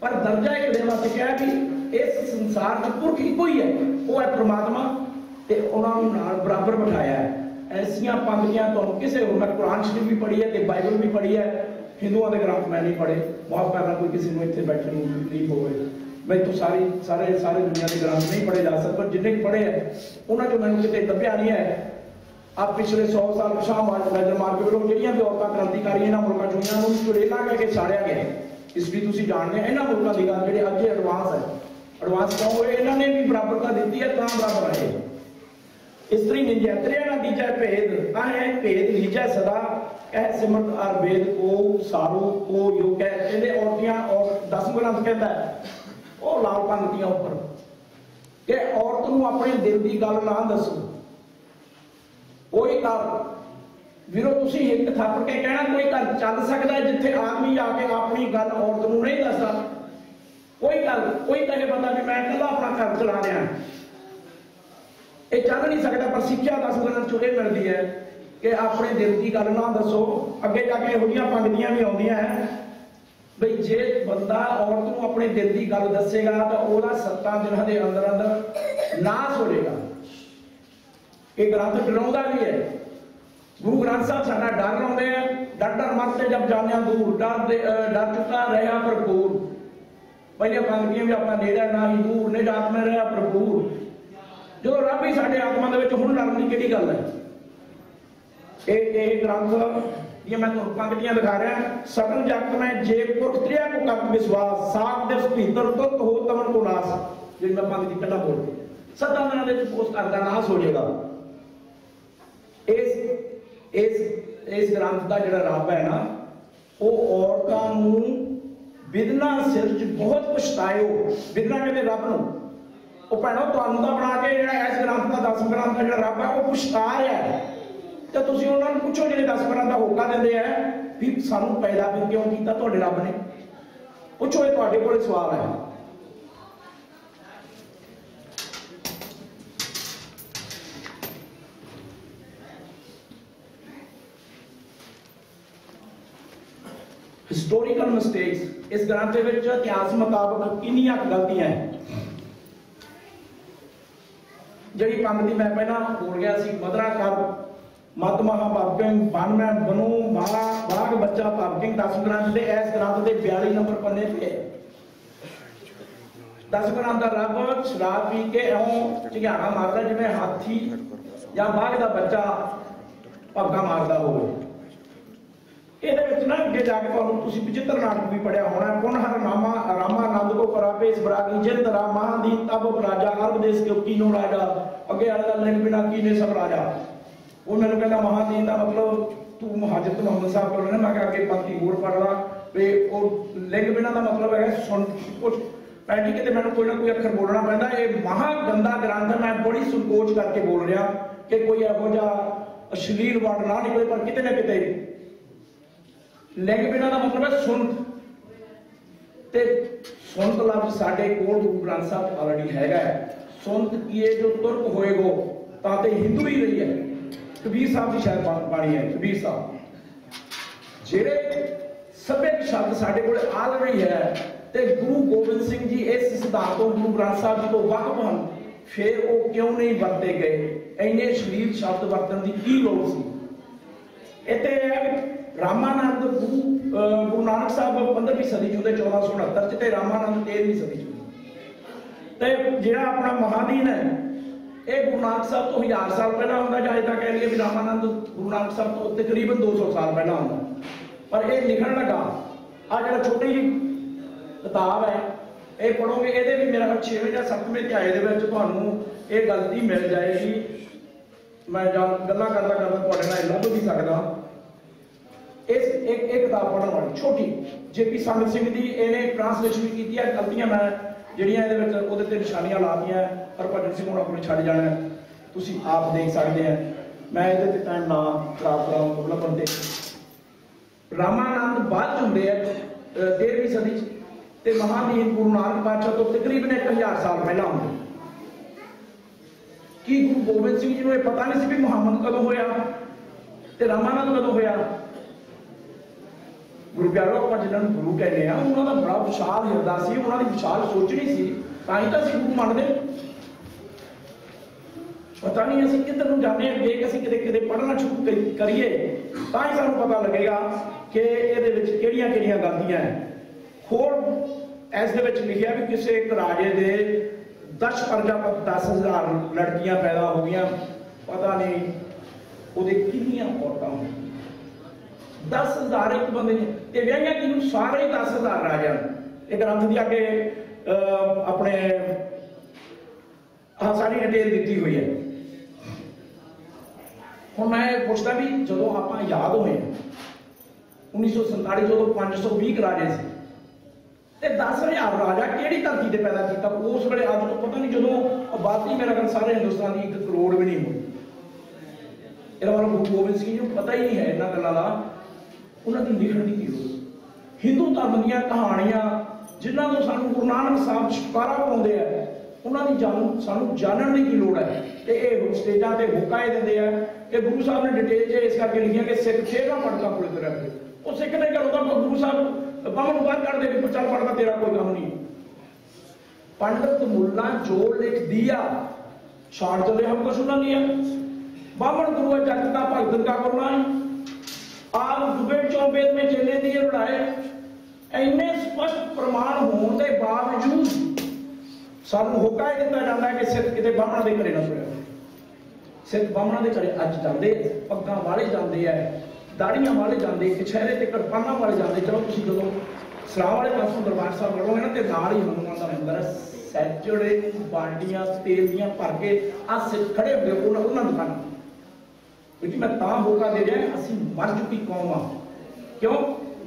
ਪਰ ਦਰਜਾ ਇੱਕ ਦੇਣ ਵਾਸਤੇ ਕਿਹਾ ਵੀ ਇਸ ਸੰਸਾਰ ਦਾ ਪੁਰਖ ਇੱਕੋ ਹੀ ਹੈ। ਉਹ ਹੈ ਪ੍ਰਮਾਤਮਾ ਤੇ ਉਹਨਾਂ ਨੂੰ ਨਾਲ ਬਰਾਬਰ ਬਿਠਾਇਆ ਹੈ। ਐਸੀਆਂ ਪੰਕਤੀਆਂ ਤੁਹਾਨੂੰ ਕਿਸੇ ਹੋਰ ਮੈਂ ਕੁਰਾਨ ਸ਼ਰੀਫ ਵੀ ਪੜ੍ਹੀ ਹੈ ਤੇ ਬਾਈਬਲ ਵੀ ਪੜ੍ਹੀ ਹੈ, ਹਿੰਦੂਆਂ ਦੇ ਗ੍ਰੰਥ ਮੈਂ ਨਹੀਂ ਪੜ੍ਹੇ। ਮਾਫ ਕਰਨਾ ਕੋਈ ਕਿਸੇ ਨੂੰ ਇੱਥੇ ਬੈਠਣ ਨੂੰ ਤਕਲੀਫ ਹੋਵੇ। ਮੈਂ ਤਾਂ ਸਾਰੀ ਸਾਰੇ ਸਾਰੇ ਦੁਨੀਆ ਦੇ ਗ੍ਰੰਥ ਨਹੀਂ ਪੜ੍ਹੇ ਜਾ ਸਕਦੇ, ਪਰ ਜਿੰਨੇ ਪੜ੍ਹੇ ਹੈ ਉਹਨਾਂ ਚੋਂ ਮੈਨੂੰ ਕਿਤੇ ਲੱਭਿਆ ਨਹੀਂ ਹੈ। ਆਪ ਪਿਛਲੇ 100 ਸਾਲ ਪਿਛਾਂ ਮਾਰ ਨਜ਼ਰ ਮਾਰ ਕੇ ਵੇਖੋ ਜਿਹੜੀਆਂ ਵੀ ਔਰਤਾਂ ਕ੍ਰਾਂਤੀਕਾਰੀ ਇਹਨਾਂ ਮੁਲਕਾਂ ਚੋਂ ਹੋਈਆਂ ਉਹਨੂੰ ਚੁੜੇਲਾ ਕਹਿ ਸਾੜਿਆ ਗਿਆ ਇਸ ਵੀ ਤੁਸੀਂ ਜਾਣਦੇ ਆ ਇਹਨਾਂ ਮੁਲਕਾਂ ਦੀ ਗੱਲ ਜਿਹੜੇ ਅੱਗੇ ਐਡਵਾਂਸ ਹੈ। ਐਡਵਾਂਸ ਕਿਉਂ ਹੋਏ? ਇਹਨਾਂ ਨੇ ਵੀ ਬਰਾਬਰਤਾ ਦਿੱਤੀ ਹੈ, ਤਾਂ ਬਰਾਬਰ ਹੈ। ਇਸਤਰੀ ਨਿੰਜੈ, ਤ੍ਰਿਆ ਨਾ ਦੀਜੈ ਭੇਦ ਆਏ ਭੇਦ ਲੀਜੈ ਸਦਾ। ਕਹਿ ਸਿਮਰਤ ਅਰ ਵੇਦ ਕੋ ਸਾਰੂ, ਕੋ ਯੋ ਕਹਿ। ਕਹਿੰਦੇ ਔਰਤੀਆਂ ਔਰ ਦਸ ਗ੍ਰੰਥ ਉਹ ਲਾਲ ਪੰਕਤੀਆਂ ਉੱਪਰ। ਕਿ ਔਰਤ ਨੂੰ ਆਪਣੇ ਦਿਲ ਦੀ ਗੱਲ ਨਾ ਦੱਸੋ। ਕੋਈ ਗੱਲ ਵੀਰੋ, ਤੁਸੀਂ ਇੱਕ ਥੱਪ ਕੇ ਕਹਿਣਾ, ਕੋਈ ਘਰ ਚੱਲ ਸਕਦਾ ਜਿੱਥੇ ਆਦਮੀ ਆ ਕੇ ਆਪਣੀ ਗੱਲ ਔਰਤ ਨੂੰ ਨਹੀਂ ਦੱਸਦਾ। ਕੋਈ ਗੱਲ, ਕੋਈ ਕਹੇ ਬੰਦਾ ਵੀ ਮੈਂ ਇਕੱਲਾ ਆਪਣਾ ਘਰ ਚਲਾ ਰਿਹਾ। ਇਹ ਚੱਲ ਨਹੀਂ ਸਕਦਾ, ਪਰ ਸਿੱਖਿਆ ਦਸ ਦਿਨਾਂ ਚੁੜੇ ਮਿਲਦੀ ਹੈ ਕਿ ਆਪਣੇ ਦਿਲ ਦੀ ਗੱਲ ਨਾ ਦੱਸੋ। ਅੱਗੇ ਜਾ ਕੇ ਇਹੋ ਜਿਹੀਆਂ ਪੰਗਤੀਆਂ ਵੀ ਆਉਂਦੀਆਂ ਹੈ। ਬਈ ਜੇ ਬੰਦਾ ਔਰਤ ਨੂੰ ਆਪਣੇ ਦਿਲ ਦੀ ਗੱਲ ਦੱਸੇਗਾ, ਤਾਂ ਉਹਦਾ ਸੱਤਾਂ ਦਿਨਾਂ ਦੇ ਅੰਦਰ ਅੰਦਰ ਨਾਸ ਹੋ ਜਾਏਗਾ ਇਹ ਗ੍ਰੰਥ ਡਰਾਉਂਦਾ ਵੀ ਹੈ। ਗੁਰੂ ਗ੍ਰੰਥ ਸਾਹਿਬ ਸਾਡਾ ਡਰ ਲਾਉਂਦੇ ਆ। ਡਰ ਡਰ ਮਰਤੇ ਜਬ ਜਾਣਿਆ ਦੂਰ, ਡਰ ਦੇ, ਅਹ ਡਰ ਚੁੱਕਾ ਰਹਾ ਭਰਪੂਰ। ਪਹਿਲੇ ਪੰਕਤੀਆਂ ਵੀ ਆਪਾਂ ਨੇੜੇ ਨਾ ਹੀ ਦੂਰ ਨੇ ਜਾਤ ਮੈਂ ਰਹਾ ਭਰਪੂਰ। ਜਦੋਂ ਰੱਬ ਹੀ ਸਾਡੇ ਆਤਮਾ ਦੇ ਵਿੱਚ ਹੁਣ ਲੜਨ ਦੀ ਕਿਹੜੀ ਗੱਲ ਹੈ? ਇਹ ਇਹ ਗ੍ਰੰਥ ਇਹ ਮੈਂ ਤੁਹਾਨੂੰ ਪੰਕਤੀਆਂ ਦਿਖਾ ਰਿਹਾ। ਸਗਲ ਜਗਤ ਮੈਂ ਜੇ ਪੁਰਖ ਤ੍ਰਿਆ ਕੋ ਕਰਤ ਵਿਸ਼ਵਾਸ ਸਾਖ ਦੇ ਭੀਤਰ ਤੁਤ ਹੋ ਤਮਨ ਕੋ ਨਾਸ। ਜਿਹੜੀ ਮੈਂ ਪੰਕਤੀ ਪਹਿਲਾਂ ਬੋਲ ਸਦਾ ਦਿਨਾਂ ਦੇ ਪੋਸਟ ਕਰਦਾ, ਨਾਸ ਹੋ ਜਾਏਗਾ। ਇਸ ਇਸ ਇਸ ਗ੍ਰੰਥ ਦਾ ਜਿਹੜਾ ਰੱਬ ਹੈ ਨਾ, ਉਹ ਔਰਤਾਂ ਨੂੰ ਵਿਦਨਾ ਸਿਰ 'ਚ ਬਹੁਤ ਪਛਤਾਇਓ। ਵਿਦਨਾ ਕਹਿੰਦੇ ਰੱਬ ਨੂੰ। ਉਹ ਭੈਣੋ, ਤੁਹਾਨੂੰ ਤਾਂ ਬਣਾ ਕੇ ਜਿਹੜਾ ਇਸ ਗ੍ਰੰਥ ਦਾ ਦਸ ਗ੍ਰੰਥ ਦਾ ਜਿਹੜਾ ਰੱਬ ਹੈ, ਉਹ ਪਛਤਾ ਰਿਹਾ ਹੈ। ਤੇ ਤੁਸੀਂ ਉਹਨਾਂ ਨੂੰ ਪੁੱਛੋ, ਜਿਹੜੇ ਦਸ ਗ੍ਰੰਥ ਦਾ ਹੋਕਾ ਦਿੰਦੇ ਆ, ਵੀ ਸਾਨੂੰ ਪੈਦਾ ਵੀ ਕਿਉਂ ਕੀਤਾ, ਤੁਹਾਡੇ ਰੱਬ ਨੇ? ਪੁੱਛੋ, ਇਹ ਤੁਹਾਡੇ ਕੋਲੇ ਸਵਾਲ ਹੈ। ਹਿਸਟੋਰੀਕਲ ਮਿਸਟੇਕਸ ਇਸ ਗ੍ਰੰਥ ਦੇ ਵਿੱਚ ਇਤਿਹਾਸ ਮੁਤਾਬਕ ਕਿੰਨੀਆਂ ਗਲਤੀਆਂ ਹੈ। ਜਿਹੜੀ ਪੰਕਤੀ ਮੈਂ ਪਹਿਲਾਂ ਬੋਲ ਗਿਆ ਸੀ, ਮਦਰਾ ਕਰ ਮਤ ਮਹਾ ਭਾਗਿੰ ਬਨ ਮੈਂ ਬਨੂ ਬਾਲਾ ਬਾਗ ਬੱਚਾ ਭਾਗਿੰ 10 ਗ੍ਰੰਥ ਦੇ, ਇਸ ਗ੍ਰੰਥ ਦੇ 42 ਨੰਬਰ ਪੰਨੇ ਤੇ ਦਸ ਗ੍ਰੰਥ ਦਾ ਰੱਬ ਸ਼ਰਾਬ ਪੀ ਕੇ ਐਉਂ ਝਿਆਣਾ ਮਾਰਦਾ ਜਿਵੇਂ ਹਾਥੀ ਜਾਂ ਬਾਗ ਦਾ ਬੱਚਾ ਭੱਗਾ ਮਾਰਦਾ ਹੋਵੇ। ਇਹਦੇ ਵਿੱਚ ਨਾ ਅੱਗੇ ਜਾ ਕੇ ਤੁਹਾਨੂੰ ਤੁਸੀਂ ਵਿਚਿੱਤਰ ਨਾਟਕ ਵੀ ਪੜਿਆ ਹੋਣਾ ਪੁਨ ਹਰ ਨਾਮਾ ਰਾਮਾ ਆਨੰਦ ਕੋ ਪਰਾਪੇ ਇਸ ਬਰਾਗੀ ਜਿੰਦ ਰਾਮ ਮਹਾਦੀ ਤਬ ਰਾਜਾ ਅਰਬ ਦੇਸ਼ ਕੇ ਕੀਨੋ ਰਾਜਾ। ਅੱਗੇ ਵਾਲਾ ਦਾ ਬਿਨਾ ਕੀਨੇ ਸਭ ਰਾਜਾ। ਉਹ ਮੈਨੂੰ ਕਹਿੰਦਾ ਮਹਾਦੀਨ ਦਾ ਮਤਲਬ ਤੂੰ ਮਹਾਜਤ ਮੁਹੰਮਦ ਸਾਹਿਬ ਕੋਲ ਨੇ, ਮੈਂ ਕਿਹਾ ਅੱਗੇ ਪੰਕਤੀ ਹੋਰ ਪੜ ਲਾ। ਵੀ ਉਹ ਲਿੰਗ ਬਿਨਾ ਦਾ ਮਤਲਬ ਹੈ ਸੁਣ ਕੁਝ ਪੈਂਦੀ ਕਿਤੇ ਮੈਨੂੰ ਕੋਈ ਨਾ ਕੋਈ ਅੱਖਰ ਬੋਲਣਾ ਪੈਂਦਾ। ਇਹ ਮਹਾ ਗੰਦਾ ਗ੍ਰੰਥ ਮੈਂ ਬੜੀ ਸੰਕੋਚ ਕਰਕੇ ਬੋਲ ਰਿਹਾ ਕਿ ਕੋਈ ਇਹੋ ਜਿਹਾ ਅਸ਼ਲੀਲ ਵਰਡ ਨਾ ਨਿਕਲੇ, ਪਰ ਕਿਤੇ ਨਾ ਕਿਤੇ ਲਿੰਗ ਬਿਨਾ ਦਾ ਮਤਲਬ ਹੈ ਸੁਣ। ਤੇ ਸੁਣਤ ਲਫ਼ਜ਼ ਸਾਡੇ ਕੋਲ ਗੁਰੂ ਗ੍ਰੰਥ ਸਾਹਿਬ ਆਲਰੇਡੀ ਹੈਗਾ ਹੈ। ਸੁਣਤ ਕੀਏ ਜੋ ਤੁਰਕ ਹੋਏਗੋ, ਤਾਂ ਤੇ ਹਿੰਦੂ ਹੀ ਰਹੀ ਹੈ। ਕਬੀਰ ਸਾਹਿਬ ਦੀ ਸ਼ਾਇਦ ਬਾਣੀ ਹੈ, ਕਬੀਰ ਸਾਹਿਬ। ਜਿਹੜੇ ਸਭਿਅਕ ਸ਼ਬਦ ਸਾਡੇ ਕੋਲ ਆਲਰੇਡੀ ਹੈ ਤੇ ਗੁਰੂ ਗੋਬਿੰਦ ਸਿੰਘ ਜੀ ਇਸ ਸਿਧਾਂਤ ਤੋਂ ਗੁਰੂ ਗ੍ਰੰਥ ਸਾਹਿਬ ਜੀ ਤੋਂ ਵਾਕਫ ਹਨ ਫਿਰ ਉਹ ਕਿਉਂ ਨਹੀਂ ਵਰਤੇ ਗਏ? ਇੰਨੇ ਸ਼ਰੀਰ ਸ਼ਬਦ ਵਰਤਣ ਦੀ ਕੀ ਲੋੜ ਸੀ? ਇੱਥੇ ਇਹ ਹੈ ਰਾਮਾਨੰਦ ਗੁਰੂ ਗੁਰੂ ਨਾਨਕ ਸਾਹਿਬ 15ਵੀਂ ਸਦੀ ਚ ਹੁੰਦੇ 1469 ਚ, ਤੇ ਰਾਮਾਨੰਦ 13ਵੀਂ ਸਦੀ ਚ ਤੇ ਜਿਹੜਾ ਆਪਣਾ ਮਹਾਦੀਨ ਹੈ, ਇਹ ਗੁਰੂ ਨਾਨਕ ਸਾਹਿਬ ਤੋਂ 1000 ਸਾਲ ਪਹਿਲਾਂ ਹੁੰਦਾ, ਜਾਂ ਤਾਂ ਕਹਿ ਲਈਏ ਵੀ ਰਾਮਾਨੰਦ ਗੁਰੂ ਨਾਨਕ ਸਾਹਿਬ ਤੋਂ ਤਕਰੀਬਨ 200 ਸਾਲ ਪਹਿਲਾਂ ਹੁੰਦਾ। ਪਰ ਇਹ ਲਿਖਣ ਲੱਗਾ ਆ ਜਿਹੜਾ ਛੋਟੀ ਜਿਹੀ ਕਿਤਾਬ ਹੈ, ਇਹ ਪੜੋਗੇ ਇਹਦੇ ਵੀ ਮੇਰਾ 6ਵੇਂ ਜਾਂ 7ਵੇਂ ਅਧਿਆਏ ਦੇ ਵਿੱਚ ਤੁਹਾਨੂੰ ਇਹ ਗਲਤੀ ਮਿਲ ਜਾਏਗੀ। ਮੈਂ ਜਾਂ ਗੱਲਾਂ ਕਰਦਾ ਕਰਦਾ ਤੁਹਾਡੇ ਨਾਲ ਇਹ ਲੱਭ ਵੀ ਸਕਦਾ। ਇਸ ਇੱਕ ਇੱਕ ਕਿਤਾਬ ਪੜ੍ਹਨ ਵਾਲੀ, ਛੋਟੀ। ਜੇਪੀ ਸੰਗਤ ਸਿੰਘ ਦੀ ਇਹਨੇ ਟ੍ਰਾਂਸਲੇਸ਼ਨ ਵੀ ਕੀਤੀ ਹੈ ਗਲਤੀਆਂ ਮੈਂ ਜਿਹੜੀਆਂ ਇਹਦੇ ਵਿੱਚ ਉਹਦੇ ਤੇ ਨਿਸ਼ਾਨੀਆਂ ਲਾਤੀਆਂ ਹਰਭਜਨ ਸਿੰਘ ਹੁਣ ਆਪਣੇ ਛੱਡ ਜਾਣਾ। ਤੁਸੀਂ ਆਪ ਦੇਖ ਸਕਦੇ ਆ। ਮੈਂ ਇਹਦੇ ਤੇ ਟਾਈਮ ਨਾ ਖਰਾਬ ਕਰਾਉਂ ਲੱਭਣ ਤੇ ਰਾਮਾਨੰਦ ਬਾਅਦ ਹੁੰਦੇ ਆ 13ਵੀਂ ਸਦੀ ਚ, ਤੇ ਮਹਾਦੀਨ ਗੁਰੂ ਨਾਨਕ ਪਾਤਸ਼ਾਹ ਤੋਂ ਤਕਰੀਬਨ 1000 ਸਾਲ ਪਹਿਲਾਂ ਹੁੰਦੇ। ਕੀ ਗੁਰੂ ਗੋਬਿੰਦ ਸਿੰਘ ਜੀ ਨੂੰ ਇਹ ਪਤਾ ਨਹੀਂ ਸੀ ਵੀ ਮੁਹੰਮਦ ਕਦੋਂ ਹੋਇਆ? ਤੇ ਰਾਮਾਨੰਦ ਕਦੋਂ ਹੋਇਆ? ਗੁਰੂ ਪਿਆਰੋ, ਆਪਾਂ ਜਿਹਨਾਂ ਨੂੰ ਗੁਰੂ ਕਹਿੰਦੇ ਆ, ਉਹਨਾਂ ਦਾ ਬੜਾ ਵਿਸ਼ਾਲ ਹਿਰਦਾ ਸੀ, ਉਹਨਾਂ ਦੀ ਵਿਸ਼ਾਲ ਸੋਚਣੀ ਸੀ। ਤਾਂ ਹੀ ਤਾਂ ਅਸੀਂ ਗੁਰੂ ਮੰਨਦੇ। ਪਤਾ ਨਹੀਂ ਅਸੀਂ ਕਿੱਧਰ ਨੂੰ ਜਾਂਦੇ ਹਾਂ ਕਿ ਅਸੀਂ ਕਿਤੇ ਕਿਤੇ ਪੜ੍ਹਨਾ ਸ਼ੁਰੂ ਕਰੀ- ਕਰੀਏ, ਤਾਂ ਹੀ ਸਾਨੂੰ ਪਤਾ ਲੱਗੇਗਾ ਕਿ ਇਹਦੇ ਵਿੱਚ ਕਿਹੜੀਆਂ ਕਿਹੜੀਆਂ ਗਲਤੀਆਂ ਹੈ। ਹੋਰ ਇਸ ਦੇ ਵਿੱਚ ਲਿਖਿਆ ਵੀ ਕਿਸੇ ਇੱਕ ਰਾਜੇ ਦੇ 10 ਪ੍ਰਜਾਪਤ 10000 ਲੜਕੀਆਂ ਪੈਦਾ ਹੋ ਗਈਆਂ। ਪਤਾ ਨਹੀਂ ਉਹਦੇ ਕਿੰਨੀਆਂ ਔਰਤਾਂ ਹੋਣਗੀਆਂ 10000 ਇੱਕ ਬੰਦੇ ਨੇ। ਤੇ ਵਿਆਹੀਆਂ ਕਿਨੂੰ ਸਾਰੇ ਹੀ 10000 ਰਾਜਾ ਇਹ ਗ੍ਰੰਥ ਦੀ ਅੱਗੇ ਆਪਣੇ, ਆਹ ਸਾਰੀ ਡਿਟੇਲ ਦਿੱਤੀ ਹੋਈ ਹੈ। ਹੁਣ ਮੈਂ ਪੁੱਛਦਾ ਵੀ ਜਦੋਂ ਆਪਾਂ ਯਾਦ ਹੋਏ 1947 ਜਦੋਂ 520 ਕੁ ਰਾਜੇ ਸੀ, ਤੇ 10000 ਰਾਜਾ ਕਿਹੜੀ ਧਰਤੀ ਤੇ ਪੈਦਾ ਕੀਤਾ? ਉਸ ਵੇਲੇ ਅੱਜ ਨੂੰ ਪਤਾ ਨਹੀਂ ਜਦੋਂ ਆਬਾਦੀ ਮੇਰਾ ਖਿਆਲ ਸਾਰੇ ਹਿੰਦੁਸਤਾਨ ਦੀ 1 ਕਰੋੜ ਵੀ ਨਹੀਂ ਹੋਈ। ਇਹਨਾਂ ਮਤਲਬ ਗੁਰੂ ਗੋਬਿੰਦ ਸਿੰਘ ਜੀ ਨੂੰ ਪਤਾ ਹੀ ਨਹੀਂ ਹੈ ਇਹਨਾਂ ਗੱਲਾਂ ਦਾ। ਉਹਨਾਂ ਦੀ ਨੀਡ ਨਹੀਂ ਪੀਓ ਹਿੰਦੂ ਧਰਮ ਦੀਆਂ ਕਹਾਣੀਆਂ ਜਿਨ੍ਹਾਂ ਤੋਂ ਸਾਨੂੰ ਗੁਰੂ ਨਾਨਕ ਸਾਹਿਬ ਛੁਟਕਾਰਾ ਪਾਉਂਦੇ ਆ, ਉਹਨਾਂ ਦੀ ਜਾਣ ਸਾਨੂੰ ਜਾਣਨ ਦੀ ਕੀ ਲੋੜ ਹੈ? ਤੇ ਇਹ ਸਟੇਜਾਂ ਤੇ ਹੁਕਾ ਇਹ ਦਿੰਦੇ ਆ ਕਿ ਗੁਰੂ ਸਾਹਿਬ ਨੇ ਡਿਟੇਲ 'ਚ ਇਸ ਕਰਕੇ ਲਿਖਿਆ ਕਿ ਸਿੱਖ ਛੇ ਪੜਦਾ ਕੋਲੇ ਤੇ ਰੱਖੇ ਉਹ ਸਿੱਖ ਨੇ ਘਰੋਂ ਦਾ ਗੁਰੂ ਸਾਹਿਬ ਬਾਹਰ ਬਾਹਰ ਕੱਢ ਦੇ ਵੀ ਚੱਲ ਪੜਦਾ ਤੇਰਾ ਕੋਈ ਕੰਮ ਨਹੀਂ। ਪੰਡਤ ਮੁੱਲਾ ਜੋ ਲਿਖ ਦਿਆ ਛਾੜ ਚਲੇ ਹਮ ਕੁਛ ਨਹੀਂ ਹੈ ਬਾਹਮਣ ਗੁਰੂ ਹੈ ਜਗਤ ਦਾ ਭਗਤ ਦਾ ਕਰਨਾ ਹੈ। ਆਪ ਗੁਬੇਟ ਚੌਂਬੇਤ ਵਿੱਚ ਚੇਲੇ ਦੀ ਲੜਾਈ ਇੰਨੇ ਸਪਸ਼ਟ ਪ੍ਰਮਾਣ ਹੋਣ ਦੇ ਬਾਵਜੂਦ ਸਾਨੂੰ ਹੋਕਾ ਇਹ ਦਿੱਤਾ ਜਾਂਦਾ ਕਿ ਸਿੱਧ ਕਿਤੇ ਬਾਹਮਣਾ ਦੇ ਘਰੇ ਨਾ ਸੋਇਆ ਸਿੱਧ ਬਾਹਮਣਾ ਦੇ ਘਰੇ ਅੱਜ ਜਾਂਦੇ ਪੱਗਾਂ ਵਾਲੇ ਜਾਂਦੇ ਐ ਦਾੜੀਆਂ ਵਾਲੇ ਜਾਂਦੇ, ਕਛਹਿਰੇ ਤੇ ਕਿਰਪਾਨਾਂ ਵਾਲੇ ਜਾਂਦੇ। ਚਲੋ ਤੁਸੀਂ ਜਦੋਂ ਸਰਾਹ ਵਾਲੇ ਪਾਸੋਂ ਦਰਬਾਰ ਸਾਹਿਬ ਵੱਲੋਂ ਇਹਨਾਂ ਤੇ ਨਾਲ ਹੀ ਹਨੂਮਾਨ ਦਾ ਮੰਦਿਰ ਹੈ, ਸੈਚੜੇ ਨੂੰ ਬਾਂਡੀਆਂ ਤੇਲ ਦੀਆਂ ਭਰ ਕੇ ਆ ਸਿਰ ਖੜੇ ਹੁੰਦੇ ਉਹਨਾਂ ਉਹਨਾਂ ਦੁਕਾਨਾਂ ਮੈਂ ਤਾਂ ਹੋਕਾ ਦੇ ਰਿਹਾ, ਅਸੀਂ ਮਰ ਚੁੱਕੀ ਕੌਮ ਆ। ਕਿਉਂ?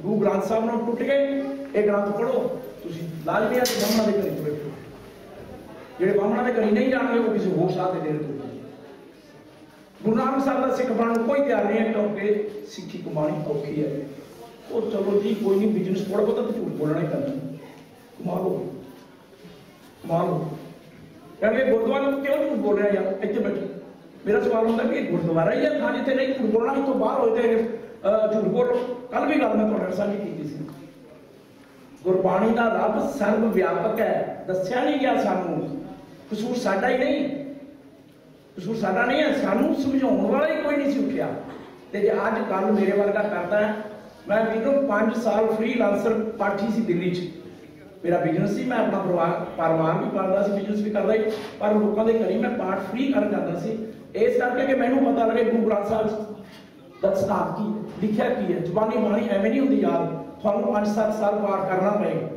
ਗੁਰੂ ਗ੍ਰੰਥ ਸਾਹਿਬ ਨਾਲ ਟੁੱਟ ਗਏ। ਇਹ ਗ੍ਰੰਥ ਪੜੋ ਤੁਸੀਂ ਲਾਜ਼ਮੀ ਆ ਕਿ ਬਾਹਮਣਾਂ ਦੇ ਘਰੇ ਤੁਰੇ ਜਿਹੜੇ ਬਾਹਮਣਾਂ ਦੇ ਘਰੇ ਨਹੀਂ ਜਾਣਗੇ ਉਹ ਕਿਸੇ ਹੋਰ ਸਾਹ ਦੇ ਡੇਰੇ ਤੋਂ ਗੁਰੂ ਨਾਨਕ ਸਾਹਿਬ ਦਾ ਸਿੱਖ ਬਣਨ ਨੂੰ ਕੋਈ ਤਿਆਰ ਨਹੀਂ ਹੈ, ਕਿਉਂਕਿ ਸਿੱਖੀ ਕਮਾਣੀ ਔਖੀ ਹੈ। ਉਹ ਚਲੋ ਜੀ, ਕੋਈ ਨਹੀਂ ਬਿਜ਼ਨਸ ਥੋੜਾ ਬਹੁਤਾ ਤਾਂ ਝੂਠ ਬੋਲਣਾ ਹੀ ਪੈਂਦਾ। ਕਮਾ ਲਓ ਕਮਾ ਲਓ ਕਹਿੰਦੇ ਗੁਰਦੁਆਰੇ ਨੂੰ ਕਿਉਂ ਝੂਠ ਬੋਲ ਰਿਹਾ ਯਾਰ? ਇੱਥੇ ਬੈਠੋ। ਮੇਰਾ ਸਵਾਲ ਹੁੰਦਾ ਕਿ ਗੁਰਦੁਆਰਾ ਹੀ ਹੈ ਥਾਂ ਜਿੱਥੇ ਨਹੀਂ ਝੂਠ ਤੋਂ ਬਾਹਰ ਹੋਏ ਤੇ ਝੂਠ ਬੋਲੋ ਕੱਲ ਵੀ ਗੱਲ ਮੈਂ ਤੁਹਾਡੇ ਨਾਲ ਸਾਂਝੀ ਕੀਤੀ ਸੀ। ਗੁਰਬਾਣੀ ਦਾ ਰੱਬ ਸਰਵ ਵਿਆਪਕ ਹੈ। ਦੱਸਿਆ ਨਹੀਂ ਗਿਆ ਸਾਨੂੰ। ਕਸੂਰ ਸਾਡਾ ਹੀ ਨਹੀਂ। ਕਸੂਰ ਸਾਡਾ ਨਹੀਂ ਹੈ। ਸਾਨੂੰ ਸਮਝਾਉਣ ਵਾਲਾ ਹੀ ਕੋਈ ਨਹੀਂ ਸੀ ਉੱਠਿਆ। ਤੇ ਜੇ ਅੱਜ ਕੱਲ ਮੇਰੇ ਵਰਗਾ ਕਰਦਾ ਹੈ, ਮੈਂ ਵੀਰੋ 5 ਸਾਲ ਫ੍ਰੀਲਾਂਸਰ ਪਾਠੀ ਸੀ ਦਿੱਲੀ 'ਚ। ਮੇਰਾ ਬਿਜ਼ਨਸ ਸੀ, ਮੈਂ ਆਪਣਾ ਪਰਿਵਾਰ ਪਰਿਵਾਰ ਵੀ ਪਾਲਦਾ ਸੀ ਬਿਜ਼ਨਸ ਵੀ ਕਰਦਾ ਸੀ। ਪਰ ਲੋਕਾਂ ਦੇ ਘਰੀ ਮੈਂ ਪਾਠ ਫ੍ਰੀ ਕਰਨ ਜਾਂਦਾ ਸੀ। ਇਸ ਕਰਕੇ ਕਿ ਮੈਨੂੰ ਪਤਾ ਲੱਗੇ ਗੁਰੂ ਗ੍ਰੰਥ ਸਾਹਿਬ ਦਾ ਸਿਧਾਂਤ ਕੀ ਹੈ, ਲਿਖਿਆ ਕੀ ਹੈ ਜ਼ੁਬਾਨੀ ਬਾਣੀ ਐਵੇਂ ਨਹੀਂ ਹੁੰਦੀ ਯਾਦ ਤੁਹਾਨੂੰ 5-7 ਸਾਲ ਪਾਰ ਕਰਨਾ ਪਏਗਾ।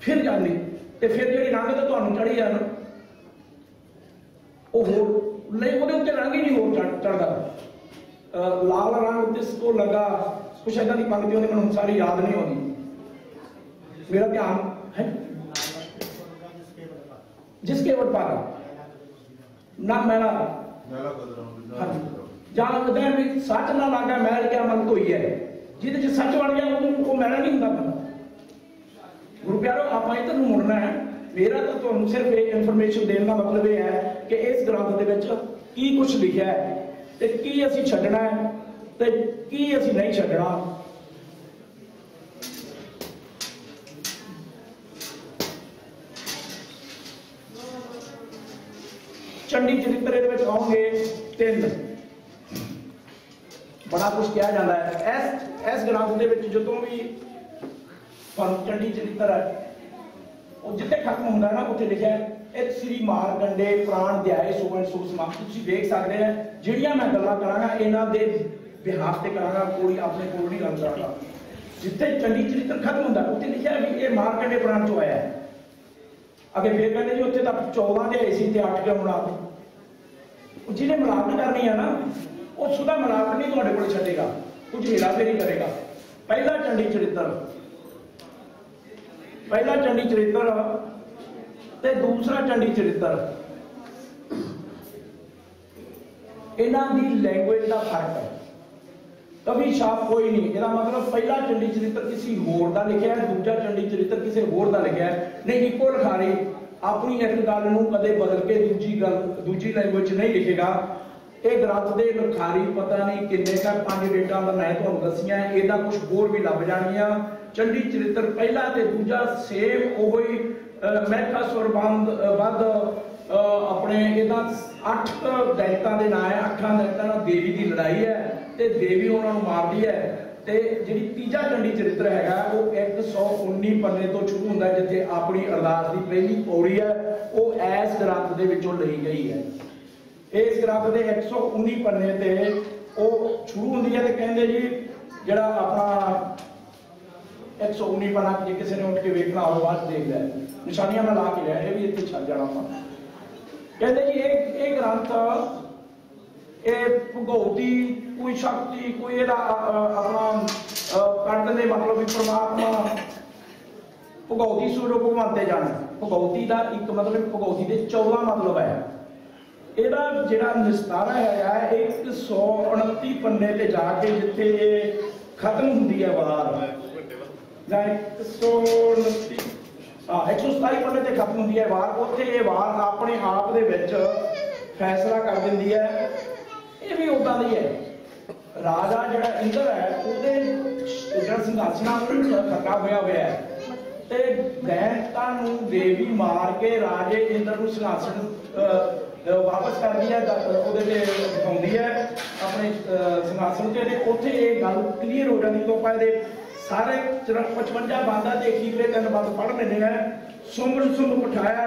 ਫਿਰ ਜਾਂਦੀ ਤੇ ਫਿਰ ਜਿਹੜੀ ਰੰਗ ਤੇ ਤੁਹਾਨੂੰ ਚੜੀ ਆ ਉਹ ਹੋਰ ਨਹੀਂ ਉਹਦੇ ਉੱਤੇ ਰੰਗ ਹੀ ਨਹੀਂ ਹੋਰ ਚੜਦਾ ਲਾਲ ਰੰਗ ਉੱਤੇ ਸਕੋ ਲਗਾ ਕੁਛ ਏਦਾਂ ਦੀ ਪੰਕਤੀ ਉਹਦੇ ਮੈਨੂੰ ਸਾਰੀ ਯਾਦ ਨਹੀਂ ਆਉਂਦੀ। ਮੇਰਾ ਧਿਆਨ ਹੈ? ਜਿਸ ਕੇ ਵਟ ਪਾਗਾ ਨਾ ਮੈਲਾ। ਹਾਂਜੀ। ਜਾਂ ਉਹਦੇ ਵੀ ਸੱਚ ਨਾ ਲੱਗਾ ਮੈਲ ਕਿਆ ਮਨ ਧੋਈ ਹੈ। ਜਿਹਦੇ ਚ ਸੱਚ ਵੜ ਗਿਆ ਉਹਨੂੰ ਉਹ ਮੈਲਾ ਨਹੀਂ ਹੁੰਦਾ ਬੰਦਾ। ਗੁਰੂ ਪਿਆਰੋ ਆਪਾਂ ਇੱਧਰ ਨੂੰ ਮੁੜਨਾ ਹੈ। ਮੇਰਾ ਤਾਂ ਤੁਹਾਨੂੰ ਸਿਰਫ ਇਹ ਇਨਫੋਰਮੇਸ਼ਨ ਦੇਣ ਦਾ ਮਤਲਬ ਇਹ ਹੈ ਕਿ ਇਸ ਗ੍ਰੰਥ ਦੇ ਵਿੱਚ ਕੀ ਕੁਝ ਲਿਖਿਆ ਹੈ ਤੇ ਕੀ ਅਸੀਂ ਛੱਡਣਾ ਹੈ ਤੇ ਕੀ ਅਸੀਂ ਨਹੀਂ ਛੱਡਣਾ। ਚੰਡੀ ਚਰਿੱਤਰ ਦੇ ਵਿੱਚ ਆਉਂਗੇ ਤਿੰਨ। ਬੜਾ ਕੁਝ ਕਿਹਾ ਜਾਂਦਾ ਹੈ। ਇਸ ਇਸ ਗ੍ਰੰਥ ਦੇ ਵਿੱਚ ਜਦੋਂ ਵੀ ਤੁਹਾਨੂੰ ਚੰਡੀ ਚਰਿੱਤਰ ਹੈ, ਉਹ ਜਿੱਥੇ ਖਤਮ ਹੁੰਦਾ ਨਾ, ਉੱਥੇ ਲਿਖਿਆ ਇਹ ਸ੍ਰੀ ਮਾਰਕੰਡੇ ਪ੍ਰਾਣ ਧਿਆਏ ਸੋਵਨ ਸੁਖ ਸਮਾਪਤ। ਤੁਸੀਂ ਵੇਖ ਸਕਦੇ ਆ ਜਿਹੜੀਆਂ ਮੈਂ ਗੱਲਾਂ ਕਰਾਂਗਾ, ਇਹਨਾਂ ਦੇ ਬਿਹਾਫ ਤੇ ਕਰਾਂਗਾ, ਕੋਈ ਆਪਣੇ ਕੋਲ ਨਹੀਂ ਗੱਲ ਕਰਾਂਗਾ ਜਿੱਥੇ ਚੰਡੀ ਚਰਿੱਤਰ ਖਤਮ ਹੁੰਦਾ, ਉੱਥੇ ਲਿਖਿਆ ਵੀ ਇਹ ਮਾਰਕੰਡੇ ਪ੍ਰਾਣ ਚੋਂ ਆਇਆ ਹੈ। ਅਗੇ ਫਿਰ ਕਹਿੰਦੇ ਜੀ ਉੱਥੇ ਤਾਂ 14 ਦੇ ਸੀ ਤੇ 8 ਕਿਉਂ ਬਣਾ ਜਿਹਨੇ ਮਿਲਾਵਟ ਕਰਨੀ ਆ ਨਾ, ਉਹ ਸੁਦਾ ਮਿਲਾਵਟ ਨਹੀਂ ਤੁਹਾਡੇ ਕੋਲ ਛੱਡੇਗਾ ਕੁਝ ਹੀਰਾ ਫੇਰੀ ਕਰੇਗਾ। ਪਹਿਲਾ ਚੰਡੀ ਚਰਿੱਤਰ। ਪਹਿਲਾ ਚੰਡੀ ਚਰਿੱਤਰ ਤੇ ਦੂਸਰਾ ਚੰਡੀ ਚਰਿੱਤਰ। ਇਹਨਾਂ ਦੀ ਲੈਂਗੁਏਜ ਦਾ ਫ਼ਰਕ ਹੈ। ਕਵੀ ਸ਼ਾਪ ਕੋਈ ਨਹੀਂ। ਇਹਦਾ ਮਤਲਬ ਪਹਿਲਾ ਚੰਡੀ ਚਰਿੱਤਰ ਕਿਸੇ ਹੋਰ ਦਾ ਲਿਖਿਆ ਹੈ, ਦੂਜਾ ਚੰਡੀ ਚਰਿੱਤਰ ਕਿਸੇ ਹੋਰ ਦਾ ਲਿਖਿਆ ਹੈ। ਨਹੀਂ, ਇੱਕੋ ਲਿਖਾਰੀ ਆਪਣੀ ਇੱਕ ਗੱਲ ਨੂੰ ਕਦੇ ਬਦਲ ਕੇ ਦੂਜੀ ਗੱਲ, ਦੂਜੀ ਲੈਂਗੁਏਜ ਨਹੀਂ ਲਿਖੇਗਾ। ਇਹ ਗ੍ਰੰਥ ਦੇ ਲਿਖਾਰੀ ਪਤਾ ਨਹੀਂ ਕਿੰਨੇ ਕਾ ਪੰਜ ਡੇਟਾਂ ਦਾ ਮੈਂ ਤੁਹਾਨੂੰ ਦੱਸੀਆਂ, ਇਹਦਾ ਕੁਝ ਹੋਰ ਵੀ ਲੱਭ ਜਾਣੀਆਂ ਚੰਡੀ ਚਰਿੱਤਰ ਪਹਿਲਾ ਤੇ ਦੂਜਾ ਸੇਮ ਉਹੀ ਮਹਿਕਾ ਸੁਰਬੰਦ ਵੱਧ ਆਪਣੇ ਇਹਦਾ ਅੱਠ ਦੈਤਾਂ ਦੇ ਨਾਂ ਹੈ, ਅੱਠਾਂ ਦੈਤਾਂ ਨਾਲ ਦੇਵੀ ਦੀ ਲੜਾਈ ਹੈ। ਤੇ ਦੇਵੀ ਉਹਨਾਂ ਨੂੰ ਮਾਰਦੀ ਹੈ ਤੇ ਜਿਹੜੀ ਤੀਜਾ ਚੰਡੀ ਚਰਿੱਤਰ ਹੈਗਾ, ਉਹ 119 ਪੰਨੇ ਤੋਂ ਸ਼ੁਰੂ ਹੁੰਦਾ ਜਿੱਥੇ ਆਪਣੀ ਅਰਦਾਸ ਦੀ ਪਹਿਲੀ ਪੌੜੀ ਹੈ, ਉਹ ਐਸ ਗ੍ਰੰਥ ਦੇ ਵਿੱਚੋਂ ਲਈ ਗਈ ਹੈ। ਇਸ ਗ੍ਰੰਥ ਦੇ 119 ਪੰਨੇ ਤੇ ਉਹ ਸ਼ੁਰੂ ਹੁੰਦੀ ਹੈ ਤੇ ਕਹਿੰਦੇ ਜੀ, ਜਿਹੜਾ ਆਪਣਾ 119 ਪੰਨਾ ਜੇ ਕਿਸੇ ਨੇ ਉੱਠ ਕੇ ਵੇਖਣਾ ਹੋਵੇ ਬਾਅਦ 'ਚ ਦੇਖ ਲੈ। ਨਿਸ਼ਾਨੀਆਂ ਮੈਂ ਲਾ ਕੇ ਲਿਆ ਇਹ ਵੀ ਇੱਥੇ ਛੱਡ ਜਾਣਾ ਆਪਾਂ। ਕਹਿੰਦੇ ਜੀ, ਇਹ ਇਹ ਗ੍ਰੰਥ ਇਹ ਭਗਉਤੀ ਕੋਈ ਸ਼ਕਤੀ ਕੋਈ ਇਹਦਾ ਆਪਣਾ ਅ, ਕੱਢਣ ਦੇ ਮਤਲਬ ਵੀ ਪ੍ਰਮਾਤਮਾ ਭਗਉਤੀ ਸੂਰਜ ਭਗਵਾਨ ਤੇ ਜਾਣਾ। ਭਗਉਤੀ ਦਾ ਇੱਕ ਮਤਲਬ ਭਗਉਤੀ ਦੇ 14 ਮਤਲਬ ਹੈ। ਇਹਦਾ ਜਿਹੜਾ ਨਿਸਤਾਰਾ ਹੈਗਾ 129 ਪੰਨੇ ਤੇ ਜਾ ਕੇ ਜਿੱਥੇ ਇਹ ਖਤਮ ਹੁੰਦੀ ਹੈ ਵਾਰ। ਜਾਂ 129 ਹਾਂ 127 ਪੰਨੇ ਤੇ ਖਤਮ ਹੁੰਦੀ ਹੈ ਵਾਰ। ਉੱਥੇ ਇਹ ਵਾਰ ਆਪਣੇ ਆਪ ਦੇ ਵਿੱਚ ਫੈਸਲਾ ਕਰ ਦਿੰਦੀ ਹੈ। ਇਹ ਵੀ ਉਦਾਂ ਦੀ ਹੈ। ਰਾਜਾ ਜਿਹੜਾ ਇੰਦਰ ਹੈ ਉਹਦੇ ਜਿਹੜਾ ਸਿੰਘਾਸਣਾ ਉਹ ਥੱਕਾ ਹੋਇਆ ਹੋਇਆ ਹੈ। ਤੇ ਦੈਂਤਾਂ ਨੂੰ ਦੇਵੀ ਮਾਰ ਕੇ ਰਾਜੇ ਇੰਦਰ ਨੂੰ ਸਿੰਘਾਸਣ ਵਾਪਸ ਕਰਦੀ ਹੈ ਉਹਦੇ ਤੇ ਦਿਖਾਉਂਦੀ ਹੈ ਆਪਣੇ ਅਹ, ਸਿੰਘਾਸਣ ਤੇ ਤੇ ਉੱਥੇ ਇਹ ਗੱਲ ਕਲੀਅਰ ਹੋ ਜਾਂਦੀ ਤੋਂ ਆਪਾਂ ਇਹਦੇ ਸਾਰੇ 55 ਬਾਂਦਾ ਦੇ ਅਖੀਰਲੇ ਤਿੰਨ ਬੰਦ ਪੜ੍ਹ ਲੈਣੇ ਆ ਸੁਮਨ ਸੁਮ ਉਠਾਇਆ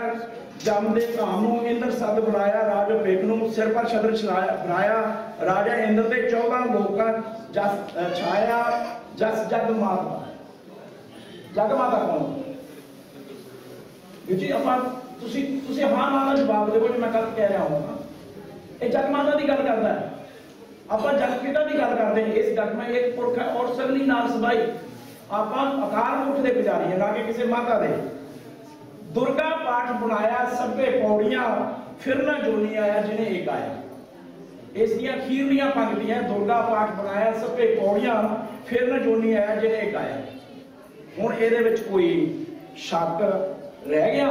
ਜਮ ਦੇ ਧਾਮ ਨੂੰ ਇੰਦਰ ਸਦ ਬੁਲਾਇਆ ਰਾਜ ਵੇਖ ਨੂੰ ਸਿਰ ਪਰ ਛਦਰ ਛਲਾਇਆ ਬਣਾਇਆ ਰਾਜਾ ਇੰਦਰ ਦੇ 14 ਲੋਕਾਂ ਜਸ ਅਹ, ਛਾਇਆ ਜਸ ਜਗ ਮਾਤਾ ਜਗ ਮਾਤਾ ਕੌਣ ਜੀ ਆਪਾਂ ਤੁਸੀਂ ਤੁਸੀਂ ਹਾਂ ਨਾ ਦਾ ਜਵਾਬ ਦੇਵੋ ਜੇ ਮੈਂ ਕੱਲ ਕਹਿ ਰਿਹਾ ਹਾਂ ਇਹ ਜਗ ਮਾਤਾ ਦੀ ਗੱਲ ਕਰਦਾ ਹੈ ਆਪਾਂ ਜਗ ਪਿਤਾ ਦੀ ਗੱਲ ਕਰਦੇ ਹਾਂ ਇਸ ਜਗ ਮੈਂ ਇੱਕ ਪੁਰਖ ਹੈ ਔਰ ਸਗਲੀ ਨਾਲ ਸਬਾਈ ਆਪਾਂ ਅਕਾਲ ਮੂਰਤ ਦੇ ਪੁਜਾਰੀ ਹਾਂ ਨਾ ਕਿ ਕਿਸੇ ਮਾਤਾ ਦੇ ਦੁਰਗਾ ਪਾਠ ਬਣਾਇਆ ਸਭੇ ਪੌੜੀਆਂ ਫਿਰ ਨਾ ਜੋਨੀ ਆਇਆ ਜਿਹਨੇ ਇਹ ਗਾਇਆ। ਇਸ ਦੀਆਂ ਅਖੀਰਲੀਆਂ ਪੰਕਤੀਆਂ ਦੁਰਗਾ ਪਾਠ ਬਣਾਇਆ ਸਭੇ ਪੌੜੀਆਂ ਫਿਰ ਨਾ ਜੋਨੀ ਆਇਆ ਜਿਹਨੇ ਏਕ ਆਇਆ ਹੁਣ ਇਹਦੇ ਵਿੱਚ ਕੋਈ ਸ਼ੱਕ ਰਹਿ ਗਿਆ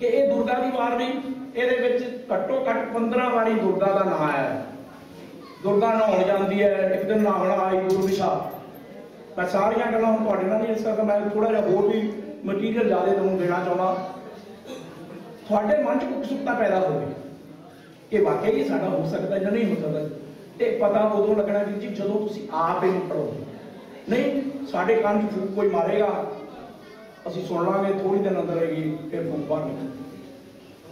ਕਿ ਇਹ ਦੁਰਗਾ ਦੀ ਵਾਰ ਨਹੀਂ? ਇਹਦੇ ਵਿੱਚ ਘੱਟੋ ਘੱਟ 15 ਵਾਰੀ ਦੁਰਗਾ ਦਾ ਨਾਮ ਆਇਆ। ਹੈ ਦੁਰਗਾ ਨਹਾਉਣ ਜਾਂਦੀ ਹੈ, ਇੱਕ ਦਿਨ ਨਹਾਉਣ ਆਈ ਗੁਰੂ ਵਿਸ਼ਾ ਮੈਂ ਸਾਰੀਆਂ ਗੱਲਾਂ ਹੁਣ ਤੁਹਾਡੇ ਨਾਲ ਨਹੀਂ ਇਸ ਕਰਕੇ ਮੈਂ ਥੋੜਾ ਜਿਹਾ ਹੋਰ ਵੀ ਮਟੀਰੀਅਲ ਜ਼ਿਆਦਾ ਤੁਹਾਨੂੰ ਦੇਣਾ ਚਾਹੁੰਦਾ, ਤੁਹਾਡੇ ਮਨ 'ਚ ਉਤਸੁਕਤਾ ਪੈਦਾ ਹੋਵੇ ਕਿ ਵਾਕਈ ਇਹ ਸਾਡਾ ਹੋ ਸਕਦਾ ਜਾਂ ਨਹੀਂ ਹੋ ਸਕਦਾ ਤੇ ਪਤਾ ਉਦੋਂ ਲੱਗਣਾ ਵੀ ਜੀ ਜਦੋਂ ਤੁਸੀਂ ਆਪ ਇਹਨੂੰ ਪੜੋਗੇ ਨਹੀਂ, ਸਾਡੇ ਕੰਨ 'ਚ ਫੂਕ ਕੋਈ ਮਾਰੇਗਾ, ਅਸੀਂ ਸੁਣ ਲਾਂਗੇ ਥੋੜੀ ਦਿਨ ਅੰਦਰ ਹੈਗੀ ਫਿਰ ਫੂਕ ਬਾਹਰ ਨਿਕਲ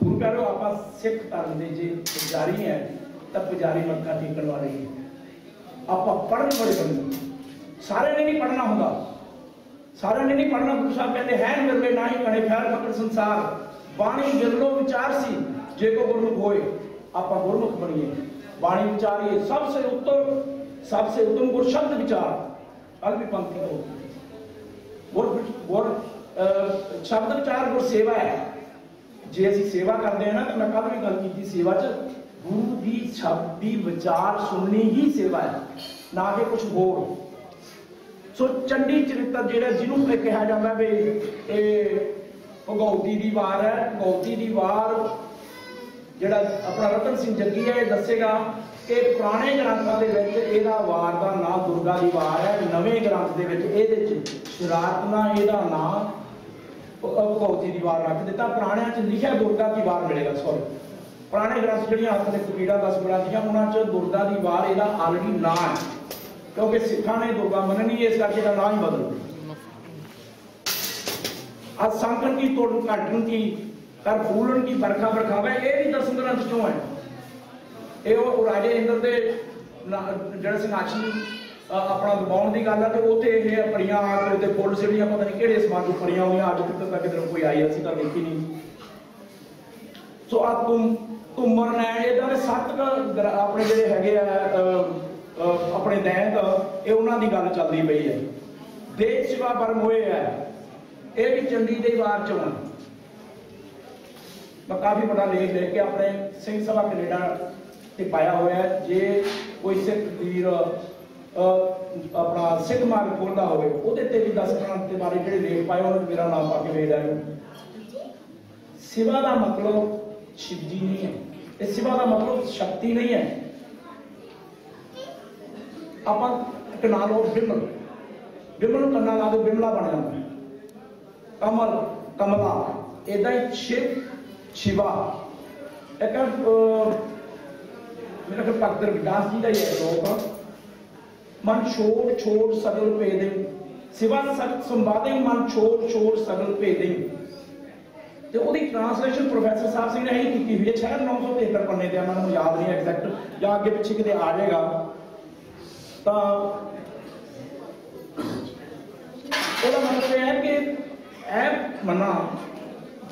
ਗੁਰੂ ਪਿਆਰੋ, ਆਪਾਂ ਸਿੱਖ ਧਰਮ ਦੇ ਜੇ ਪੁਜਾਰੀ ਹੈ, ਤਾਂ ਪੁਜਾਰੀ ਮੱਥਾ ਟੇਕਣ ਵਾਲੇ ਹੀ ਆਪਾਂ ਪੜ੍ਹਨ ਵਾਲੇ ਬੰਦੇ ਸਾਰਿਆਂ ਨੇ ਨਹੀਂ ਪੜ੍ਹਨਾ ਹੁੰਦਾ। ਸਾਰਿਆਂ ਨੇ ਨਹੀਂ ਪੜ੍ਹਨਾ ਗੁਰੂ ਸਾਹਿਬ ਕਹਿੰਦੇ ਹੈ ਮਿਰਲੇ ਨਹੀਂ ਕਣੇ ਫੈਰ ਪਕੜ ਸੰਸਾਰ ਬਾਣੀ ਗਿਰਲੋ ਵਿਚਾਰ ਸੀ ਜੇ ਕੋ ਗੁਰਮੁਖ ਹੋਏ ਆਪਾਂ ਗੁਰਮੁਖ ਬਣੀਏ ਬਾਣੀ ਵਿਚਾਰੀਏ ਸਭ ਸੇ ਉੱਤਮ ਸਭ ਸੇ ਉੱਤਮ ਗੁਰ ਸ਼ਬਦ ਵਿਚਾਰ ਅਲਪੀ ਪੰਕਤੀ ਹੋ ਗੁਰ ਗੁਰ ਅਹ, ਸ਼ਬਦ ਵਿਚਾਰ ਗੁਰ ਸੇਵਾ ਹੈ ਜੇ ਅਸੀਂ ਸੇਵਾ ਕਰਦੇ ਹਾਂ ਨਾ ਤਾਂ ਮੈਂ ਕੱਲ ਵੀ ਗੱਲ ਕੀਤੀ ਸੇਵਾ 'ਚ ਗੁਰੂ ਦੀ ਸ਼ਬਦ ਦੀ ਵਿਚਾਰ ਸੁਣਨੀ ਹੀ ਸੇਵਾ ਹੈ ਨਾ ਕਿ ਕੁਝ ਹੋਰ ਸੋ ਚੰਡੀ ਚਰਿੱਤਰ ਜਿਹੜਾ ਜਿਹਨੂੰ ਇਹ ਕਿਹਾ ਜਾਂਦਾ ਵੀ ਇਹ ਭਗੌਤੀ ਦੀ ਵਾਰ ਹੈ, ਭਗੌਤੀ ਦੀ ਵਾਰ ਜਿਹੜਾ ਆਪਣਾ ਰਤਨ ਸਿੰਘ ਜੱਗੀ ਹੈ, ਇਹ ਦੱਸੇਗਾ ਕਿ ਪੁਰਾਣੇ ਗ੍ਰੰਥਾਂ ਦੇ ਵਿੱਚ ਇਹਦਾ ਵਾਰ ਦਾ ਨਾਮ ਦੁਰਗਾ ਦੀ ਵਾਰ ਹੈ, ਨਵੇਂ ਗ੍ਰੰਥ ਦੇ ਵਿੱਚ ਇਹਦੇ ਚ ਸ਼ਰਾਰਤ ਨਾਲ ਇਹਦਾ ਨਾਮ ਭਗੌਤੀ ਦੀ ਵਾਰ ਰੱਖ ਦਿੱਤਾ। ਪੁਰਾਣਿਆਂ ਚ ਲਿਖਿਆ ਦੁਰਗਾ ਦੀ ਵਾਰ ਮਿਲੇਗਾ ਸੌਰੀ ਪੁਰਾਣੇ ਗ੍ਰੰਥ ਜਿਹੜੀਆਂ ਹੱਥ ਦੇ ਕਬੀੜਾ, ਦਸ ਗ੍ਰੰਥੀਆਂ ਉਹਨਾਂ ਚ ਦੁਰਗਾ ਦੀ ਵਾਰ ਇਹਦਾ ਆਲਰੇਡੀ ਨਾਂ ਹੈ। ਕਿਉਂਕਿ ਸਿੱਖਾਂ ਨੇ ਦੁਰਗਾ ਮੰਨਣੀ ਇਸ ਕਰਕੇ ਦਾ ਨਾਮ ਬਦਲ ਅੱਜ ਸੰਕਟ ਕੀ ਤੋੜ ਘਟਨ ਕੀ ਕਰ ਫੂਲਣ ਕੀ ਬਰਖਾ ਬਰਖਾਵੇ ਇਹ ਵੀ ਦਰਸ਼ਨ ਗ੍ਰੰਥ ਚੋਂ ਹੈ। ਇਹ ਉਹ ਰਾਜੇ ਇੰਦਰ ਦੇ ਜਿਹੜਾ ਸਿੰਘਾਸਨ ਆਪਣਾ ਦਬਾਉਣ ਦੀ ਗੱਲ ਹੈ ਤੇ ਉੱਥੇ ਇਹ ਪਰੀਆਂ ਆ ਕੇ ਉੱਤੇ ਫੁੱਲ ਸਿੜੀਆਂ ਪਤਾ ਨਹੀਂ ਕਿਹੜੇ ਸਮਾਜ ਤੋਂ ਪਰੀਆਂ ਹੋਈਆਂ, ਅੱਜ ਤੱਕ ਤੱਕ ਕਿਧਰ ਕੋਈ ਆਈ ਅਸੀਂ ਤਾਂ ਦੇਖੀ ਨਹੀਂ। ਸੋ ਆ ਤੁਮ, ਤੁਮਰ ਨੇ ਇਹਦਾ ਸੱਤ ਆਪਣੇ ਜਿਹੜੇ ਹੈਗੇ ਆ ਆਪਣੇ ਦੈਂਤ ਇਹ ਉਹਨਾਂ ਦੀ ਗੱਲ ਚੱਲਦੀ ਪਈ ਹੈ। ਦੇਸ਼ ਸਿਵਾ ਬਰਮ ਹੋਏ ਹੈ। ਇਹ ਵੀ ਚੰਡੀ ਦੇ ਵਾਰ ਚੋਂ ਆ। ਮੈਂ ਕਾਫੀ ਬੜਾ ਲੇਖ ਲੈ ਕੇ ਆਪਣੇ ਸਿੰਘ ਸਭਾ ਕੈਨੇਡਾ ਤੇ ਪਾਇਆ ਹੋਇਆ ਜੇ ਕੋਈ ਸਿੱਖ ਵੀਰ ਆਪਣਾ ਸਿੱਖ ਮਾਰਗ ਖੋਲਦਾ ਹੋਵੇ, ਉਹਦੇ ਤੇ ਵੀ 10 ਗ੍ਰੰਥ ਦੇ ਬਾਰੇ ਜਿਹੜੇ ਲੇਖ ਪਾਏ, ਉਹਨਾਂ ਨੂੰ ਮੇਰਾ ਨਾਮ ਪਾ ਕੇ ਵੇਖ ਲੈਣ। ਸਿਵਾ ਦਾ ਮਤਲਬ ਸ਼ਿਵਜੀ ਨਹੀਂ ਹੈ। ਇਹ ਸਿਵਾ ਦਾ ਮਤਲਬ ਸ਼ਕਤੀ ਨਹੀਂ ਹੈ। ਆਪਾਂ ਕਨਾ ਲਓ? ਬਿਮਲ। ਬਿਮਲ ਨੂੰ ਕੰਨਾ ਲਾ ਦੋ ਬਿਮਲਾ ਬਣ ਜਾਂਦਾ। ਕਮਲ, ਕਮਲਾ। ਇਦਾਂ ਹੀ ਸ਼ਿਵ ਸ਼ਿਵਾ ਇੱਕ ਮੇਰਾ ਖਿਆਲ ਭਗਤ ਰਵਿਦਾਸ ਜੀ ਦਾ ਹੀ ਹੈ ਲੋਕ ਮਨ ਛੋੜ ਛੋੜ, ਸਗਲ ਭੇਦੇ। ਸਿਵਾ ਸਤ ਸੰਵਾਦੇ, ਮਨ ਛੋੜ ਛੋੜ, ਸਗਲ ਭੇਦੇ। ਤੇ ਉਹਦੀ ਟ੍ਰਾਂਸਲੇਸ਼ਨ ਪ੍ਰੋਫੈਸਰ ਸਾਹਿਬ ਸਿੰਘ ਨੇ ਹੀ ਕੀਤੀ ਹੋਈ ਹੈ। ਸ਼ਾਇਦ 973 ਪੰਨੇ ਤੇ ਮੈਨੂੰ ਯਾਦ ਨਹੀਂ ਐਗਜ਼ੈਕਟ ਜਾਂ ਅੱਗੇ ਪਿੱਛੇ ਕਿਤੇ ਆ ਜਾਏਗਾ। ਤਾਂ ਉਹਦਾ ਮਤਲਬ ਇਹ ਹੈ ਕਿ ਇਹ ਮਨਾ,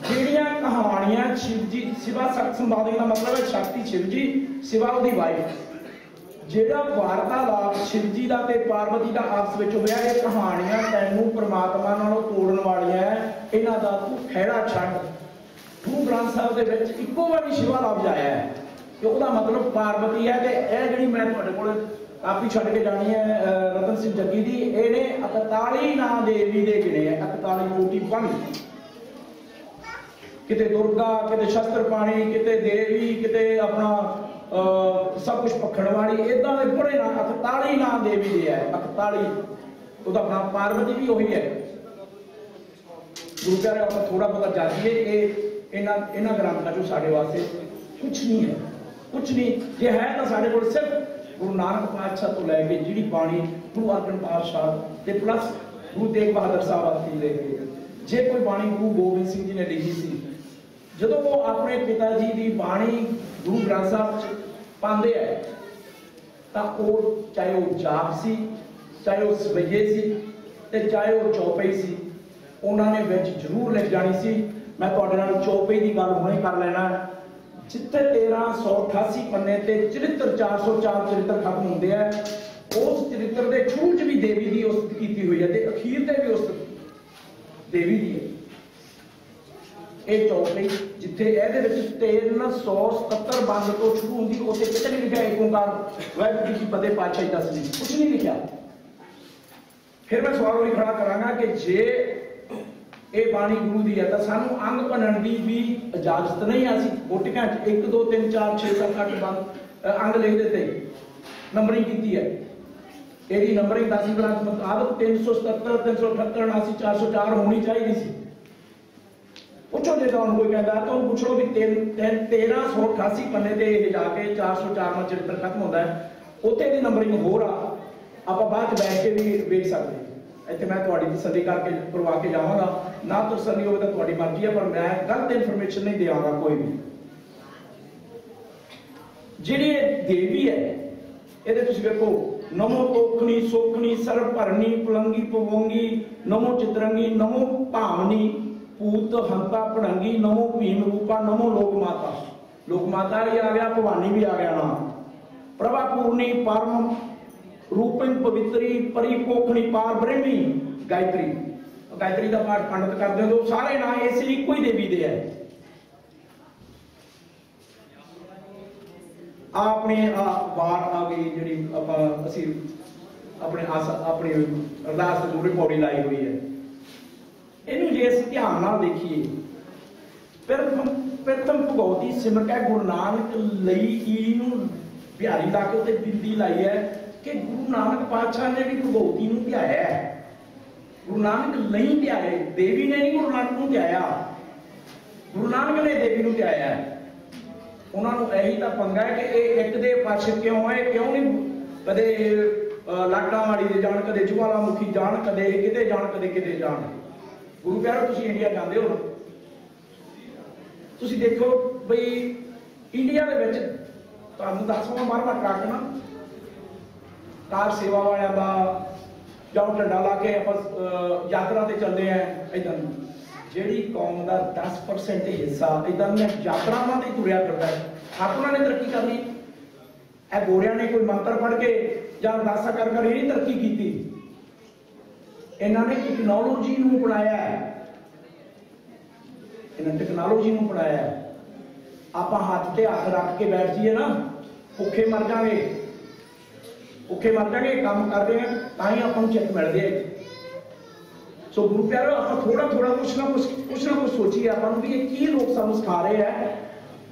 ਜਿਹੜੀਆਂ ਕਹਾਣੀਆਂ ਸ਼ਿਵ ਸਿਵਾ ਸਤ ਸੰਵਾਦਿਕ ਦਾ ਮਤਲਬ ਹੈ ਸ਼ਕਤੀ ਸ਼ਿਵ ਸਿਵਾ ਉਹਦੀ ਵਾਈਫ ਜਿਹੜਾ ਵਾਰਤਾਲਾਪ ਸ਼ਿਵ ਦਾ ਤੇ ਪਾਰਵਤੀ ਦਾ ਆਪਸ ਵਿੱਚ ਹੋਇਆ ਇਹ ਕਹਾਣੀਆਂ ਤੈਨੂੰ ਪ੍ਰਮਾਤਮਾ ਨਾਲੋਂ ਤੋੜਨ ਵਾਲੀਆਂ ਹੈ, ਇਹਨਾਂ ਦਾ ਤੂੰ ਖਹਿੜਾ ਛੱਡ। ਤੂੰ ਗ੍ਰੰਥ ਸਾਹਿਬ ਦੇ ਵਿੱਚ ਇੱਕੋ ਵਾਰੀ ਸ਼ਿਵਾ ਲਫ਼ਜ਼ ਆਇਆ ਹੈ ਕਿ ਉਹਦਾ ਮਤਲਬ ਪਾਰਵਤੀ ਹੈ ਤੇ ਇਹ ਜਿਹੜੀ ਮੈਂ ਤੁਹਾਡੇ ਕੋਲ ਕਾਪੀ ਛੱਡ ਕੇ ਜਾਣੀ ਹੈ ਰਤਨ ਸਿੰਘ ਜੱਗੀ ਦੀ। ਇਹਨੇ 41 ਨਾਂ ਦੇਵੀ ਦੇ ਗਿਣੇ ਹੈ 41 ਕੋਟੀ ਬਣ ਕਿਤੇ ਦੁਰਗਾ, ਕਿਤੇ ਸ਼ਸਤਰ ਪਾਣੀ, ਕਿਤੇ ਦੇਵੀ, ਕਿਤੇ ਆਪਣਾ ਸਭ ਕੁਝ ਪਖੜ ਵਾਲੀ ਇਦਾਂ ਦੇ ਬੜੇ ਨਾਂ 41 ਨਾਂ ਦੇਵੀ ਦੇ ਹੈ 41 ਉਹਦਾ ਆਪਣਾ ਪਾਰਵਤੀ ਵੀ ਉਹੀ ਹੈ। ਗੁਰੂ ਪਿਆਰੇ, ਆਪਾਂ ਥੋੜਾ ਬਹੁਤਾ ਜਾਣੀਏ, ਇਹ ਇਹਨਾਂ ਇਹਨਾਂ ਗ੍ਰੰਥਾਂ ਚੋਂ ਸਾਡੇ ਵਾਸਤੇ ਕੁਝ ਨਹੀਂ ਹੈ। ਕੁਝ ਨਹੀਂ। ਜੇ ਹੈ ਤਾਂ ਸਾਡੇ ਕੋਲ ਸਿਰਫ ਗੁਰੂ ਨਾਨਕ ਪਾਤਸ਼ਾਹ ਤੋਂ ਲੈ ਕੇ ਜਿਹੜੀ ਬਾਣੀ ਗੁਰੂ ਅਰਜਨ ਪਾਤਸ਼ਾਹ ਤੇ ਪਲੱਸ ਗੁਰੂ ਤੇਗ ਬਹਾਦਰ ਸਾਹਿਬ ਆਖੀ ਲੈ ਕੇ ਜੇ ਕੋਈ ਬਾਣੀ ਗੁਰੂ ਗੋਬਿੰਦ ਸਿੰਘ ਜੀ ਨੇ ਲਿਖੀ ਸੀ, ਜਦੋਂ ਉਹ ਆਪਣੇ ਪਿਤਾ ਜੀ ਦੀ ਬਾਣੀ ਗੁਰੂ ਗ੍ਰੰਥ ਸਾਹਿਬ ਚ ਪਾਉਂਦੇ ਆ ਤਾਂ ਉਹ ਚਾਹੇ ਉਹ ਜਾਪ ਸੀ, ਚਾਹੇ ਉਹ ਸਵਈਏ ਸੀ ਤੇ ਚਾਹੇ ਉਹ ਚੌਪਈ ਸੀ, ਉਹਨਾਂ ਨੇ ਵਿੱਚ ਜ਼ਰੂਰ ਲਿਖ ਜਾਣੀ ਸੀ, ਮੈਂ ਤੁਹਾਡੇ ਨਾਲ ਚੌਪਈ ਦੀ ਗੱਲ ਹੁਣੇ ਕਰ ਲੈਣਾ ਜਿੱਥੇ 1388 ਪੰਨੇ ਤੇ ਚਰਿੱਤਰ 404 ਚਰਿੱਤਰ ਖਤਮ ਹੁੰਦੇ ਆ। ਉਸ ਚਰਿੱਤਰ ਦੇ ਸ਼ੁਰੂ 'ਚ ਵੀ ਦੇਵੀ ਦੀ ਉਸਤ ਕੀਤੀ ਹੋਈ ਹੈ ਤੇ ਅਖੀਰ ਤੇ ਵੀ ਉਸਤ ਦੇਵੀ ਦੀ ਹੈ ਇਹ ਚੌਪਈ ਜਿੱਥੇ ਇਹਦੇ ਵਿੱਚ 377 ਬੰਦ ਤੋਂ ਸ਼ੁਰੂ ਹੁੰਦੀ, ਉੱਥੇ ਕਿਤੇ ਨਹੀਂ ਲਿਖਿਆ ਏਕ ਓੰਕਾਰ। ਵਾਹਿਗੁਰੂ ਜੀ ਕੀ ਪਾਤਸ਼ਾਹੀ ਦਸਵੀਂ ਕੁਝ ਨਹੀਂ ਲਿਖਿਆ। ਫਿਰ ਮੈਂ ਸਵਾਲ ਉਹੀ ਖੜਾ ਕਰਾਂਗਾ ਕਿ ਜੇ ਇਹ ਬਾਣੀ ਗੁਰੂ ਦੀ ਹੈ ਤਾਂ ਸਾਨੂੰ ਅੰਗ ਭੰਨਣ ਦੀ ਵੀ ਇਜਾਜ਼ਤ ਨਹੀਂ ਆ ਸੀ ਗੋਟੀਆਂ 'ਚ 1 2 3 4 6 7 8 ਬੰਦ ਅੰਗ ਲਿਖ ਦਿੱਤੇ। ਨੰਬਰਿੰਗ ਕੀਤੀ ਹੈ। ਇਹਦੀ ਨੰਬਰਿੰਗ 10 ਗ੍ਰੰਥ ਮੁਤਾਬਕ 377 378 79 404 ਹੋਣੀ ਚਾਹੀਦੀ ਸੀ। ਪੁੱਛੋ ਜੇ ਤੁਹਾਨੂੰ ਕੋਈ ਕਹਿੰਦਾ, ਤਾਂ ਉਹ ਪੁੱਛੋ ਵੀ 1388 ਪੰਨੇ ਤੇ ਇਹ ਜਾ ਕੇ 404 ਨਾਲ ਚਰਿੱਤਰ ਖਤਮ ਹੁੰਦਾ ਹੈ। ਉੱਥੇ ਦੀ ਨੰਬਰਿੰਗ ਹੋਰ ਆ। ਆਪਾਂ ਬਾਅਦ ਚ ਬੈਠ ਕੇ ਵੀ ਵੇਖ ਸਕਦੇ ਇੱਥੇ ਮੈਂ ਤੁਹਾਡੀ ਤਸੱਲੀ ਕਰਕੇ ਕਰਵਾ ਕੇ ਜਾਵਾਂਗਾ। ਨਾ ਤਸੱਲੀ ਹੋਵੇ ਤਾਂ ਤੁਹਾਡੀ ਮਰਜ਼ੀ ਹੈ ਪਰ ਮੈਂ ਗਲਤ ਇਨਫੋਰਮੇਸ਼ਨ ਨਹੀਂ ਦੇਵਾਂਗਾ ਕੋਈ ਵੀ ਜਿਹੜੀ ਇਹ ਦੇਵੀ ਹੈ ਇਹਦੇ ਤੁਸੀਂ ਵੇਖੋ ਨਮੋ ਤੋਖਣੀ ਸੋਖਣੀ ਸਰਬ ਭਰਨੀ ਪਲੰਗੀ ਪਵੰਗੀ ਨਮੋ ਚਿਤਰੰਗੀ ਨਮੋ ਭਾਵਨੀ ਪੂਤ ਹੰਤਾ ਪੜੰਗੀ ਨਮੋ ਭੀਮ ਰੂਪਾ ਨਮੋ ਲੋਕ ਮਾਤਾ ਲੋਕ ਮਾਤਾ ਵੀ ਆ ਗਿਆ ਭਵਾਨੀ ਵੀ ਆ ਗਿਆ ਨਾਮ ਪ੍ਰਭਾ ਪੂਰਨੀ ਪਰਮ ਰੂਪੰ ਪਵਿੱਤਰੀ ਪਰਿਪੋਖਣੀ ਪਾਰ ਬ੍ਰਹਮੀ ਗਾਇਤਰੀ ਗਾਇਤਰੀ ਦਾ ਪਾਠ ਪੰਡਤ ਕਰਦੇ ਹੋ ਸਾਰੇ ਨਾਂ ਇਸੇ ਇੱਕੋ ਹੀ ਦੇਵੀ ਦੇ ਹੈ ਆਪਣੇ ਆ ਬਾਤ ਆ ਗਈ ਜਿਹੜੀ ਆਪਾਂ, ਅਸੀਂ ਆਪਣੇ ਆਸ ਆਪਣੀ ਅਰਦਾਸ ਦੇ ਦੂਰੇ ਪੌੜੀ ਲਾਈ ਹੋਈ ਹੈ। ਇਹਨੂੰ ਜੇ ਅਸੀਂ ਧਿਆਨ ਨਾਲ ਦੇਖੀਏ ਪ੍ਰਥਮ ਪ੍ਰਥਮ ਭਗਉਤੀ ਸਿਮਰ ਕੇ ਗੁਰੂ ਨਾਨਕ ਲਈ ਈ ਨੂੰ ਬਿਹਾਰੀ ਲਾ ਕੇ ਉੱਤੇ ਬਿੰਦੀ ਲਾਈ ਹੈ ਕਿ ਗੁਰੂ ਨਾਨਕ ਪਾਤਸ਼ਾਹ ਨੇ ਵੀ ਭਗਉਤੀ ਨੂੰ ਧਿਆਇਆ ਹੈ। ਗੁਰੂ ਨਾਨਕ ਲਈ ਧਿਆਏ ਦੇਵੀ ਨੇ ਨਹੀਂ ਗੁਰੂ ਨਾਨਕ ਨੂੰ ਧਿਆਇਆ ਗੁਰੂ ਨਾਨਕ ਨੇ ਦੇਵੀ ਨੂੰ ਧਿਆਇਆ ਉਹਨਾਂ ਨੂੰ ਇਹੀ ਤਾਂ ਪੰਗਾ ਹੈ ਕਿ ਇਹ ਇੱਕ ਦੇ ਪਾਸੇ ਕਿਉਂ ਹੈ ਕਿਉਂ ਨਹੀਂ ਕਦੇ ਲਾਟਾਂ ਵਾਲੀ ਦੇ ਜਾਣ, ਕਦੇ ਜਵਾਲਾਮੁਖੀ ਜਾਣ, ਕਦੇ ਕਿਤੇ ਜਾਣ, ਕਦੇ ਕਿਤੇ ਜਾਣ। ਗੁਰੂ ਪਿਆਰੋ, ਤੁਸੀਂ ਇੰਡੀਆ ਜਾਂਦੇ ਹੋ ਨਾ? ਤੁਸੀਂ ਦੇਖੋ ਬਈ, ਇੰਡੀਆ ਦੇ ਵਿੱਚ ਤੁਹਾਨੂੰ ਦੱਸਵਾਂ ਬਾਰਵਾਂ ਟਰੱਕ ਨਾ? ਕਾਰ ਸੇਵਾ ਵਾਲਿਆਂ ਦਾ ਜਾਂ ਉਹ ਝੰਡਾ ਲਾ ਕੇ ਆਪਾਂ ਯਾਤਰਾ ਤੇ ਚੱਲਦੇ ਆ ਇਦਾਂ ਜਿਹੜੀ ਕੌਮ ਦਾ 10% ਹਿੱਸਾ ਇਦਾਂ ਦੀਆਂ ਯਾਤਰਾਵਾਂ ਤੇ ਤੁਰਿਆ ਫਿਰਦਾ ਹੈ। ਆਪਣਾ ਨੇ ਤਰੱਕੀ ਕਰਨੀ ਇਹ ਗੋਰਿਆਂ ਨੇ ਕੋਈ ਮੰਤਰ ਪੜ੍ਹ ਕੇ ਜਾਂ ਅਰਦਾਸਾਂ ਕਰ ਕਰ ਇਹ ਤਰੱਕੀ ਕੀਤੀ। ਇਹਨਾਂ ਨੇ ਟੈਕਨੋਲੋਜੀ ਨੂੰ ਬਣਾਇਆ ਹੈ। ਇਹਨਾਂ ਟੈਕਨੋਲੋਜੀ ਨੂੰ ਬਣਾਇਆ ਆਪਾਂ ਹੱਥ ਤੇ ਹੱਥ ਰੱਖ ਕੇ ਬੈਠ ਜਾਈਏ ਨਾ, ਭੁੱਖੇ ਮਰ ਜਾਵਾਂਗੇ। ਭੁੱਖੇ ਮਰ ਜਾਵਾਂਗੇ ਕੰਮ ਕਰਦੇ ਆ, ਤਾਂ ਹੀ ਆਪਾਂ ਨੂੰ ਚਿੱਤ ਮਿਲਦੇ ਆ ਸੋ ਗੁਰੂ ਪਿਆਰੋ, ਆਪਾਂ ਥੋੜਾ ਥੋੜਾ ਕੁਛ ਨਾ ਕੁਛ ਕੁਛ ਨਾ ਕੁਛ ਸੋਚੀਏ ਆਪਾਂ ਨੂੰ ਵੀ ਇਹ ਕੀ ਲੋਕ ਸਾਨੂੰ ਸਿਖਾ ਰਹੇ ਆ।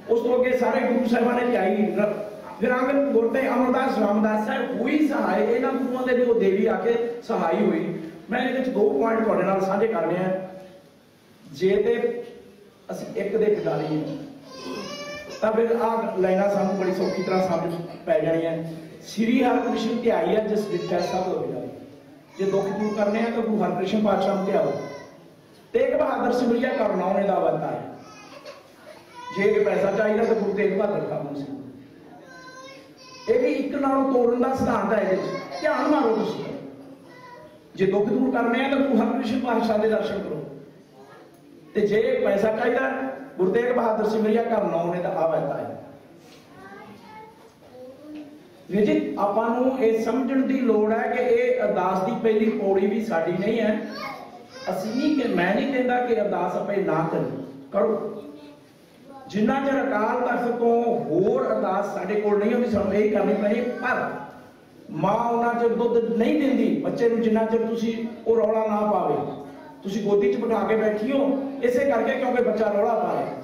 ਉਸ ਤੋਂ ਅੱਗੇ ਸਾਰੇ ਗੁਰੂ ਸਾਹਿਬਾਂ ਨੇ ਧਿਆਈ ਫਿਰ ਗੁਰਤੇ ਅਮਰਦਾਸ, ਰਾਮਦਾਸ ਸਾਹਿਬ, ਹੋਈ ਸਹਾਈ, ਇਹਨਾਂ ਗੁਰੂਆਂ ਦੇ ਵੀ ਉਹ ਦੇਵੀ ਆ ਕੇ ਸਹਾਈ ਹੋਈ। ਮੈਂ ਇਹਦੇ ਵਿੱਚ ਦੋ ਪੁਆਇੰਟ ਤੁਹਾਡੇ ਨਾਲ ਸਾਂਝੇ ਕਰਨੇ ਆ। ਜੇ ਤੇ ਅਸੀਂ ਇੱਕ ਦੇ ਖਿਡਾਰੀ ਹਾਂ ਤਾਂ ਫਿਰ ਆਹ ਲਾਈਨਾਂ ਸਾਨੂੰ ਬੜੀ ਸੌਖੀ ਤਰ੍ਹਾਂ ਸਮਝ ਪੈ ਜਾਣੀਆਂ। ਸ੍ਰੀ ਹਰਿਕ੍ਰਿਸ਼ਨ ਧਿਆਈ ਹੈ ਜਿਸ ਡਿਠਾ ਸਭ ਹੋ ਗਿਆ ਜੇ ਦੁੱਖ ਦੂਰ ਕਰਨੇ ਆ ਤਾਂ ਗੁਰੂ ਹਰਿਕ੍ਰਿਸ਼ਨ ਪਾਤਸ਼ਾਹ ਨੂੰ ਧਿਆਓ। ਤੇਗ ਬਹਾਦਰ ਸਿਮਰਿਆ ਕਰਨਾ ਉਹਨੇ ਦਾ ਵਰਤਾ ਹੈ ਜੇ ਕਿ ਪੈਸਾ ਚਾਹੀਦਾ ਤਾਂ ਗੁਰੂ ਤੇਗ ਬਹਾਦਰ ਕੰਮ ਸੀ। ਇਹ ਵੀ ਇੱਕ ਨਾਲੋਂ ਤੋੜਨ ਦਾ ਸਿਧਾਂਤ ਹੈ ਇਹਦੇ ਵਿੱਚ। ਧਿਆਨ ਮਾਰੋ ਤੁਸੀਂ। ਜੇ ਦੁੱਖ ਦੂਰ ਕਰਨੇ ਆ ਤਾਂ ਗੁਰੂ ਹਰਿਕ੍ਰਿਸ਼ਨ ਪਾਤਸ਼ਾਹ ਦੇ ਦਰਸ਼ਨ ਕਰੋ। ਤੇ ਜੇ ਪੈਸਾ ਚਾਹੀਦਾ, ਗੁਰੂ ਤੇਗ ਬਹਾਦਰ ਸਿਮਰਿਆ ਕਰਨਾ ਉਹਨੇ ਦਾ ਆ ਵਰਤਾ ਹੈ ਵੀਰ ਜੀ, ਆਪਾਂ ਨੂੰ ਇਹ ਸਮਝਣ ਦੀ ਲੋੜ ਹੈ ਕਿ ਇਹ ਅਰਦਾਸ ਦੀ ਪਹਿਲੀ ਪੌੜੀ ਵੀ ਸਾਡੀ ਨਹੀਂ ਹੈ। ਅਸੀਂ ਨਹੀਂ ਕਿ ਮੈਂ ਨਹੀਂ ਕਹਿੰਦਾ ਕਿ ਅਰਦਾਸ ਆਪੇ ਨਾ ਕਰੋ ਕਰੋ। ਜਿੰਨਾ ਚਿਰ ਅਕਾਲ ਤਖਤ ਤੋਂ ਹੋਰ ਅਰਦਾਸ ਸਾਡੇ ਕੋਲ ਨਹੀਂ ਹੁੰਦੀ, ਸਾਨੂੰ ਇਹ ਕਰਨੀ ਪੈਣੀ। ਪਰ ਮਾਂ ਉਹਨਾਂ ਚਿਰ ਦੁੱਧ ਨਹੀਂ ਦਿੰਦੀ, ਬੱਚੇ ਨੂੰ ਜਿੰਨਾ ਚਿਰ ਤੁਸੀਂ ਉਹ ਰੌਲਾ ਨਾ ਪਾਵੇ। ਤੁਸੀਂ ਗੋਦੀ 'ਚ ਬਿਠਾ ਕੇ ਬੈਠੀ ਹੋ, ਇਸੇ ਕਰਕੇ ਕਿਉਂਕਿ ਬੱਚਾ ਰੌਲਾ ਪਾ ਰਿਹਾ।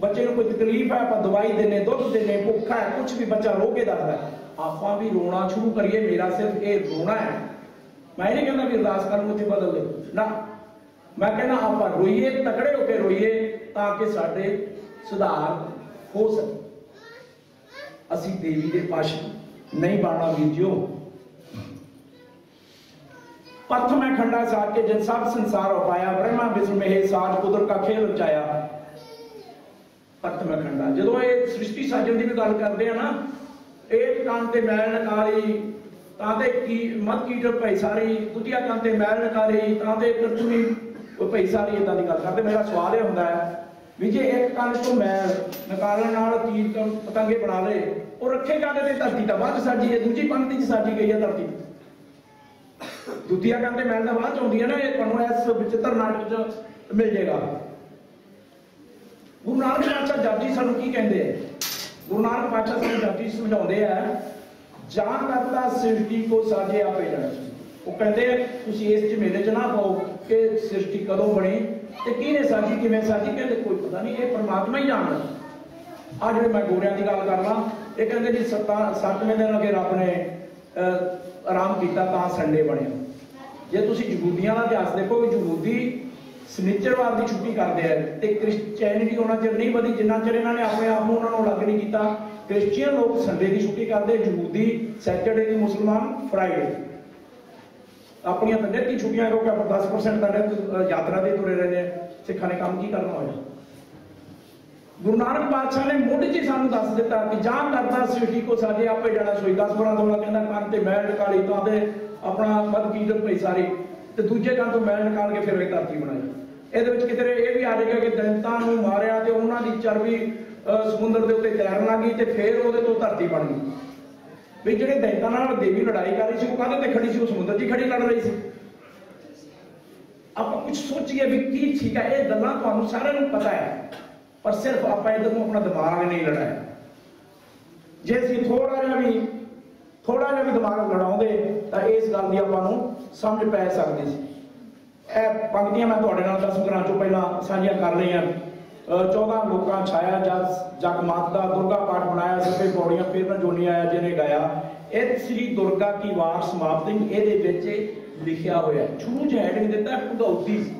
ਬੱਚੇ ਨੂੰ ਕੋਈ ਤਕਲੀਫ ਹੈ, ਆਪਾਂ ਦਵਾਈ ਦਿੰਨੇ ਦੁੱਧ ਦਿੰਨੇ ਭੁੱਖਾ ਹੈ ਕੁਝ ਵੀ ਬੱਚਾ ਰੋ ਕੇ ਦੱਸਦਾ ਆਪਾਂ ਵੀ ਰੋਣਾ ਸ਼ੁਰੂ ਕਰੀਏ, ਮੇਰਾ ਸਿਰਫ ਇਹ ਰੋਣਾ ਹੈ। ਮੈਂ ਨਹੀਂ ਕਹਿੰਦਾ ਵੀ ਅਰਦਾਸ ਕਰਨ ਉੱਥੇ ਬਦਲ ਦੇ ਨਾ, ਮੈਂ ਕਹਿੰਦਾ ਆਪਾਂ ਰੋਈਏ, ਤਕੜੇ ਹੋ ਕੇ ਰੋਈਏ ਤਾਂ ਕਿ ਸਾਡੇ ਸੁਧਾਰ ਹੋ ਸਕੇ। ਅਸੀਂ ਦੇਵੀ ਦੇ ਪਾਸ਼ ਨਹੀਂ ਬਣਨਾ ਵੀਰ ਜੀਓ ਪਥ ਮੈਂ ਖੰਡਾ ਸਾਧ ਕੇ ਜਨ ਸਭ ਸੰਸਾਰ ਉਪਾਇਆ ਬ੍ਰਹਮਾ, ਵਿਸ਼ਨੂੰ ਮਹੇ ਸਾਜ ਕੁਦਰ ਕਾ ਖੇਲ ਰਚਾਇਆ। ਪਥ ਮੈਂ ਖੰਡਾ। ਜਦੋਂ ਇਹ ਸ੍ਰਿਸ਼ਟੀ ਸਾਜਣ ਦੀ ਵੀ ਗੱਲ ਕਰਦੇ ਆ ਨਾ ਇਹ ਕੰਨ ਤੇ ਮੈਲ ਨਕਾਰੀ ਤਾਂ ਤੇ ਕੀ ਮਤ ਕੀਟ ਭਈ ਸਾਰੀ ਦੁਤੀਆ ਕੰਨ ਤੇ ਮੈਲ ਨਕਾਰੀ ਤਾਂ ਕਰਤੂਨੀ ਭਈ ਸਾਰੀ ਇਦਾਂ ਦੀ ਗੱਲ ਕਰਦੇ ਮੇਰਾ ਸਵਾਲ ਇਹ ਹੁੰਦਾ ਹੈ ਵੀ ਜੇ ਇੱਕ ਕੰਨ ਤੋਂ ਮੈਲ ਨਿਕਾਲਣ ਨਾਲ ਕੀਟ ਪਤੰਗੇ ਬਣਾ ਲੇ ਉਹ ਰੱਖੇ ਕਾਦੇ ਤੇ ਧਰਤੀ ਦਾ ਵੱਧ 'ਚ ਸਾਜੀ ਹੈ ਦੂਜੀ ਪੰਕਤੀ 'ਚ ਸਾਜੀ ਗਈ ਹੈ ਧਰਤੀ ਦੁਤੀਆ ਕੰਨ ਤੇ ਮੈਲ ਦਾ ਬਾਅਦ 'ਚ ਆਉਂਦੀ ਹੈ ਨਾ ਇਹ ਤੁਹਾਨੂੰ ਇਸ ਵਿਚਿੱਤਰ ਨਾਟਕ 'ਚ ਮਿਲ ਜਾਏਗਾ ਗੁਰੂ ਨਾਨਕ ਪਾਤਸ਼ਾਹ ਜਪਜੀ ਸਾਨੂੰ ਕੀ ਕਹਿੰਦੇ ਆ ਗੁਰੂ ਨਾਨਕ ਪਾਤਸ਼ਾਹ ਸਾਨੂੰ ਜਪਜੀ ਸਮਝਾਉਂਦੇ ਆ ਜਾਂ ਕਰਤਾ ਸ੍ਰਿਸ਼ਟੀ ਕੋ ਸਾਜੇ ਆਪੇ ਜਾਣਾ ਉਹ ਕਹਿੰਦੇ ਤੁਸੀਂ ਇਸ ਝਮੇਲੇ 'ਚ ਨਾ ਪਾਓ ਕਿ ਸ੍ਰਿਸ਼ਟੀ ਕਦੋਂ ਬਣੀ ਤੇ ਕਿਹਨੇ ਸਾਜੀ, ਕਿਵੇਂ ਸਾਜੀ? ਕਹਿੰਦੇ, ਕੋਈ ਪਤਾ ਨਹੀਂ, ਇਹ ਪਰਮਾਤਮਾ ਹੀ ਜਾਣਦਾ। ਆ ਜਿਹੜੇ ਮੈਂ ਗੋਰਿਆਂ ਦੀ ਗੱਲ ਕਰਦਾ, ਇਹ ਕਹਿੰਦੇ ਜੀ ਸੱਤਾ ਸੱਤਵੇਂ ਦਿਨ ਅਗੇ ਰੱਬ ਨੇ ਆਰਾਮ ਕੀਤਾ ਤਾਂ ਸੰਡੇ ਬਣਿਆ ਜੇ ਤੁਸੀਂ ਜਗੂਦੀਆਂ ਦਾ ਇਤਿਹਾਸ ਦੇਖੋ ਕਿ ਜਗੂਦੀ ਸਨਿਚਰਵਾਰ ਦੀ ਛੁੱਟੀ ਕਰਦੇ ਆ ਤੇ ਕ੍ਰਿਸਚੀਅਨਿਟੀ ਉਹਨਾਂ ਚਿਰ ਨਹੀਂ ਵਧੀ, ਜਿੰਨਾ ਚਿਰ ਇਹਨਾਂ ਨੇ ਆਪਣੇ ਆਪ ਨੂੰ ਉਹਨਾਂ ਨੂੰ ਅਲੱਗ ਨਹੀਂ ਕੀਤਾ। ਕ੍ਰਿਸਚੀਅਨ ਲੋਕ ਸੰਡੇ ਦੀ ਛੁੱਟੀ ਕਰਦੇ, ਯਹੂਦੀ ਸੈਟਰਡੇ ਦੀ ਮੁਸਲਮਾਨ ਫਰਾਈਡੇ ਆਪਣੀਆਂ ਤਾਂ ਦੀ ਛੁੱਟੀਆਂ ਕਿਉਂਕਿ ਆਪਾਂ 10% ਤਾਂ ਯਾਤਰਾ ਦੇ ਤੁਰੇ ਰਹਿੰਦੇ ਆ। ਸਿੱਖਾਂ ਨੇ ਕੰਮ ਕੀ ਕਰਨਾ ਹੋਇਆ? ਗੁਰੂ ਨਾਨਕ ਪਾਤਸ਼ਾਹ ਨੇ ਮੁੱਢ 'ਚ ਹੀ ਸਾਨੂੰ ਦੱਸ ਦਿੱਤਾ ਕਿ ਜਾਂ ਕਰਦਾ ਸ੍ਰਿਸ਼ਟੀ ਕੋ ਸਾਡੇ ਆਪੇ ਜਾਣਾ ਸੋਈ 10 ਬਰਾਂ ਦੋਲਾ ਕਹਿੰਦਾ, ਕੰਨ ਤੇ ਮੈਲ ਨਿਕਾਲੀ ਤਾਂ ਤੇ ਆਪਣਾ ਮਦ ਕੀਰਤ ਪਈ ਸਾਰੀ। ਤੇ ਦੂਜੇ ਕੰਨ ਤੋਂ ਮੈਲ ਨਿਕਾਲ ਕੇ ਫਿਰ ਇਹ ਧਰਤੀ ਬਣਾਈ। ਇਹਦੇ ਵਿੱਚ ਕਿਤੇ ਇਹ ਵੀ ਆ ਜਾਏਗਾ ਕਿ ਦੰਤਾਂ ਨੂੰ ਮਾਰਿਆ ਤੇ ਉਹਨਾਂ ਦੀ ਚਰਬੀ ਅਹ, ਸਮੁੰਦਰ ਦੇ ਉੱਤੇ ਤੈਰਨ ਲੱਗੀ ਤੇ ਫਿਰ ਉਹਦੇ ਤੋਂ ਧਰਤੀ ਬਣ ਗਈ। ਵੀ ਜਿਹੜੇ ਦੈਂਤਾਂ ਨਾਲ ਦੇਵੀ ਲੜਾਈ ਕਰ ਰਹੀ ਸੀ ਉਹ ਕਾਹਦੇ ਤੇ ਖੜੀ ਸੀ? ਉਹ ਸਮੁੰਦਰ 'ਚ ਹੀ ਖੜੀ ਲੜ ਰਹੀ ਸੀ। ਆਪਾਂ ਕੁਝ ਸੋਚੀਏ ਵੀ ਕੀ ਠੀਕ ਹੈ ਇਹ ਗੱਲਾਂ ਤੁਹਾਨੂੰ ਸਾਰਿਆਂ ਨੂੰ ਪਤਾ ਹੈ। ਪਰ ਸਿਰਫ ਆਪਾਂ ਇਹਦੇ ਨੂੰ ਆਪਣਾ ਦਿਮਾਗ ਨਹੀਂ ਲੜਾਇਆ। ਜੇ ਅਸੀਂ ਥੋੜਾ ਜਿਹਾ ਵੀ ਥੋੜਾ ਜਿਹਾ ਵੀ ਦਿਮਾਗ ਲੜਾਉਂਦੇ ਤਾਂ ਇਸ ਗੱਲ ਦੀ ਆਪਾਂ ਨੂੰ ਸਮਝ ਪੈ ਸਕਦੀ ਸੀ। ਇਹ ਪੰਕਤੀਆਂ ਮੈਂ ਤੁਹਾਡੇ ਨਾਲ ਦਸ ਗਰਾਂ ਚੋਂ ਪਹਿਲਾਂ ਸਾਂਝੀਆਂ ਕਰ ਲਈਆਂ ਅਹ 14 ਲੋਕਾਂ ਛਾਇਆ ਜਗ ਜਗ ਮਾਤ ਦਾ ਦੁਰਗਾ ਪਾਠ ਬਣਾਇਆ ਸਭੇ ਪੌੜੀਆਂ, ਫਿਰ ਨਾ ਜੋਨੀ ਆਇਆ, ਜਿਹਨੇ ਗਾਇਆ। ਇਹ ਸ੍ਰੀ ਦੁਰਗਾ ਕੀ ਵਾਰ ਸਮਾਪਤੀ, ਇਹਦੇ ਵਿੱਚ ਲਿਖਿਆ ਹੋਇਆ ਹੈ। ਸ਼ੁਰੂ ਹੈਡਿੰਗ ਦਿੱਤਾ ਭਗਉਤੀ